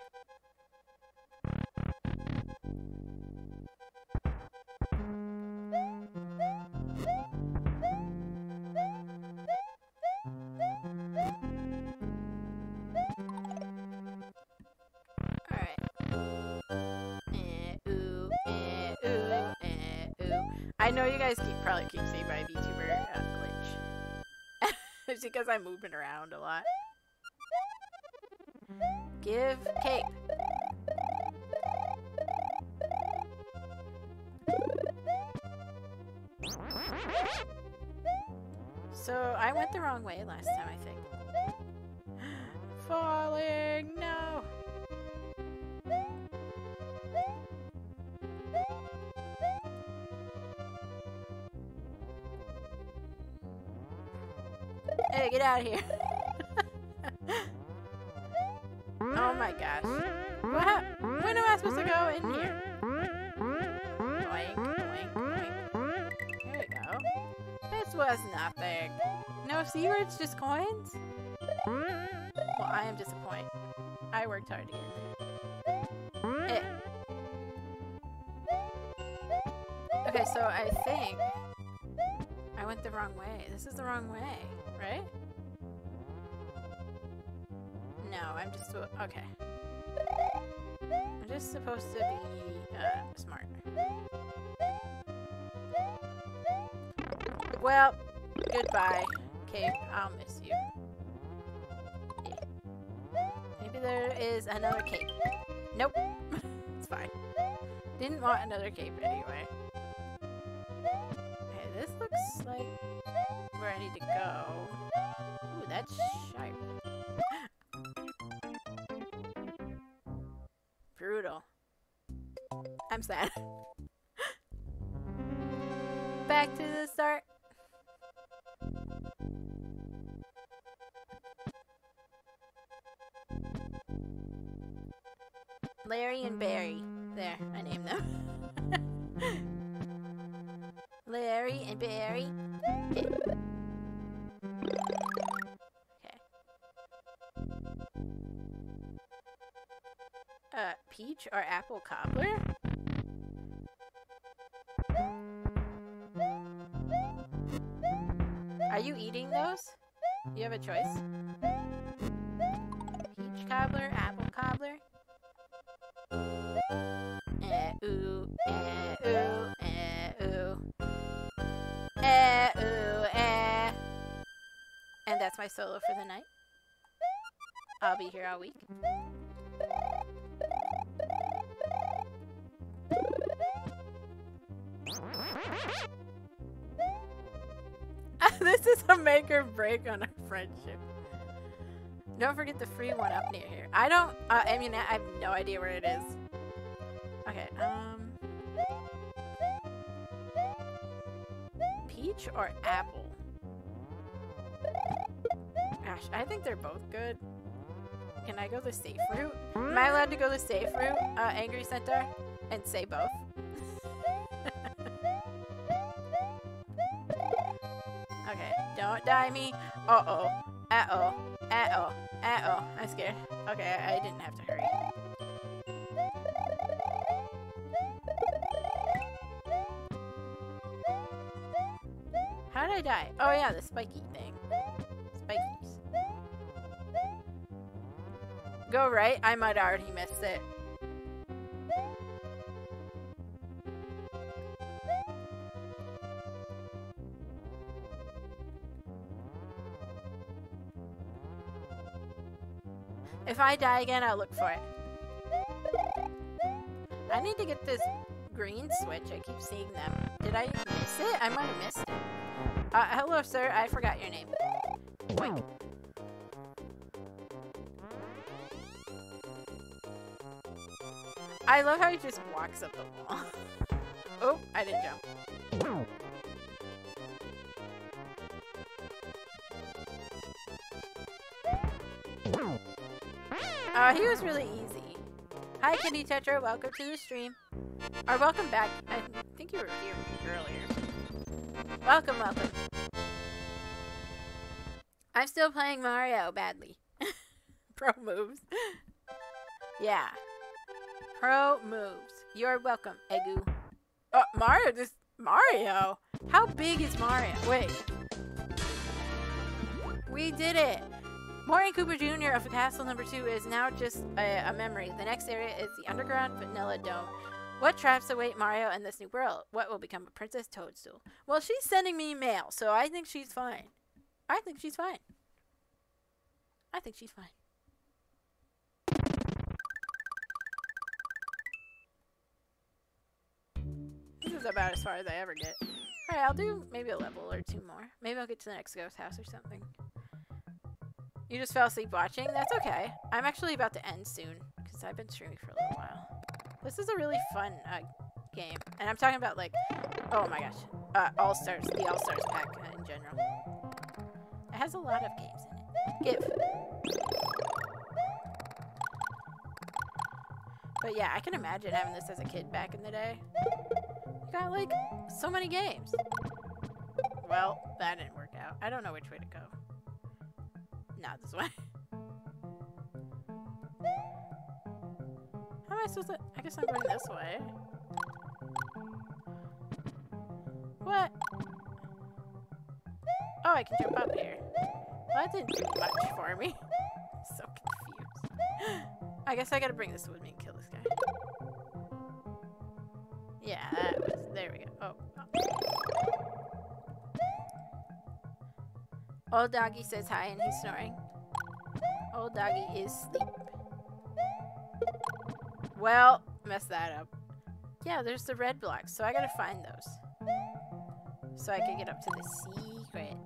Eh, eh, eh. I know you guys keep probably keep seeing it's because I'm moving around a lot. Give cape. So I went the wrong way last Hey, get out of here. oh my gosh. What When am I supposed to go in here? We go. This was nothing. No secrets, just coins? Well, I am disappointed. I worked hard to get there. Okay, so I think I went the wrong way. This is the wrong way, right? No, I'm just okay. I'm just supposed to be uh, smart. Well, goodbye, Cape. I'll miss you. Maybe there is another cape. Nope. it's fine. Didn't want another cape anyway. Need to go. Ooh, that's sharp. Brutal. I'm sad. Back to the start. Larry and Barry. There, I named them. Larry and Barry. Peach or apple cobbler? Are you eating those? You have a choice. Peach cobbler, apple cobbler. Eh, ooh, eh, ooh, eh, ooh. Eh, ooh, eh. And that's my solo for the night. I'll be here all week. Make or break on our friendship. Don't forget the free one up near here. I don't, uh, I mean, I have no idea where it is. Okay, um... Peach or apple? Gosh, I think they're both good. Can I go the safe route? Am I allowed to go the safe route, uh, Angry Centaur? And say both? Don't me. Uh-oh. Uh-oh. Uh-oh. Uh-oh. I'm scared. Okay, I, I didn't have to hurry. How did I die? Oh yeah, the spiky thing. Spikies. Go right? I might already missed it. I die again, I'll look for it. I need to get this green switch. I keep seeing them. Did I miss it? I might have missed it. Uh, hello, sir. I forgot your name. I love how he just walks up the wall. oh, I didn't jump. Uh, he was really easy. Hi, Kitty Tetra. Welcome to the stream. Or welcome back. I think you were here earlier. Welcome, welcome. I'm still playing Mario badly. Pro moves. yeah. Pro moves. You're welcome, Egu. Oh, Mario just... Mario? How big is Mario? Wait. We did it! Morton Koopa Jr. of Castle Number 2 is now just a, a, memory. The next area is the underground Vanilla Dome. What traps await Mario in this new world? What will become of Princess Toadstool? Well, she's sending me mail, so I think she's fine. I think she's fine. I think she's fine. This is about as far as I ever get. Alright, I'll do maybe a level or two more. Maybe I'll get to the next ghost house or something. You just fell asleep watching? That's okay. I'm actually about to end soon, because I've been streaming for a little while. This is a really fun uh, game. And I'm talking about, like, oh my gosh. Uh, All-Stars, the All-Stars pack uh, in general. It has a lot of games in it. Give. But yeah, I can imagine having this as a kid back in the day. You got, like, so many games. Well, that didn't work out. I don't know which way to go. Not this way. How am I supposed to... I guess I'm going this way. What? Oh, I can jump up here. Well, that didn't do much for me. so confused. I guess I gotta bring this with me and kill this guy. Yeah, Old doggy says hi and he's snoring. Old doggy is sleep. Well, mess that up. Yeah, there's the red blocks, so I gotta find those. So I can get up to the secret.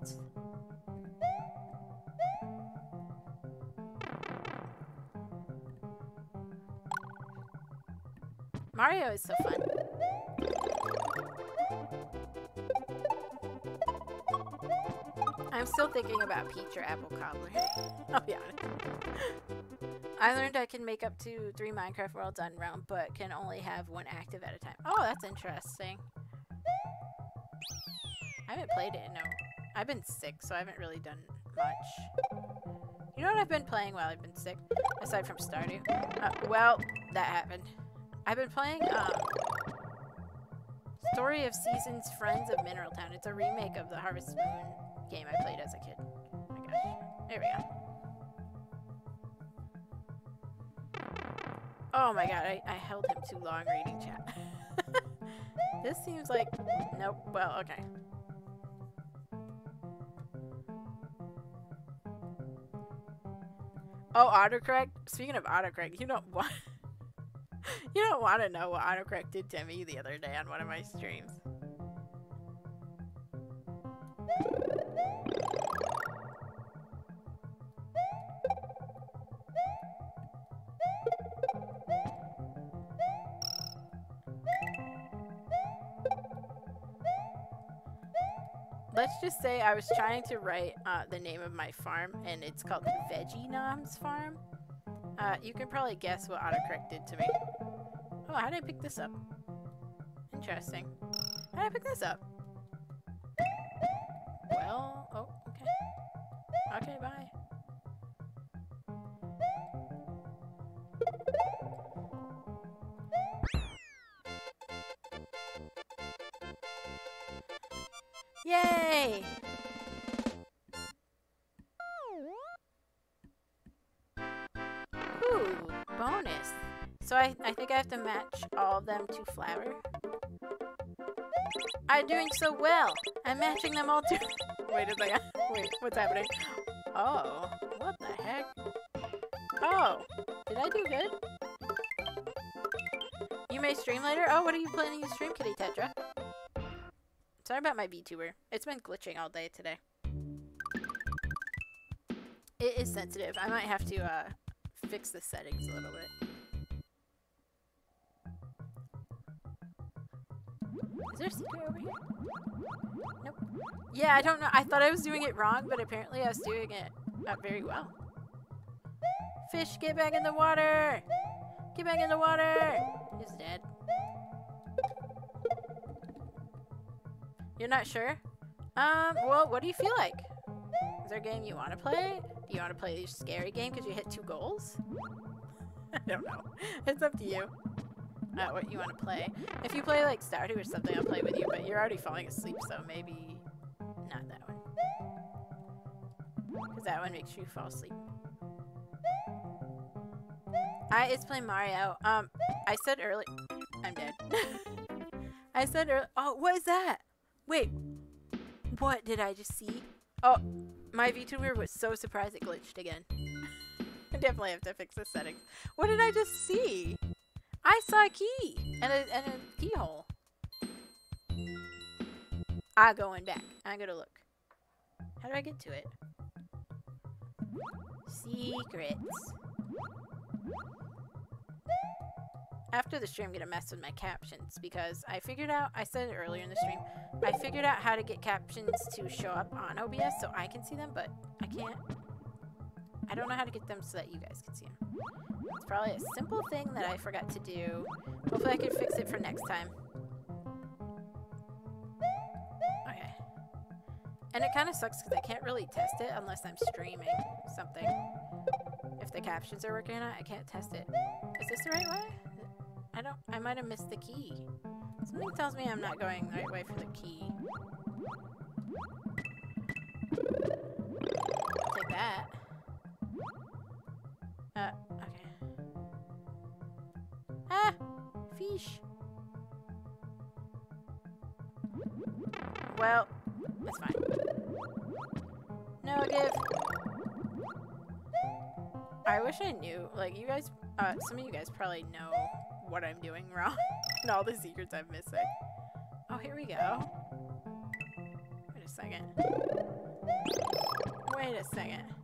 Mario is so fun. I'm still thinking about Peach or Apple Cobbler. I'll be honest. I learned I can make up to three Minecraft worlds on Realm, but can only have one active at a time. Oh, that's interesting. I haven't played it in no... I've been sick, so I haven't really done much. You know what I've been playing while I've been sick? Aside from Stardew? Uh, well, that happened. I've been playing, um... Story of Seasons Friends of Mineral Town. It's a remake of the Harvest Moon game I played as a kid. Oh my gosh. There we go. Oh my god, I, I held him too long reading chat. this seems like... Nope. Well, okay. Oh, autocorrect. Speaking of autocorrect, you don't want you don't want to know what autocorrect did to me the other day on one of my streams. I was trying to write uh, the name of my farm, and it's called Veggie Noms Farm. Uh, you can probably guess what autocorrect did to me. Oh, how did I pick this up? Interesting. How did I pick this up? I, have to match all of them to flower. I'm doing so well. I'm matching them all to... Wait a second. Wait, what's happening? Oh, what the heck? Oh, did I do good? You may stream later? Oh, what are you planning to stream, Kitty Tetra? Sorry about my VTuber. It's been glitching all day today. It is sensitive. I might have to uh, fix the settings a little bit. There? Nope. Yeah, I don't know. I thought I was doing it wrong, but apparently I was doing it uh, very well. Fish, get back in the water! Get back in the water! He's dead. You're not sure? Um, well, what do you feel like? Is there a game you want to play? Do you want to play a scary game because you hit two goals? I don't know. It's up to you. Uh, what you want to play. If you play like Stardew or something, I'll play with you, but you're already falling asleep, so maybe not that one. Because that one makes you fall asleep. I it's playing Mario. Um, I said earlier. I'm dead. I said earlier. Oh, what is that? Wait, what did I just see? Oh, my VTuber was so surprised it glitched again. I definitely have to fix the settings. What did I just see? I saw a key and a, and a keyhole. I going back. I'm gonna look. How do I get to it? Secrets. after the stream, I'm gonna mess with my captions because I figured out, I said it earlier in the stream, I figured out how to get captions to show up on OBS so I can see them, but I can't. I don't know how to get them so that you guys can see them. It's probably a simple thing that I forgot to do. Hopefully I can fix it for next time. Okay. And it kind of sucks because I can't really test it unless I'm streaming something. If the captions are working or not, I can't test it. Is this the right way? I don't- I might have missed the key. Something tells me I'm not going the right way for the key. take that. Well, that's fine. No give. I wish I knew. Like, you guys, uh, some of you guys probably know what I'm doing wrong and all the secrets I'm missing. Oh, here we go. Wait a second. Wait a second.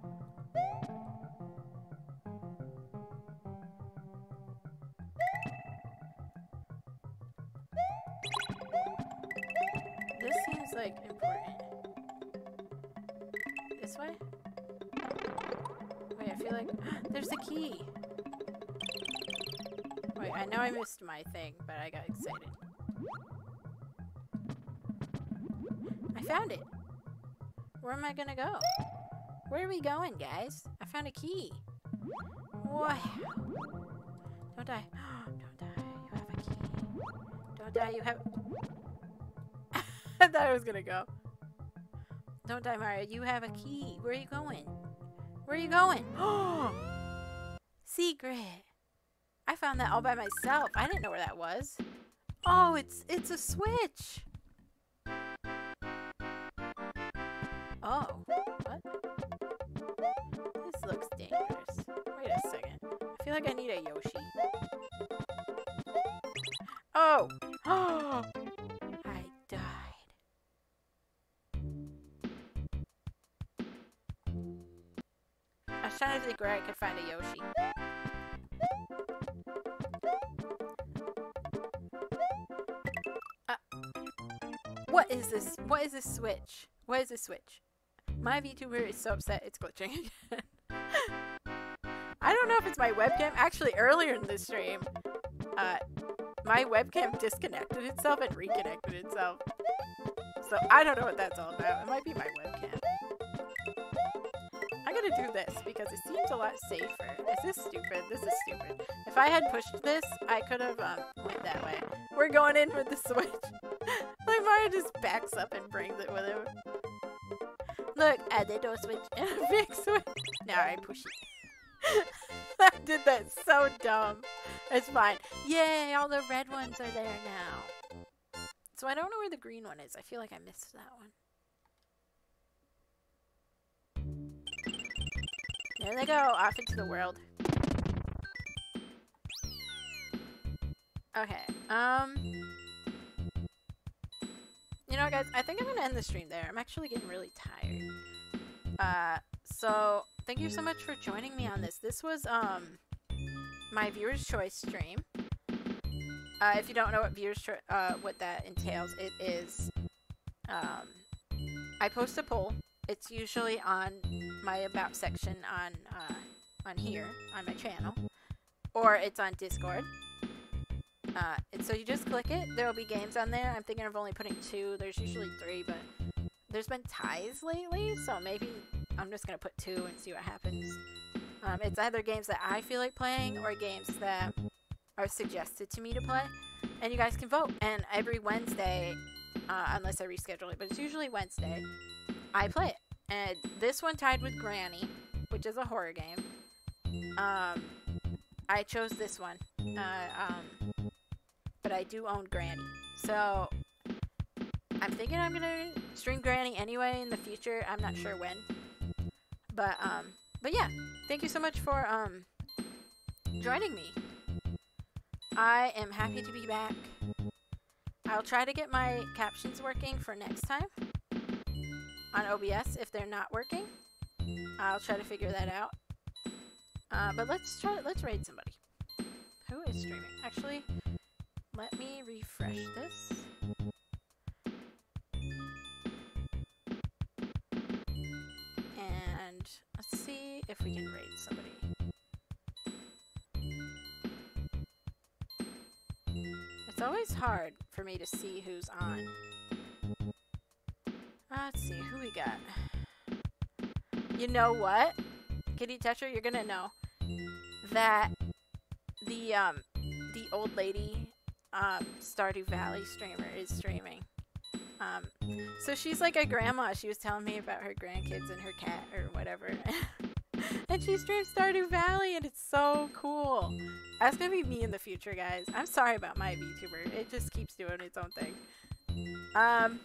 My thing, but I got excited. I found it! Where am I gonna go? Where are we going, guys? I found a key. Wow. Don't die. Don't die. You have a key. Don't die. You have... I thought I was gonna go. Don't die, Mario. You have a key. Where are you going? Where are you going? Secret. Found that all by myself. I didn't know where that was. Oh, it's it's a switch. Oh, what? This looks dangerous. Wait a second. I feel like I need a Yoshi. Switch? Where's the switch? My VTuber is so upset it's glitching again. I don't know if it's my webcam. Actually, earlier in the stream, uh, my webcam disconnected itself and reconnected itself. So I don't know what that's all about. It might be my webcam. I'm gonna do this because it seems a lot safer. Is this stupid? This is stupid. If I had pushed this, I could have um, went that way. We're going in with the switch. Mario just backs up and brings it with him. Look, a little switch and a big switch. Now I push it. I did that so dumb. It's fine. Yay, all the red ones are there now. So I don't know where the green one is. I feel like I missed that one. There they go, off into the world. Okay, um... Know guys? I think I'm gonna end the stream there. I'm actually getting really tired. Uh, so, thank you so much for joining me on this. This was, um, my viewer's choice stream. Uh, if you don't know what viewer's choice, uh, what that entails, it is, um, I post a poll. It's usually on my about section on, uh, on here, on my channel. Or it's on Discord. Uh, and so you just click it. There will be games on there. I'm thinking of only putting two. There's usually three, but there's been ties lately, so maybe I'm just gonna put two and see what happens. Um, it's either games that I feel like playing or games that are suggested to me to play. And you guys can vote. And every Wednesday, uh, unless I reschedule it, but it's usually Wednesday, I play it. And this one tied with Granny, which is a horror game. Um, I chose this one. Uh, um, but I do own Granny. So I'm thinking I'm gonna stream Granny anyway in the future. I'm not sure when. But um but yeah, thank you so much for um joining me. I am happy to be back. I'll try to get my captions working for next time on OBS if they're not working. I'll try to figure that out. Uh, but let's try. Let's raid somebody. Who is streaming? Actually, let me refresh this. And let's see if we can raid somebody. It's always hard for me to see who's on. Let's see, who we got? You know what? Kitty Tetra, you're gonna know that the um the old lady um Stardew Valley streamer is streaming. Um so she's like a grandma. She was telling me about her grandkids and her cat or whatever. and she streams Stardew Valley and it's so cool. That's gonna be me in the future, guys. I'm sorry about my VTuber. It just keeps doing its own thing. Um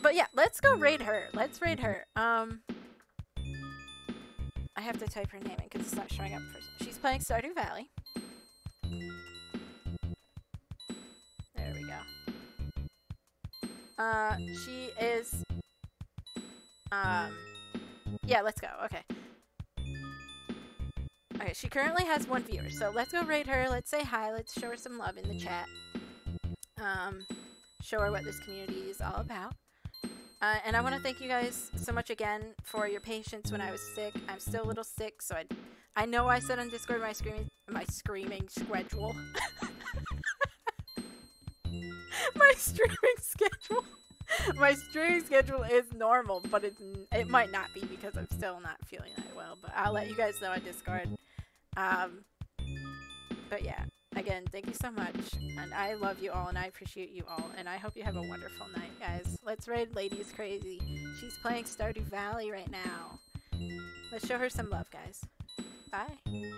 but yeah, let's go raid her. Let's raid her. Um I have to type her name in because it's not showing up. For, she's playing Stardew Valley. Uh, she is. Um, yeah, let's go. Okay. Okay, she currently has one viewer, so let's go rate her. Let's say hi. Let's show her some love in the chat. Um, show her what this community is all about. Uh, and I want to thank you guys so much again for your patience when I was sick. I'm still a little sick, so I, I know I said on Discord my screaming, my screaming schedule. my streaming schedule. my streaming schedule is normal, but it's it might not be because I'm still not feeling that well. But I'll let you guys know on Discord. Um, but yeah, Again, thank you so much, and I love you all, and I appreciate you all, and I hope you have a wonderful night, guys. Let's raid Lady's Crazy. She's playing Stardew Valley right now. Let's show her some love, guys. Bye.